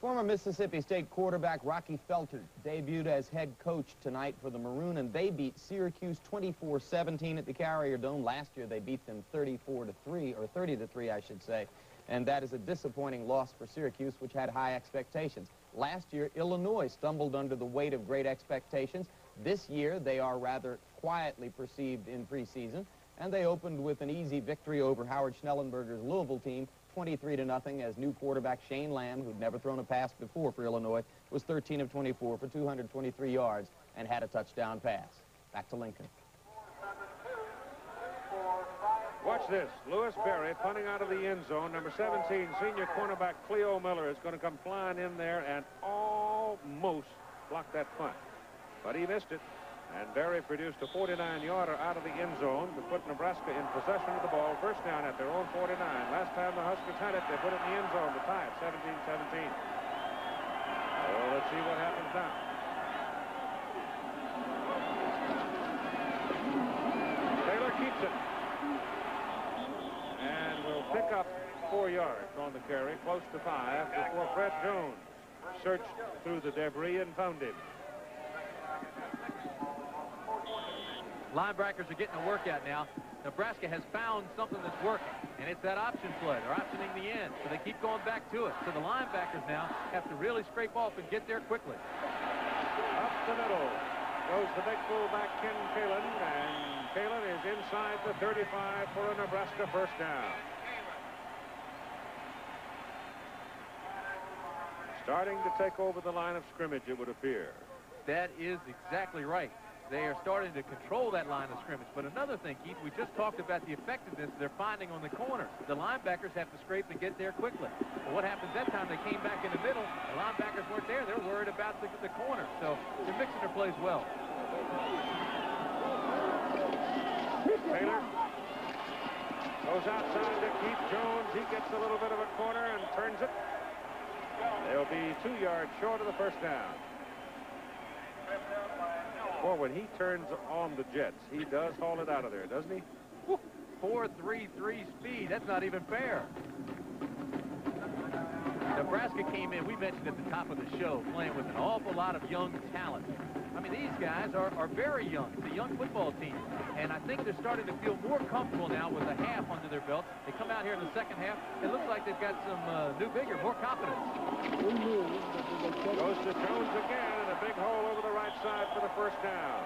Former Mississippi State quarterback Rocky Felker debuted as head coach tonight for the Maroon, and they beat Syracuse 24-17 at the Carrier Dome. Last year, they beat them 34-3, or 30-3, I should say. And that is a disappointing loss for Syracuse, which had high expectations. Last year, Illinois stumbled under the weight of great expectations. This year, they are rather quietly perceived in preseason, and they opened with an easy victory over Howard Schnellenberger's Louisville team, 23 to nothing, as new quarterback Shane Lamb, who'd never thrown a pass before for Illinois, was 13 of 24 for 223 yards and had a touchdown pass. Back to Lincoln. Watch this. Lewis Berry punting out of the end zone. Number 17, senior cornerback Cleo Miller is going to come flying in there and almost block that punt. But he missed it. And Berry produced a 49-yarder out of the end zone to put Nebraska in possession of the ball. First down at their own 49. Last time the Huskers had it, they put it in the end zone to tie it 17-17. Well, let's see what happens now. Taylor keeps it. And will pick up four yards on the carry, close to five, before Fred Jones searched through the debris and found him. Linebackers are getting a workout now. Nebraska has found something that's working, and it's that option play. They're optioning the end, so they keep going back to it. So the linebackers now have to really scrape off and get there quickly. Up the middle goes the big fullback Ken Kaelin, and Kaelin is inside the 35 for a Nebraska first down. Starting to take over the line of scrimmage, it would appear. That is exactly right. They are starting to control that line of scrimmage. But another thing, Keith, we just talked about the effectiveness they're finding on the corner. The linebackers have to scrape and get there quickly. But what happens that time? They came back in the middle. The linebackers weren't there. They're worried about the, the corner. So they're mixing their plays well. Taylor goes outside to Keith Jones. He gets a little bit of a corner and turns it. They'll be two yards short of the first down. Boy, when he turns on the Jets, he does haul it out of there, doesn't he? 4-3-3 speed. That's not even fair. Nebraska came in, we mentioned at the top of the show, playing with an awful lot of young talent. I mean, these guys are, are very young. It's a young football team. And I think they're starting to feel more comfortable now with a half under their belt. They come out here in the second half. It looks like they've got some uh, new vigor, more confidence. Goes to Jones again, and a big hole over the right side for the first down.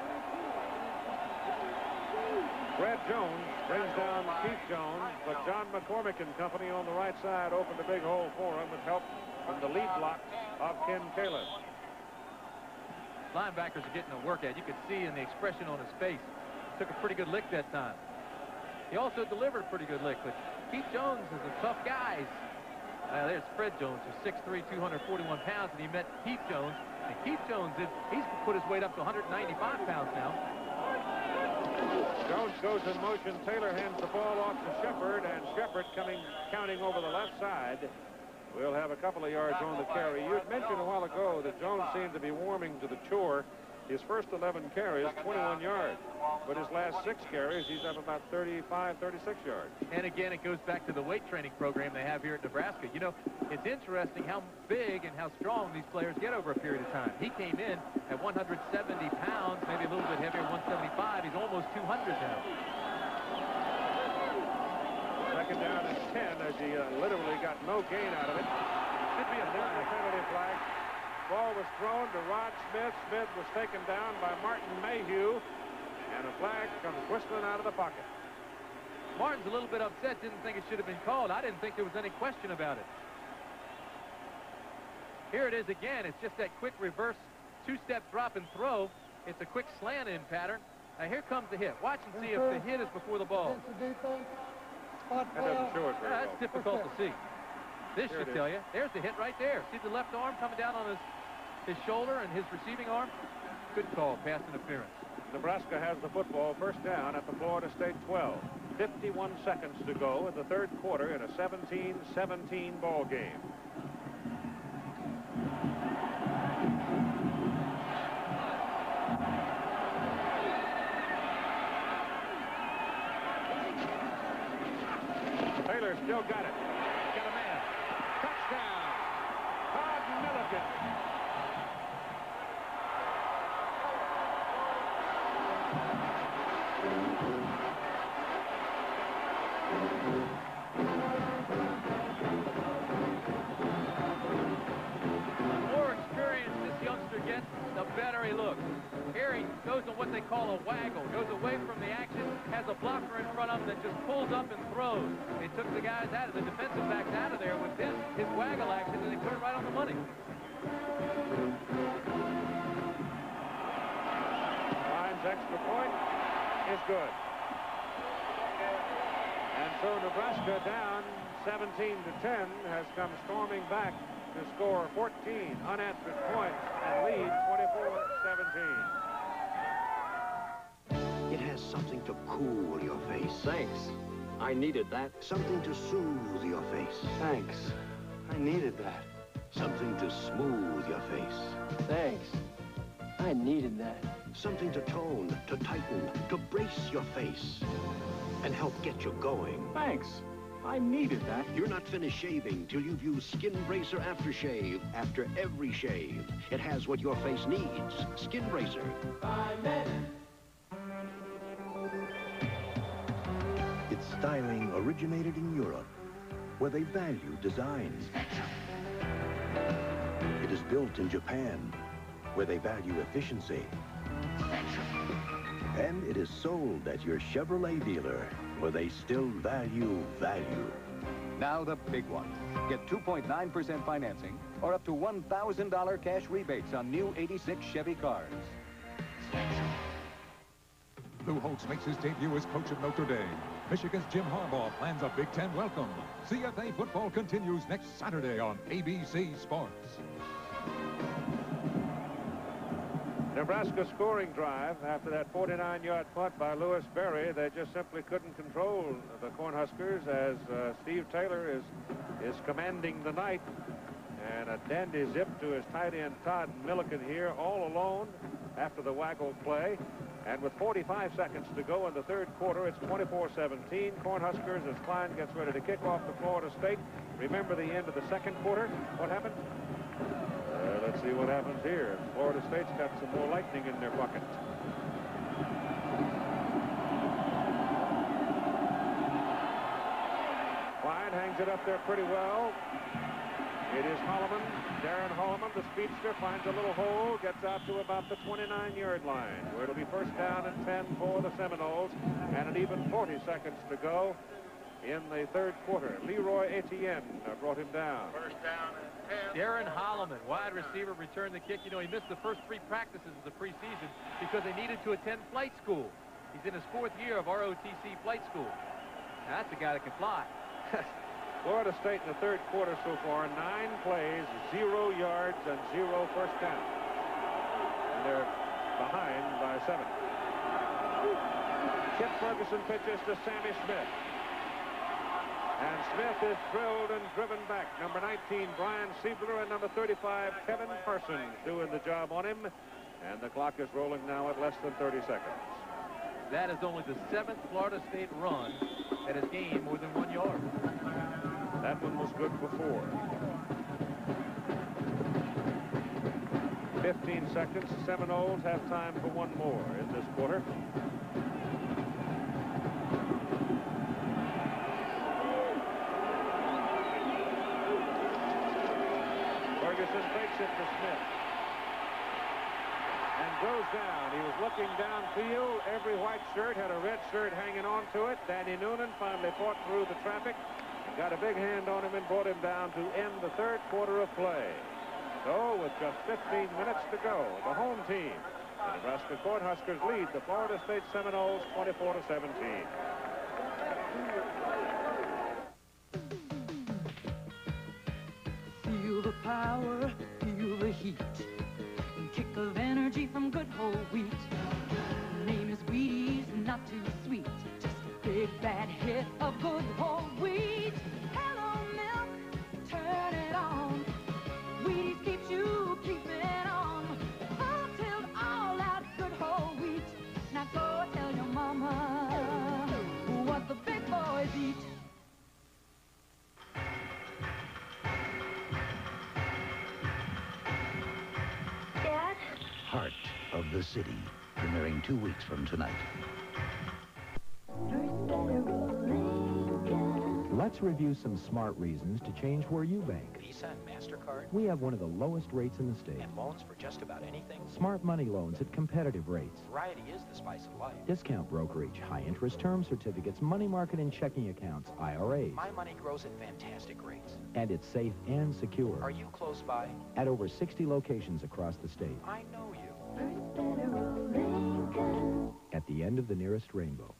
Fred Jones brings down Keith Jones, but John McCormick and company on the right side opened a big hole for him with help from the lead block of Ken Kaelin. Linebackers are getting a workout. You could see in the expression on his face. Took a pretty good lick that time. He also delivered a pretty good lick, but Keith Jones is a tough guy. Uh, there's Fred Jones, who's 6'3", 241 pounds, and he met Keith Jones. Keith Jones, is, he's put his weight up to 195 pounds now. Jones goes in motion. Taylor hands the ball off to Sheppard, and Sheppard coming, counting over the left side We'll have a couple of yards on the carry. You had mentioned a while ago that Jones seemed to be warming to the chore. His first 11 carries, 21 yards. But his last six carries, he's up about 35, 36 yards. And again, it goes back to the weight training program they have here at Nebraska. You know, it's interesting how big and how strong these players get over a period of time. He came in at 170 pounds, maybe a little bit heavier, 175. He's almost 200 now. Second down and 10 as he uh, literally got no gain out of it. Should be a penalty flag. Ball was thrown to Rod Smith. Smith was taken down by Martin Mayhew. And a flag comes whistling out of the pocket. Martin's a little bit upset, didn't think it should have been called. I didn't think there was any question about it. Here it is again. It's just that quick reverse two-step drop and throw. It's a quick slant in pattern. Now here comes the hit. Watch and see if the hit is before the ball. That doesn't show it very That's well. difficult to see. This Here should tell you. There's the hit right there. See the left arm coming down on his his shoulder and his receiving arm? Good call, pass interference. Nebraska has the football first down at the Florida State 12. 51 seconds to go in the third quarter in a 17-17 ball game. Taylor still got it. Something to soothe your face. Thanks. I needed that. Something to smooth your face. Thanks. I needed that. Something to tone, to tighten, to brace your face. And help get you going. Thanks. I needed that. You're not finished shaving till you've used Skin Bracer Aftershave after every shave. It has what your face needs. Skin Bracer. Its styling originated in Europe, where they value design. It is built in Japan, where they value efficiency. And it is sold at your Chevrolet dealer, where they still value value. Now the big one. Get 2.9% financing or up to $1,000 cash rebates on new 86 Chevy cars. Lou Holtz makes his debut as coach of Notre Dame. Michigan's Jim Harbaugh plans a Big Ten welcome. CFA football continues next Saturday on ABC Sports. Nebraska scoring drive after that 49-yard punt by Lewis Berry. They just simply couldn't control the Cornhuskers as uh, Steve Taylor is is commanding the night. And a dandy zip to his tight end Todd Millikan here all alone after the waggle play. And with 45 seconds to go in the third quarter, it's 24-17. Cornhuskers as Klein gets ready to kick off to Florida State. Remember the end of the second quarter? What happened? Uh, let's see what happens here. Florida State's got some more lightning in their bucket. Klein hangs it up there pretty well. It is Holloman, Darren Holloman, the speedster, finds a little hole, gets out to about the 29-yard line, where it'll be first down and 10 for the Seminoles, and an even 40 seconds to go in the third quarter. Leroy Etienne uh, brought him down. First down and 10. Darren Holloman, wide receiver, returned the kick. You know, he missed the first three practices of the preseason because they needed to attend flight school. He's in his fourth year of ROTC flight school. Now, that's a guy that can fly. <laughs> Florida State in the third quarter so far, nine plays, zero yards, and zero first down. And they're behind by seven. Chip Ferguson pitches to Sammy Smith. And Smith is drilled and driven back. Number 19, Brian Siebler, and number 35, Kevin Parsons, doing the job on him. And the clock is rolling now at less than 30 seconds. That is only the seventh Florida State run that has gained more than one yard. That one was good before. 15 seconds. Seminoles have time for one more in this quarter. Ferguson fakes it to Smith. And goes down. He was looking downfield. Every white shirt had a red shirt hanging on to it. Danny Noonan finally fought through the traffic. Got a big hand on him and brought him down to end the third quarter of play. So, with just 15 minutes to go, the home team, the Nebraska Cornhuskers lead the Florida State Seminoles 24 to 17. Feel the power, feel the heat. Kick of energy from good whole wheat. Name is Wheaties, not too sweet. Just a big bad hit of good whole wheat. Hello milk, turn it on. Wheaties keeps you keeping on. Full-tilled, all out good whole wheat. Now go tell your mama what the big boys eat. Dad? Heart of the City, premiering two weeks from tonight. Let's review some smart reasons to change where you bank. Visa and MasterCard We have one of the lowest rates in the state. and loans for just about anything. Smart money loans at competitive rates. Variety is the spice of life. Discount brokerage, high interest term certificates, money market and checking accounts, IRAs. My money grows at fantastic rates. And it's safe and secure. Are you close by? At over 60 locations across the state. I know you. At the end of the nearest rainbow.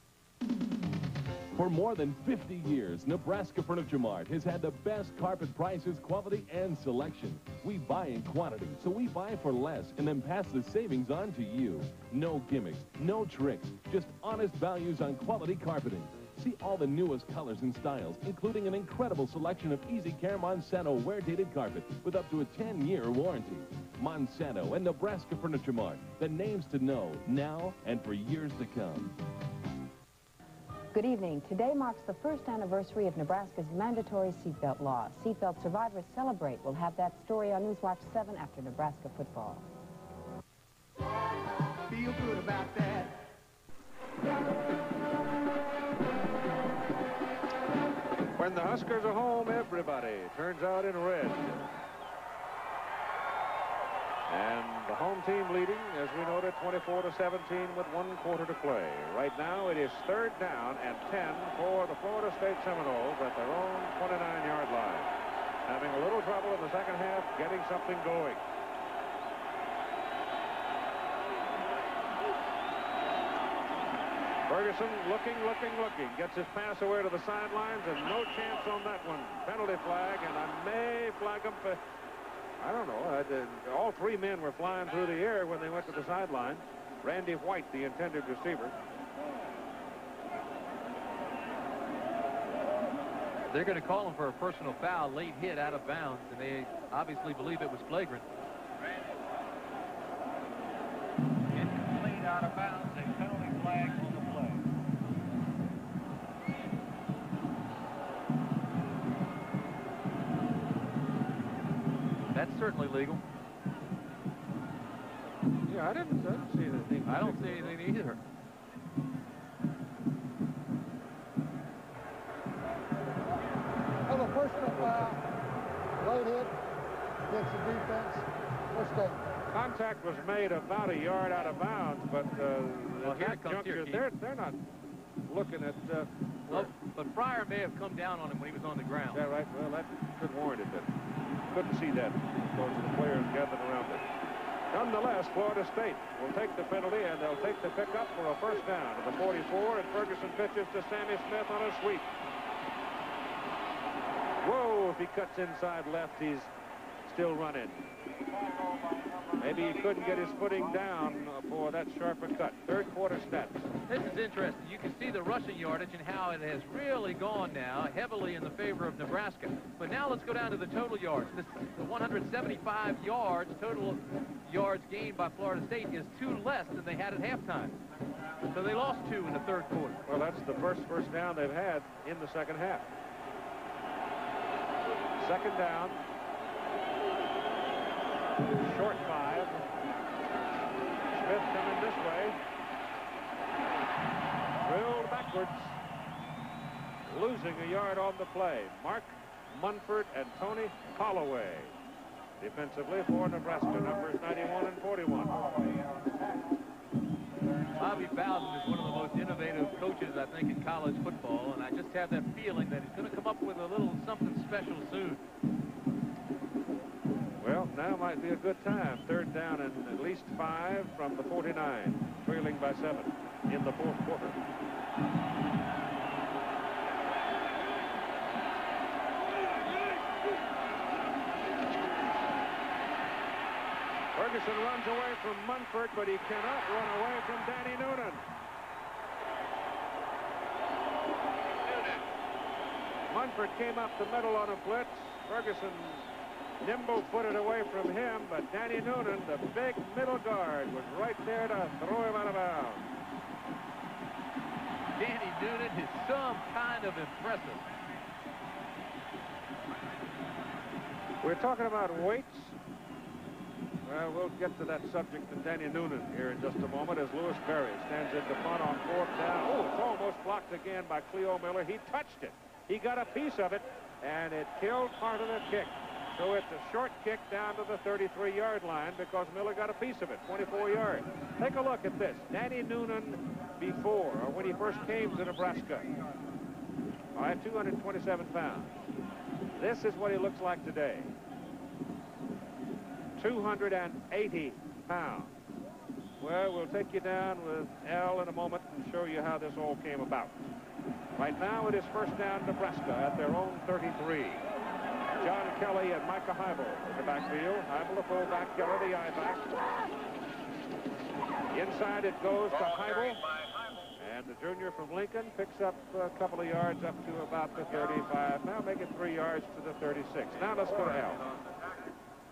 For more than 50 years, Nebraska Furniture Mart has had the best carpet prices, quality, and selection. We buy in quantity, so we buy for less and then pass the savings on to you. No gimmicks, no tricks, just honest values on quality carpeting. See all the newest colors and styles, including an incredible selection of Easy Care Monsanto wear-dated carpet with up to a 10-year warranty. Monsanto and Nebraska Furniture Mart, the names to know now and for years to come. Good evening. Today marks the first anniversary of Nebraska's mandatory seatbelt law. Seatbelt survivors celebrate. We'll have that story on Newswatch 7 after Nebraska football. Feel good about that. When the Huskers are home, everybody turns out in red. And the home team leading, as we noted, 24 to 17 with one quarter to play. Right now, it is third down and 10 for the Florida State Seminoles at their own 29-yard line. Having a little trouble in the second half, getting something going. Ferguson looking, looking, looking. Gets his pass away to the sidelines, and no chance on that one. Penalty flag, and I may flag him for... I don't know. Uh, I all three men were flying through the air when they went to the sideline. Randy White, the intended receiver. They're going to call him for a personal foul, late hit out of bounds, and they obviously believe it was flagrant. Incomplete out of bounds. That's certainly legal. Yeah, I didn't, I didn't see anything. I don't see anything either. Have a personal foul, late hit against the defense. We're staying. Contact was made about a yard out of bounds, but uh, Well, at here that it comes juncture, here, they're, they're not looking at... Uh, Well, but Fryar may have come down on him when he was on the ground. Is that right? Well, that could warrant it then. Couldn't see that because of the players gathered around it. Nonetheless, Florida State will take the penalty and they'll take the pickup for a first down to the 44 and Ferguson pitches to Sammy Smith on a sweep. Whoa, if he cuts inside left, he's still running. Maybe he couldn't get his footing down uh, for that sharper cut. Third quarter stats. This is interesting. You can see the rushing yardage and how it has really gone now heavily in the favor of Nebraska. But now let's go down to the total yards. This, the 175 yards, total yards gained by Florida State is two less than they had at halftime. So they lost two in the third quarter. Well, that's the first first down they've had in the second half. Second down. Short five. Smith coming this way. Drilled backwards. Losing a yard on the play. Marc Munford and Tony Holloway. Defensively for Nebraska, numbers 91 and 41. Bobby Bowden is one of the most innovative coaches, I think, in college football, and I just have that feeling that he's going to come up with a little something special soon. Well, now might be a good time. Third down and at least five from the 49, trailing by seven in the fourth quarter. Ferguson runs away from Munford, but he cannot run away from Danny Noonan. Munford came up the middle on a blitz. Ferguson nimble footed away from him, but Danny Noonan, the big middle guard, was right there to throw him out of bounds. Danny Noonan is some kind of impressive. We're talking about weights. Well, we'll get to that subject to Danny Noonan here in just a moment as Lewis Berry stands in the front on fourth down. Oh, it's almost blocked again by Cleo Miller. He touched it. He got a piece of it, and it killed part of the kick. So it's a short kick down to the 33-yard line because Miller got a piece of it, 24 yards. Take a look at this. Danny Noonan before, or when he first came to Nebraska. All right, 227 pounds. This is what he looks like today. 280 pounds. Well, we'll take you down with Al in a moment and show you how this all came about. Right now, it is first down Nebraska at their own 33. John Kelly and Micah Heibel in the backfield. Heibel the fullback, Kelly the I-back. Inside it goes to Heibel. And the junior from Lincoln picks up a couple of yards up to about the 35. Now make it three yards to the 36. Now let's go to Al.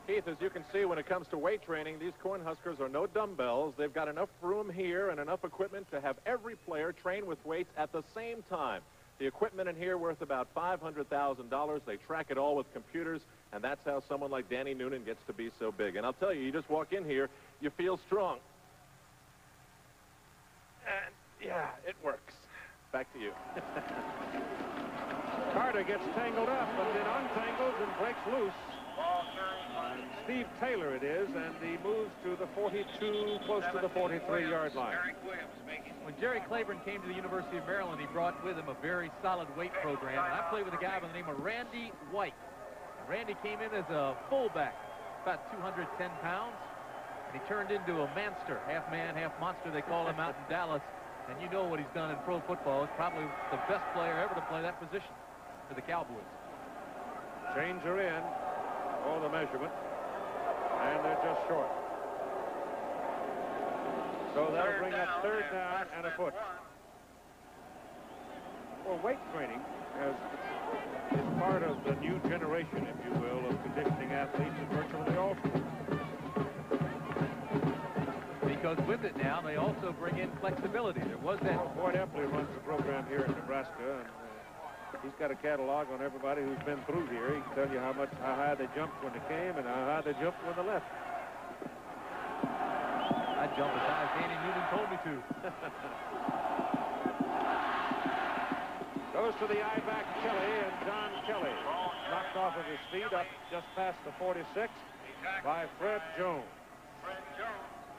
Keith, as you can see, when it comes to weight training, these Cornhuskers are no dumbbells. They've got enough room here and enough equipment to have every player train with weights at the same time. The equipment in here worth about $500,000. They track it all with computers, and that's how someone like Danny Noonan gets to be so big. And I'll tell you, you just walk in here, you feel strong. And, yeah, it works. Back to you. <laughs> Carter gets tangled up, but then untangles and breaks loose. Steve Taylor it is, and he moves to the 42, close to the 43-yard line. When Jerry Claiborne came to the University of Maryland, he brought with him a very solid weight program. And I played with a guy by the name of Randy White. Randy came in as a fullback, about 210 pounds, and he turned into a manster, half man, half monster, they call him out in Dallas. And you know what he's done in pro football. He's probably the best player ever to play that position for the Cowboys. Chains are in for the measurement, and they're just short. So that'll bring up third down and a foot. Well, weight training has, is part of the new generation, if you will, of conditioning athletes in virtually all sports. Because with it now, they also bring in flexibility. There was that. Boyd Epley runs the program here in Nebraska, and uh, he's got a catalog on everybody who's been through here. He can tell you how much, how high they jumped when they came and how high they jumped when they left. I jumped as high as Danny Noonan told me to. <laughs> Goes to the I-back Kelly, and John Kelly knocked off of his feet up just past the 46 by Fred Jones.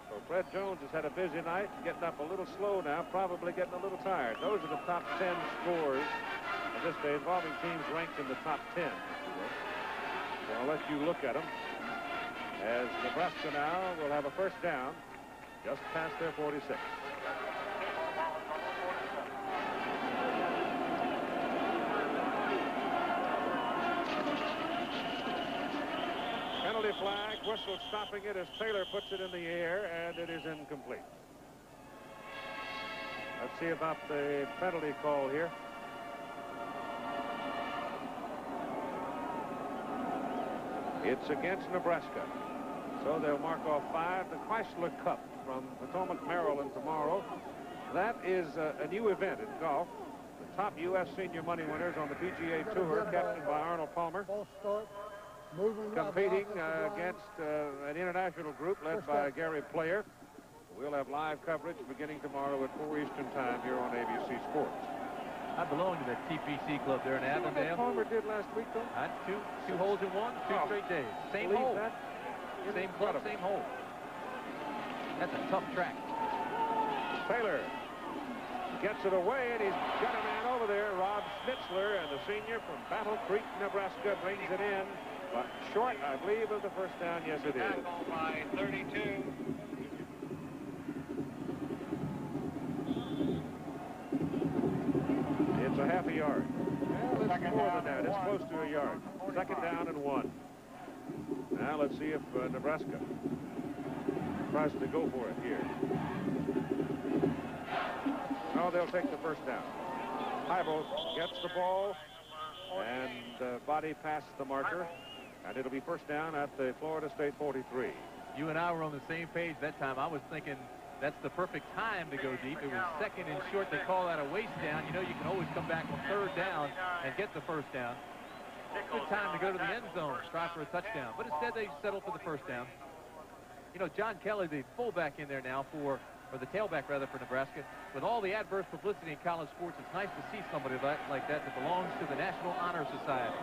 So Fred Jones has had a busy night, getting up a little slow now, probably getting a little tired. Those are the top 10 scores this day involving teams ranked in the top 10. So I'll let you look at them. As Nebraska now will have a first down just past their 46. Penalty flag, whistle stopping it as Taylor puts it in the air, and it is incomplete. Let's see about the penalty call here. It's against Nebraska. So they'll mark off five. The Chrysler Cup from Potomac, Maryland tomorrow. That is a, a new event in golf. The top U.S. senior money winners on the PGA Tour, captained by Arnold Palmer, competing uh, against uh, an international group led by Gary Player. We'll have live coverage beginning tomorrow at 4 Eastern Time here on ABC Sports. I belong to that TPC club there in Avondale. Palmer did last week, though? I two, two holes in one, two Oh. straight days. Same Believe hole. that? Same club, same hole. That's a tough track. Taylor gets it away, and he's got a man over there, Rob Schnitzler, and the senior from Battle Creek, Nebraska, brings it in. But short, I believe, of the first down. Yes, it is. by 32. It's a half a yard. Well, that. It's close to a yard. Second down and one. Now let's see if uh, Nebraska tries to go for it here. No, they'll take the first down. Heibel gets the ball and uh, body past the marker. And it'll be first down at the Florida State 43. You and I were on the same page that time. I was thinking that's the perfect time to go deep. It was second and short. They call that a waste down. You know you can always come back on third down and get the first down. Good time to go to the end zone, try for a touchdown. But instead they settled for the first down. You know, John Kelly, the fullback in there now for, or the tailback rather for Nebraska, with all the adverse publicity in college sports, it's nice to see somebody like, like that that belongs to the National Honor Society.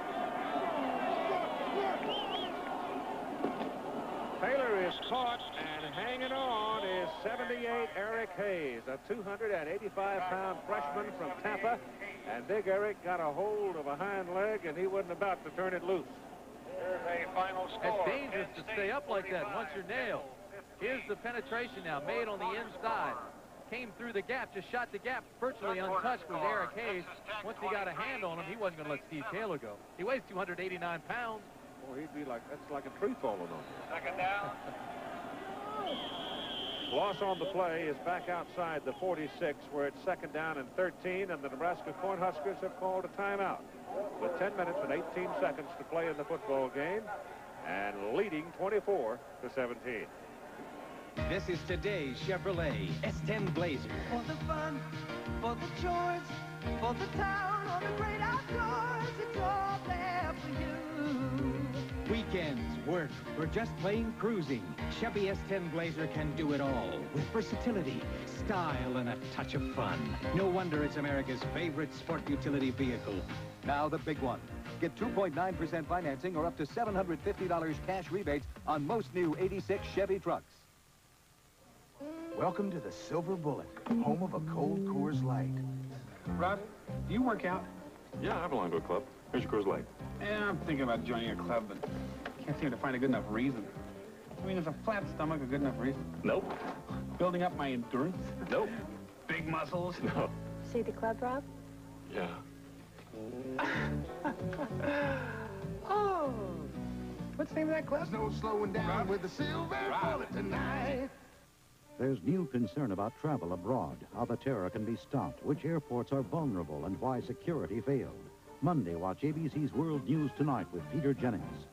Taylor is caught and hanging on is 78 Eric Hayes, a 285-pound freshman from Tampa. And Big Eric got a hold of a hind leg, and he wasn't about to turn it loose. Here's a final It's dangerous to stay up like that once you're nailed. Here's the penetration now, made on the inside. Came through the gap, just shot the gap virtually untouched with Eric Hayes. Once he got a hand on him, he wasn't going to let Steve Taylor go. He weighs 289 pounds. Well, he'd be like, that's like a tree falling on him. Second down. <laughs> Loss on the play is back outside the 46, where it's second down and 13, and the Nebraska Cornhuskers have called a timeout. With 10 minutes and 18 seconds to play in the football game, and leading 24 to 17. This is today's Chevrolet S10 Blazer. For the fun, for the chores, for the town, or the great outdoors, it's all there for you. Weekends, work, or just plain cruising. Chevy S10 Blazer can do it all with versatility, style, and a touch of fun. No wonder it's America's favorite sport utility vehicle. Now the big one. Get 2.9% financing or up to $750 cash rebates on most new 86 Chevy trucks. Welcome to the Silver Bullet, home of a cold Coors Light. Rod, do you work out? Yeah, I belong to a club. Here's your Coors Light. Yeah, I'm thinking about joining a club, but can't seem to find a good enough reason. I mean, is a flat stomach a good enough reason? Nope. Building up my endurance? Nope. Big muscles? <laughs> No. See the club, Rob? Yeah. <laughs> oh. What's the name of that club? There's no slowing down with the Silver Bullet tonight. There's new concern about travel abroad, how the terror can be stopped, which airports are vulnerable, and why security failed. Monday, watch ABC's World News Tonight with Peter Jennings.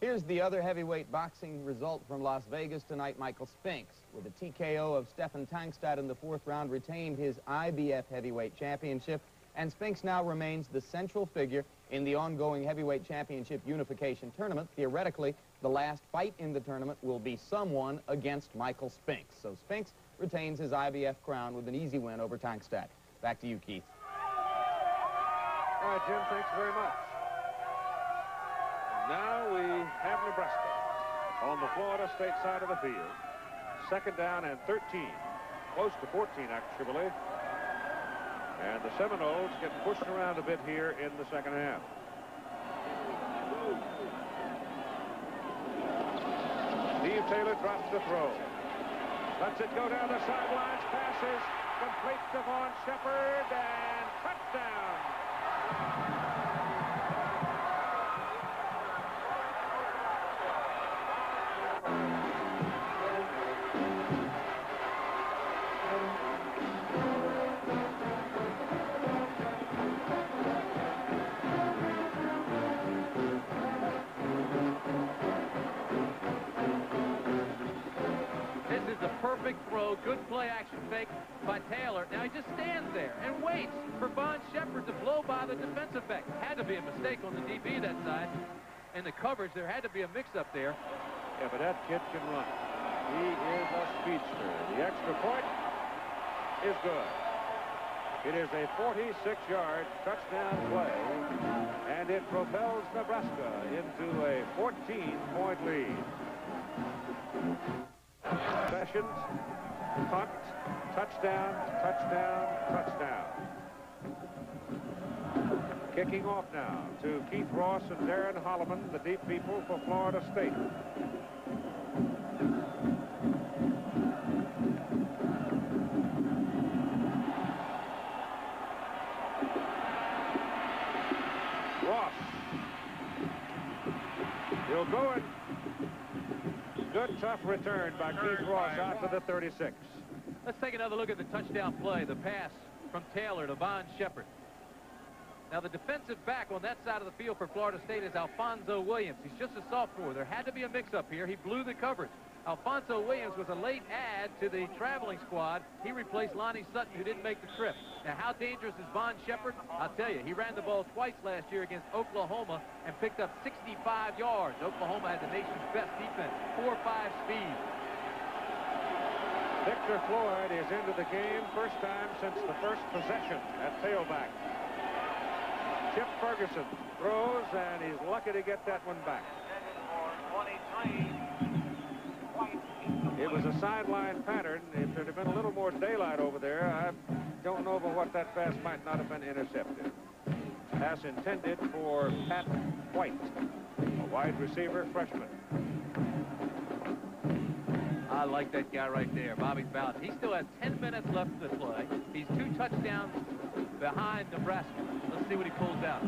Here's the other heavyweight boxing result from Las Vegas tonight. Michael Spinks, with a TKO of Steffen Tangstad in the fourth round, retained his IBF heavyweight championship. And Spinks now remains the central figure in the ongoing heavyweight championship unification tournament. Theoretically, the last fight in the tournament will be someone against Michael Spinks. So Spinks retains his IBF crown with an easy win over Tangstad. Back to you, Keith. All right, Jim, thanks very much. Now we have Nebraska on the Florida State side of the field. Second down and 13. Close to 14, actually. And the Seminoles get pushed around a bit here in the second half. Steve Taylor drops the throw. Lets it go down the sidelines. Passes. Complete to Von Sheppard. And touchdown. Coverage, there had to be a mix-up there. Yeah, but that kid can run. He is a speedster. The extra point is good. It is a 46-yard touchdown play, and it propels Nebraska into a 14-point lead. Sessions, punt, touchdown, touchdown, touchdown. Kicking off now to Keith Ross and Darren Holloman, the deep people for Florida State. Ross. He'll go in. Good tough return by Keith Ross out to the 36. Let's take another look at the touchdown play, the pass from Taylor to Von Sheppard. Now, the defensive back on that side of the field for Florida State is Alfonso Williams. He's just a sophomore. There had to be a mix-up here. He blew the coverage. Alfonso Williams was a late add to the traveling squad. He replaced Lonnie Sutton, who didn't make the trip. Now, how dangerous is Von Sheppard? I'll tell you, he ran the ball twice last year against Oklahoma and picked up 65 yards. Oklahoma had the nation's best defense, 4-5 speed. Victor Floyd is into the game first time since the first possession at tailback. Chip Ferguson throws, and he's lucky to get that one back. It was a sideline pattern. If there had been a little more daylight over there, I don't know but what that pass might not have been intercepted. Pass intended for Pat White, a wide receiver freshman. I like that guy right there, Bobby Bowden. He still has 10 minutes left to play. He's two touchdowns behind Nebraska. Let's see what he pulls out.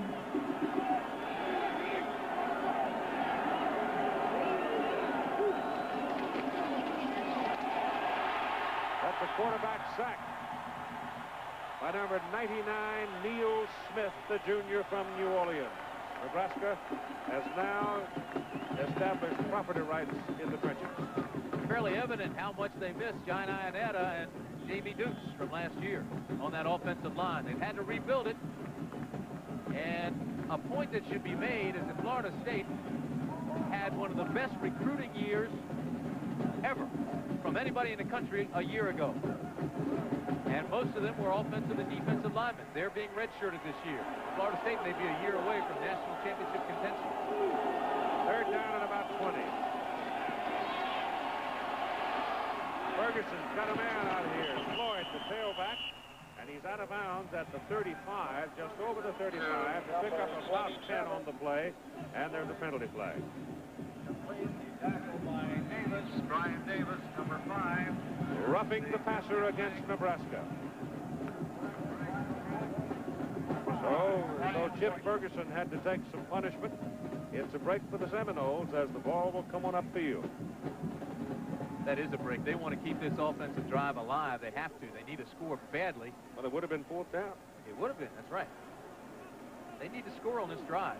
That's a quarterback sack by number 99, Neil Smith, the junior from New Orleans. Nebraska has now established property rights in the trenches. Fairly evident how much they missed John Ionetta and Jamie Dukes from last year on that offensive line. They've had to rebuild it. And a point that should be made is that Florida State had one of the best recruiting years ever from anybody in the country a year ago. And most of them were offensive and defensive linemen. They're being redshirted this year. Florida State may be a year away from national championship contention. Third down and about 20. Ferguson's got a man out here. Floyd, the tailback. And he's out of bounds at the 35, just over the 35. To pick up about 10 on the play. And there's a penalty flag. Davis, Brian Davis, number five. Roughing the passer against Nebraska. So, though Chip Ferguson had to take some punishment, it's a break for the Seminoles as the ball will come on upfield. That is a break. They want to keep this offensive drive alive. They have to. They need to score badly. Well, it would have been fourth down. It would have been. That's right. They need to score on this drive.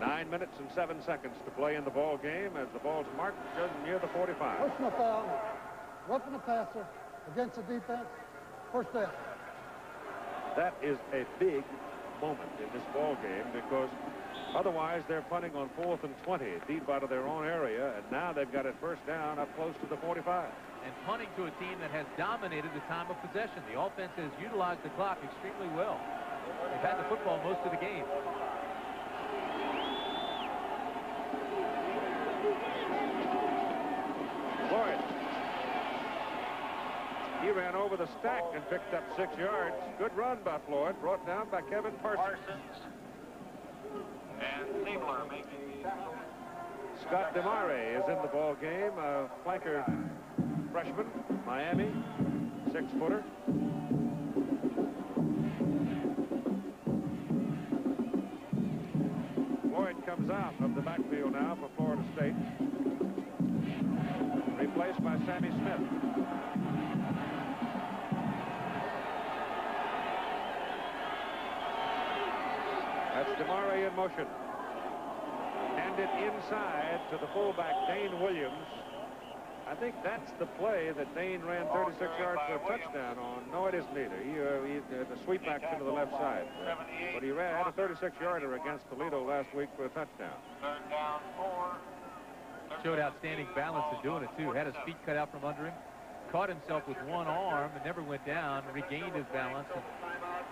Nine minutes and seven seconds to play in the ball game as the ball's marked just near the 45. Personal foul, roughing the passer against the defense, first down. That is a big moment in this ball game because otherwise they're punting on fourth and 20 deep out of their own area and now they've got it first down up close to the 45. And punting to a team that has dominated the time of possession. The offense has utilized the clock extremely well. They've had the football most of the game. Floyd. He ran over the stack and picked up six yards. Good run by Floyd, brought down by Kevin Parsons. Parsons. And Ziegler making the. Scott Demare is in the ball game, a flanker freshman, Miami, six-footer. Floyd comes out of the backfield now for Florida State. Replaced by Sammy Smith. That's Demare in motion. Handed inside to the fullback, Dayne Williams. I think that's the play that Dayne ran 36 yards for a touchdown on. No, it isn't either. He, uh, he uh, the sweep back to the left side. Uh, but he ran, had a 36-yarder against Toledo last week for a touchdown. Third down, four. Showed outstanding balance in doing it, too. Had his feet cut out from under him. Caught himself with one arm and never went down. Regained his balance and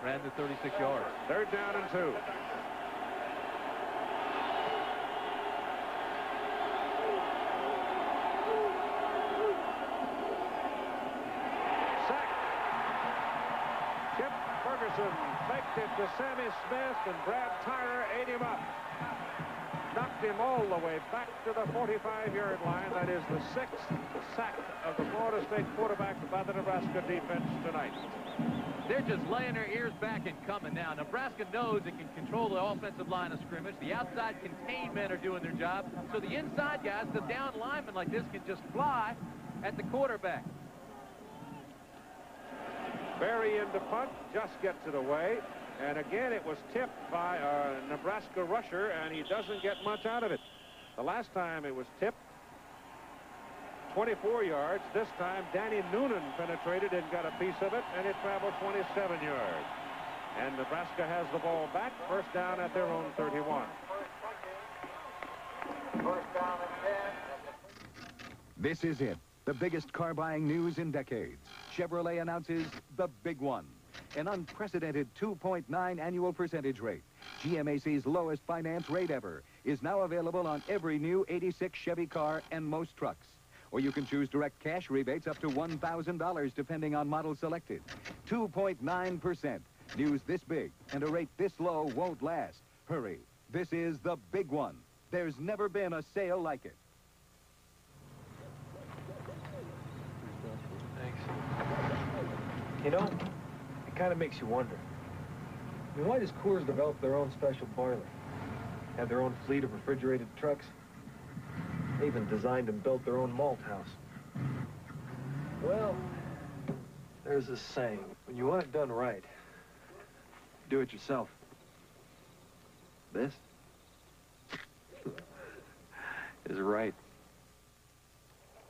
ran the 36 yards. Third down and two. Sack. Chip Ferguson faked it to Sammy Smith, and Brad Tyrer ate him up. Knocked him all the way back to the 45-yard line. That is the sixth sack of the Florida State quarterback by the Nebraska defense tonight. They're just laying their ears back and coming now. Nebraska knows it can control the offensive line of scrimmage. The outside contained men are doing their job. So the inside guys, the down linemen like this, can just fly at the quarterback. Berry into punt, just gets it away. And again, it was tipped by a Nebraska rusher, and he doesn't get much out of it. The last time it was tipped, 24 yards. This time, Danny Noonan penetrated and got a piece of it, and it traveled 27 yards. And Nebraska has the ball back, first down at their own 31. This is it. The biggest car buying news in decades. Chevrolet announces the big one. An unprecedented 2.9 annual percentage rate. GMAC's lowest finance rate ever is now available on every new 86 Chevy car and most trucks. Or you can choose direct cash rebates up to $1,000 depending on model selected. 2.9%. News this big and a rate this low won't last. Hurry. This is the big one. There's never been a sale like it. Thanks. You know, kind of makes you wonder. I mean, why does Coors develop their own special boiler? Have their own fleet of refrigerated trucks? They even designed and built their own malt house. Well, there's this saying, when you want it done right, do it yourself. This <laughs> is right.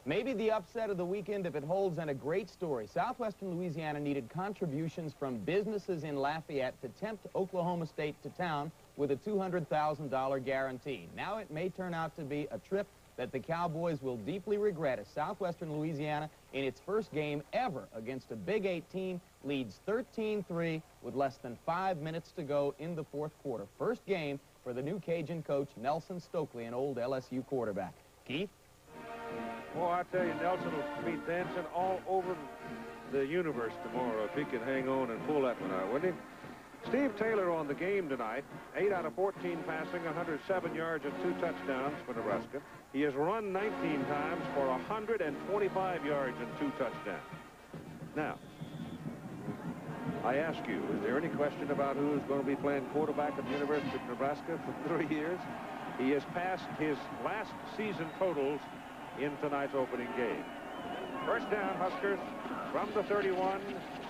Maybe the upset of the weekend if it holds and a great story. Southwestern Louisiana needed contributions from businesses in Lafayette to tempt Oklahoma State to town with a $200,000 guarantee. Now it may turn out to be a trip that the Cowboys will deeply regret as Southwestern Louisiana in its first game ever against a Big 8 team leads 13-3 with less than five minutes to go in the fourth quarter. First game for the new Cajun coach Nelson Stokely, an old LSU quarterback. Keith? Boy, I tell you, Nelson will be dancing all over the universe tomorrow if he can hang on and pull that one out, wouldn't he? Steve Taylor on the game tonight, 8 out of 14 passing, 107 yards and two touchdowns for Nebraska. He has run 19 times for 125 yards and two touchdowns. Now, I ask you, is there any question about who is going to be playing quarterback at the University of Nebraska for three <laughs> years? He has passed his last season totals in tonight's opening game. First down, Huskers, from the 31.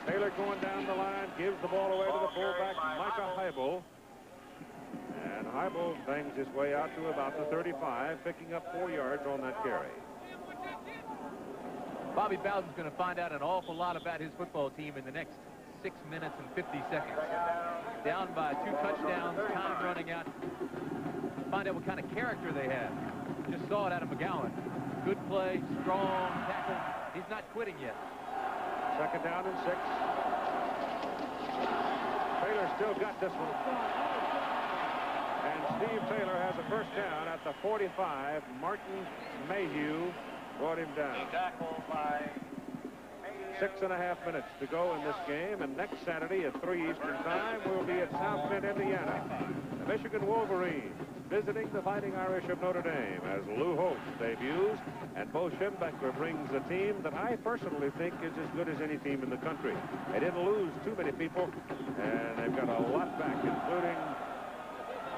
Taylor going down the line, gives the ball away to the fullback, Micah Heibel. And Heibel bangs his way out to about the 35, picking up four yards on that carry. Bobby Bowden's going to find out an awful lot about his football team in the next six minutes and 50 seconds. Down by two touchdowns, time running out. Find out what kind of character they have. Just saw it out of McGowan. Good play, strong tackle. He's not quitting yet. Second down and six. Taylor still got this one. And Steve Taylor has a first down at the 45. Martin Mayhew brought him down. Six and a half minutes to go in this game, and next Saturday at 3 Eastern Time, we'll be at South Bend, Indiana. The Michigan Wolverines visiting the Fighting Irish of Notre Dame as Lou Holtz debuts, and Bo Schembechler brings a team that I personally think is as good as any team in the country. They didn't lose too many people, and they've got a lot back, including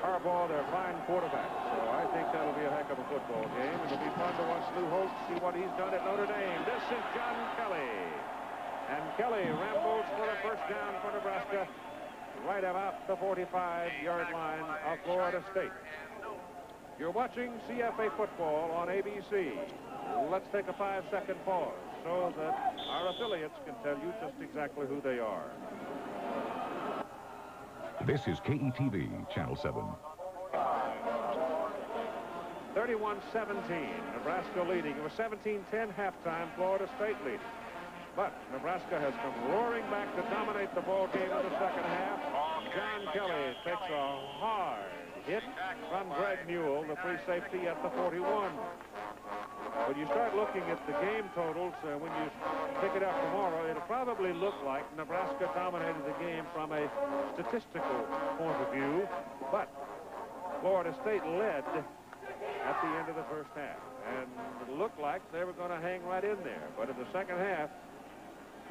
Harbaugh, their fine quarterback. So I think that'll be a heck of a football game. It'll be fun to watch Lou Holtz see what he's done at Notre Dame. This is John Kelly. And Kelly rambles for a first down for Nebraska right about the 45-yard line of Florida State. You're watching CFA football on ABC. Let's take a five-second pause so that our affiliates can tell you just exactly who they are. This is KETV, Channel 7. 31-17, Nebraska leading. It was 17-10 halftime, Florida State leading. But Nebraska has come roaring back to dominate the ball game in the second half. John Kelly takes a hard hit from Greg Newell, the free safety at the 41. When you start looking at the game totals, uh, when you pick it up tomorrow, it'll probably look like Nebraska dominated the game from a statistical point of view, but Florida State led at the end of the first half. And it looked like they were going to hang right in there. But in the second half,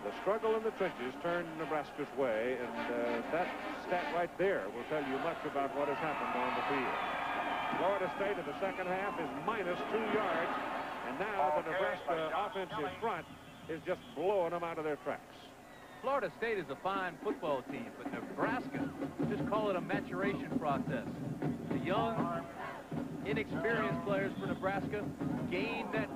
the struggle in the trenches turned Nebraska's way, and uh, that stat right there will tell you much about what has happened on the field. Florida State in the second half is minus two yards, and now the Nebraska offensive front is just blowing them out of their tracks. Florida State is a fine football team, but Nebraska, just call it a maturation process. The young, inexperienced players for Nebraska gained that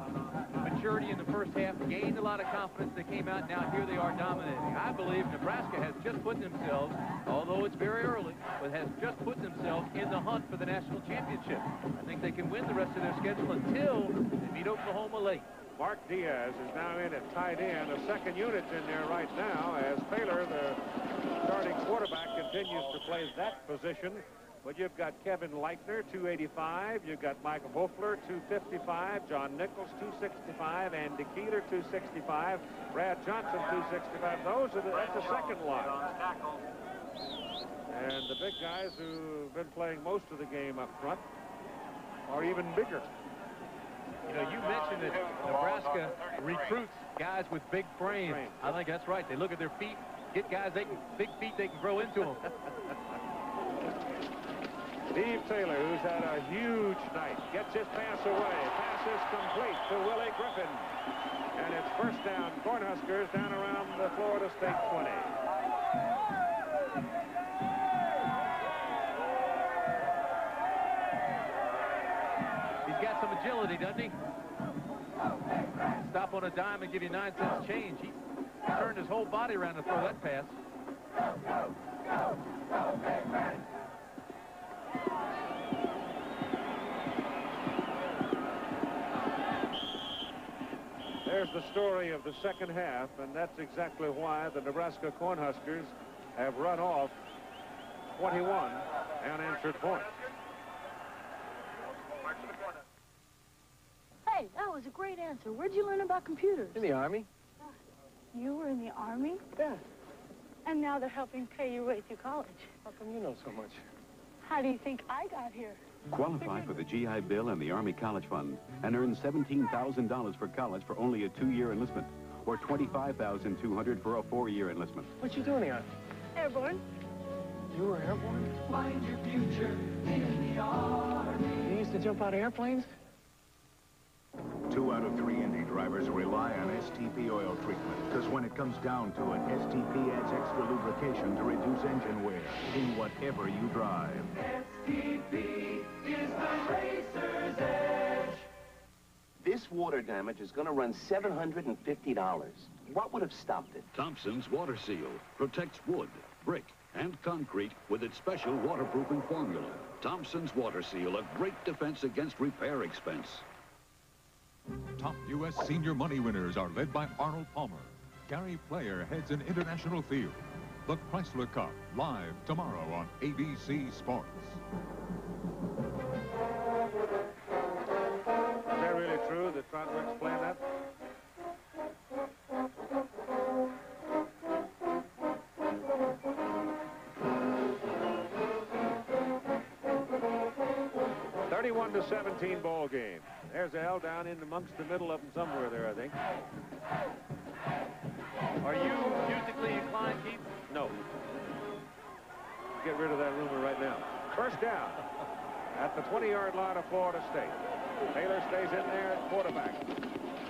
maturity in the first half, gained a lot of confidence. They came out, now here they are dominating. I believe Nebraska has just put themselves, although it's very early, but has just put themselves in the hunt for the national championship. I think they can win the rest of their schedule until they meet Oklahoma late. Mark Diaz is now in at tight end. A second unit's in there right now as Taylor, the starting quarterback, continues to play that position. But you've got Kevin Leitner, 285. You've got Mike Hoefler, 255. John Nichols, 265. Andy Keeler, 265. Brad Johnson, 265. Those are the, that's the second line. And the big guys who've been playing most of the game up front are even bigger. You know, you mentioned that Nebraska recruits guys with big frames. I think that's right. They look at their feet, get guys they can big feet they can grow into them. <laughs> Steve Taylor, who's had a huge night, gets his pass away. Pass is complete to Willie Griffin. And it's first down, Cornhuskers down around the Florida State 20. He's got some agility, doesn't he? Stop on a dime and give you nine cents change. He turned his whole body around to throw that pass. There's the story of the second half, and that's exactly why the Nebraska Cornhuskers have run off 21 unanswered points. Hey, that was a great answer. Where'd you learn about computers? In the Army. You were in the Army? Yeah. And now they're helping pay your way through college. How come you know so much? How do you think I got here? Qualify for the GI Bill and the Army College Fund and earn $17,000 for college for only a two-year enlistment or $25,200 for a four-year enlistment. What you doing here? Airborne. You were airborne? Find your future in the Army. You used to jump out of airplanes? Two out of three Indy drivers rely on STP oil treatment because when it comes down to it, STP adds extra lubrication to reduce engine wear in whatever you drive. STP is the racer's edge. This water damage is going to run $750. What would have stopped it? Thompson's Water Seal protects wood, brick, and concrete with its special waterproofing formula. Thompson's Water Seal, a great defense against repair expense. Top U.S. senior money winners are led by Arnold Palmer. Gary Player heads an international field. The Chrysler Cup, live tomorrow on ABC Sports. Is that really true that Trautwig's playing to seventeen ball game. There's Al down in amongst the middle of them somewhere there, I think. Are you musically inclined, Keith? No. Get rid of that rumor right now. First down at the 20-yard line of Florida State. Taylor stays in there at quarterback.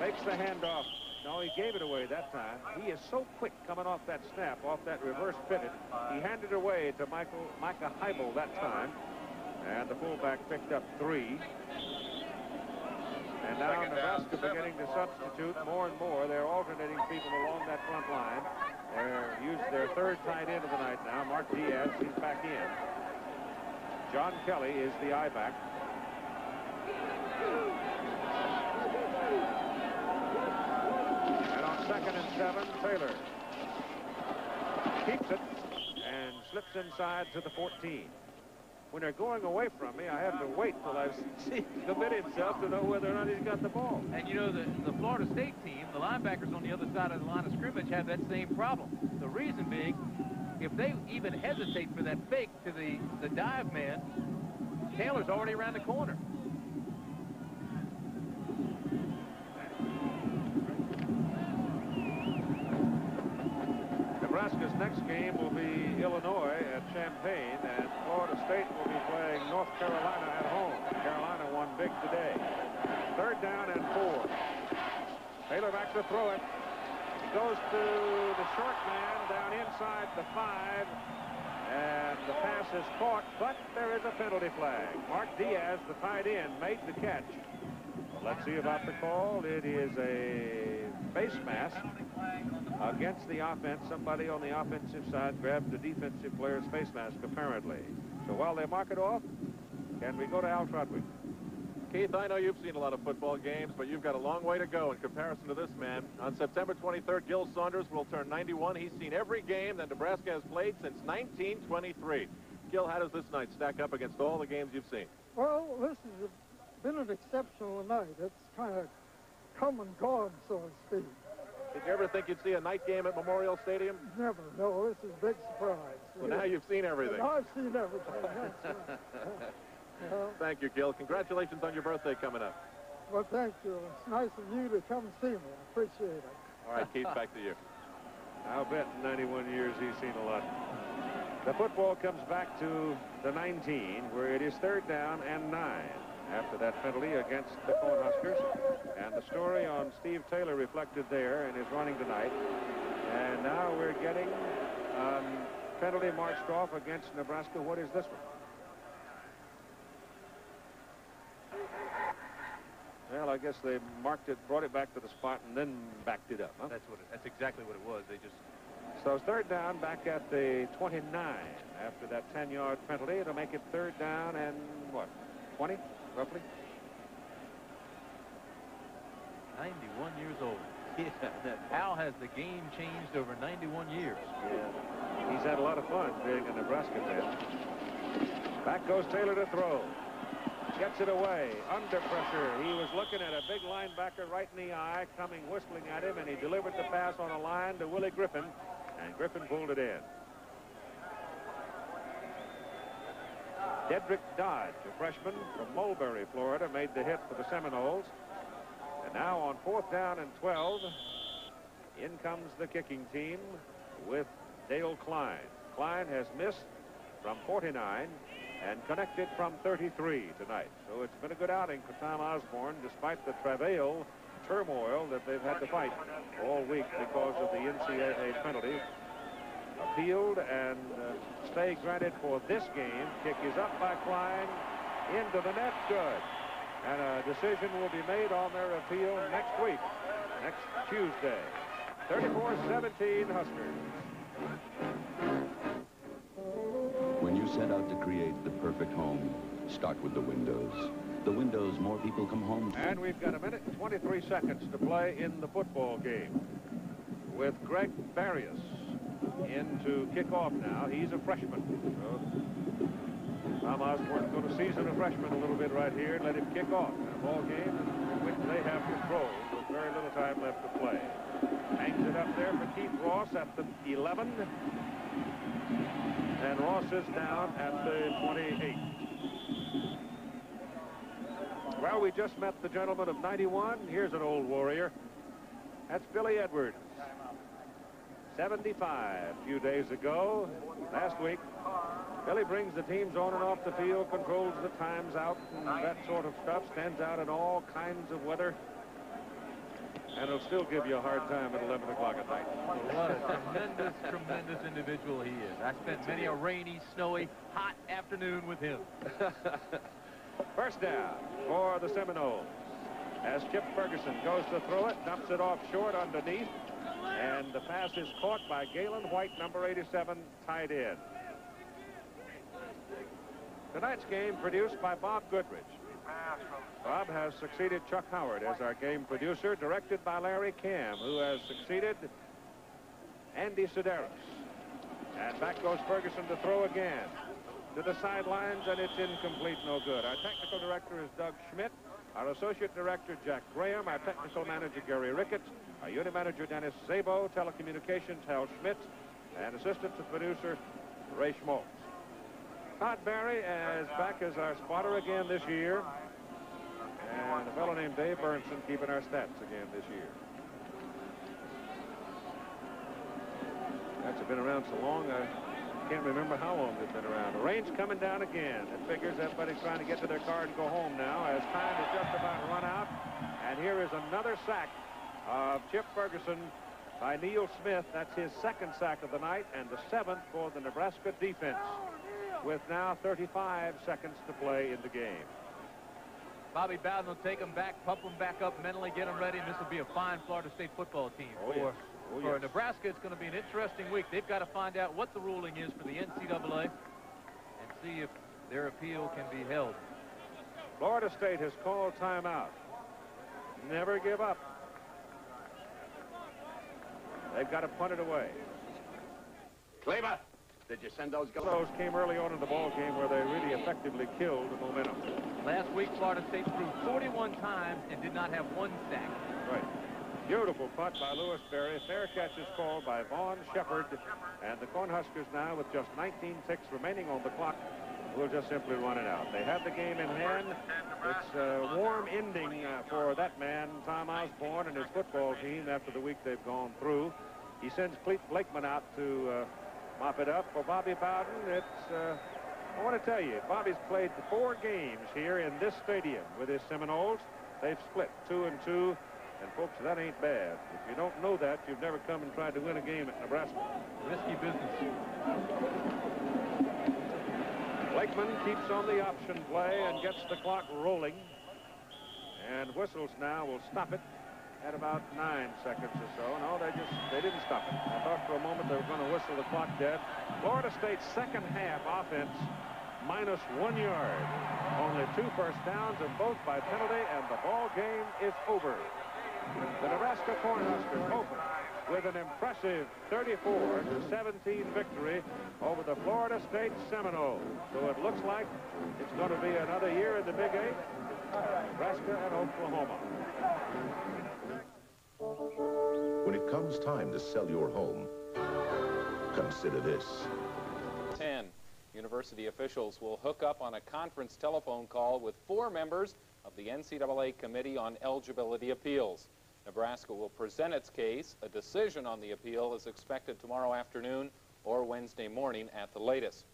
Takes the handoff. No, he gave it away that time. He is so quick coming off that snap, off that reverse pivot. He handed it away to Michael Micah Heibel that time. And the fullback picked up three. And now Nebraska beginning to substitute more and more. They're alternating people along that front line. They're used their third tight end of the night now. Mark Diaz, he's back in. John Kelly is the I-back. And on second and seven, Taylor keeps it and slips inside to the 14 when they're going away from me, I have to wait till I see commit himself to know whether or not he's got the ball. And you know, the, the Florida State team, the linebackers on the other side of the line of scrimmage have that same problem. The reason being, if they even hesitate for that fake to the, the dive man, Taylor's already around the corner. Nebraska's next game will be Illinois at Champaign, and Florida State will be playing North Carolina at home. Carolina won big today. Third down and four. Taylor back to throw it. He goes to the short man down inside the five, and the pass is caught, but there is a penalty flag. Mark Diaz, the tight end, made the catch. Let's see about the call. It is a face mask against the offense. Somebody on the offensive side grabbed the defensive player's face mask, apparently. So while they mark it off, can we go to Al Trautwig? Keith, I know you've seen a lot of football games, but you've got a long way to go in comparison to this man. On September 23rd, Gil Saunders will turn 91. He's seen every game that Nebraska has played since 1923. Gil, how does this night stack up against all the games you've seen? Well, this has been an exceptional night. It's kind of come and gone, so to speak. Did you ever think you'd see a night game at Memorial Stadium? Never. No, this is a big surprise. Well, now you've seen everything. <laughs> I've seen everything. That's right. <laughs> well, Thank you, Gil. Congratulations on your birthday coming up. well, thank you. It's nice of you to come see me. I appreciate it. All right, Keith, back to you. <laughs> I'll bet in 91 years he's seen a lot. The football comes back to the 19, where it is third down and nine after that penalty against the Cornhuskers. And the story on Steve Taylor reflected there in his running tonight. And now we're getting a penalty marched off against Nebraska. What is this one? Well, I guess they marked it, brought it back to the spot, and then backed it up. Huh? That's what. It, that's exactly what it was. They just. So third down back at the 29 after that 10-yard penalty It'll make it third down and what, 20 roughly? 91 years old. <laughs> Yeah, Al has the game changed over 91 years. Yeah. He's had a lot of fun being a Nebraska fan. Back goes Taylor to throw. Gets it away. Under pressure. He was looking at a big linebacker right in the eye, coming whistling at him, and he delivered the pass on a line to Willie Griffin, and Griffin pulled it in. Dedrick Dodge, a freshman from Mulberry, Florida, made the hit for the Seminoles. And now on fourth down and 12, in comes the kicking team with Dale Klein. Klein has missed from 49 and connected from 33 tonight. So it's been a good outing for Tom Osborne, despite the travail turmoil that they've had to fight all week because of the NCAA penalty. Appealed and uh, stay granted for this game. Kick is up by Klein into the net. Good. And a decision will be made on their appeal next week, next Tuesday. 34-17 Huskers. When you set out to create the perfect home, start with the windows. The windows more people come home to. And we've got a minute and 23 seconds to play in the football game with Greg Barrios in to kick off now. He's a freshman. So Tom Osborne's going to season a freshman a little bit right here and let him kick off a ball game in which they have control with very little time left to play. Hangs it up there for Keith Ross at the 11. And Ross is down at the 28. Well, we just met the gentleman of 91. Here's an old warrior. That's Billy Edwards. 75 a few days ago, last week. Billy brings the teams on and off the field, controls the times out and that sort of stuff, stands out in all kinds of weather. And it'll still give you a hard time at 11 o'clock at night. What a tremendous, tremendous individual he is. I spent many a rainy, snowy, hot afternoon with him. <laughs> First down for the Seminoles. As Chip Ferguson goes to throw it, dumps it off short underneath, and the pass is caught by Galen White, number 87, tied in. Tonight's game produced by Bob Goodrich. Bob has succeeded Chuck Howard as our game producer, directed by Larry Kamm, who has succeeded Andy Sidaris. And back goes Ferguson to throw again. To the sidelines, and it's incomplete, no good. Our technical director is Doug Schmidt. Our associate director, Jack Graham. Our technical manager, Gary Ricketts. Our unit manager, Dennis Zabo. Telecommunications, Hal Schmidt, And assistant to producer, Ray Schmaltz. Todd Barry is back as our spotter again this year. And a fellow named Dave Burnson keeping our stats again this year. That's been around so long, can't remember how long they've been around. The rain's coming down again. It figures everybody's trying to get to their car and go home now as time is just about run out. And here is another sack of Chip Ferguson by Neil Smith. That's his second sack of the night and the seventh for the Nebraska defense with now 35 seconds to play in the game. Bobby Bowden will take them back, pump them back up mentally, get them ready, and this will be a fine Florida State football team. Oh, for, yes. Oh, for. Nebraska, it's going to be an interesting week. They've got to find out what the ruling is for the NCAA and see if their appeal can be held. Florida State has called timeout. Never give up. They've got to punt it away. Kleber, did you send those guys? Those came early on in the ball game where they really effectively killed the momentum. Last week, Florida State threw 41 times and did not have one sack. Right. Beautiful punt by Lewis Berry. Fair catch is called by Von Sheppard. And the Cornhuskers now, with just 19 ticks remaining on the clock, will just simply run it out. They have the game in hand. It's a warm ending uh, for that man, Tom Osborne, and his football team after the week they've gone through. He sends Clete Blakeman out to uh, mop it up. For Bobby Bowden, it's, uh, I want to tell you, Bobby's played four games here in this stadium with his Seminoles. They've split two and two. And folks, that ain't bad. If you don't know that, you've never come and tried to win a game at Nebraska. Risky business. Blakeman keeps on the option play and gets the clock rolling. And whistles now will stop it at about nine seconds or so. No, they just, they didn't stop it. I thought for a moment they were going to whistle the clock dead. Florida State's second half offense minus one yard. Only two first downs and both by penalty, and the ball game is over. The Nebraska Cornhuskers open with an impressive 34-17 victory over the Florida State Seminoles. So it looks like it's going to be another year in the Big Eight, Nebraska and Oklahoma. When it comes time to sell your home, consider this. 10. University officials will hook up on a conference telephone call with four members of the NCAA Committee on Eligibility Appeals. Nebraska will present its case. A decision on the appeal is expected tomorrow afternoon or Wednesday morning at the latest.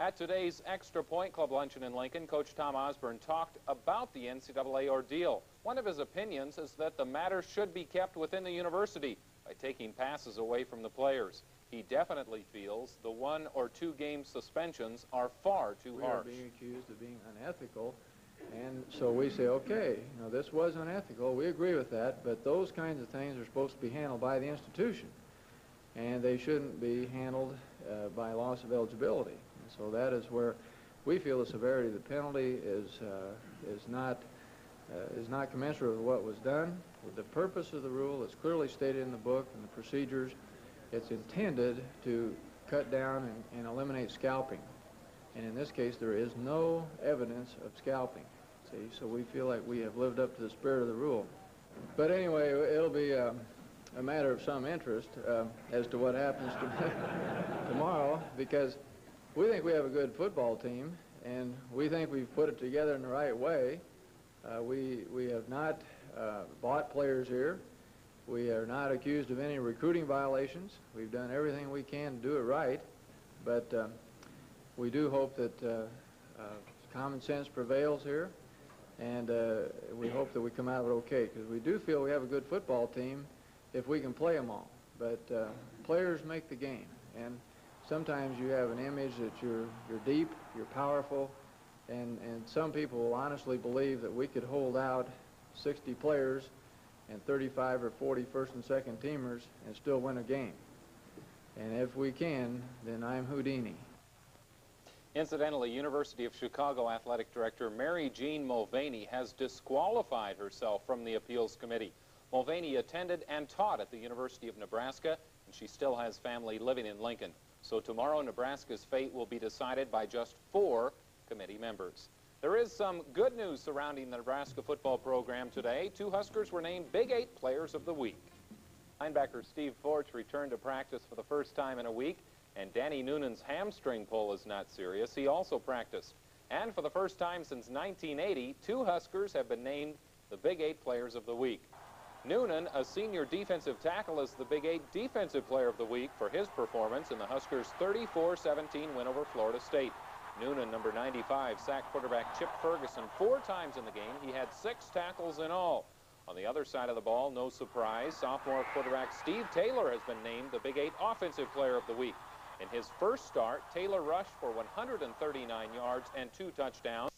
At today's Extra Point Club luncheon in Lincoln, Coach Tom Osborne talked about the NCAA ordeal. One of his opinions is that the matter should be kept within the university by taking passes away from the players. He definitely feels the one or two game suspensions are far too we harsh. are being accused of being unethical. And so we say, okay, know, this was unethical. We agree with that, but those kinds of things are supposed to be handled by the institution. And they shouldn't be handled uh, by loss of eligibility. And so that is where we feel the severity of the penalty is, uh, is, not, uh, is not commensurate with what was done. The purpose of the rule is clearly stated in the book and the procedures. It's intended to cut down and, and eliminate scalping. And in this case, there is no evidence of scalping. See, so we feel like we have lived up to the spirit of the rule. But anyway, it'll be um, a matter of some interest uh, as to what happens to <laughs> tomorrow because we think we have a good football team and we think we've put it together in the right way. Uh, we, we have not uh, bought players here. We are not accused of any recruiting violations. We've done everything we can to do it right. But um, we do hope that uh, uh, common sense prevails here and uh, we hope that we come out of it okay because we do feel we have a good football team if we can play them all. But players make the game, and sometimes you have an image that you're you're deep, you're powerful, and and some people will honestly believe that we could hold out 60 players and 35 or 40 first and second teamers and still win a game. And if we can, then I'm Houdini. Incidentally, University of Chicago Athletic Director Mary Jean Mulvaney has disqualified herself from the appeals committee. Mulvaney attended and taught at the University of Nebraska, and she still has family living in Lincoln. So tomorrow, Nebraska's fate will be decided by just four committee members. There is some good news surrounding the Nebraska football program today. Two Huskers were named Big Eight Players of the Week. Linebacker Steve Forch returned to practice for the first time in a week, and Danny Noonan's hamstring pull is not serious. He also practiced. And for the first time since 1980, two Huskers have been named the Big Eight Players of the Week. Noonan, a senior defensive tackle, is the Big Eight Defensive Player of the Week for his performance in the Huskers' 34-17 win over Florida State. Noonan, number 95, sacked quarterback Chip Ferguson four times in the game. He had six tackles in all. On the other side of the ball, no surprise, sophomore quarterback Steve Taylor has been named the Big Eight Offensive Player of the Week. In his first start, Taylor rushed for 139 yards and two touchdowns.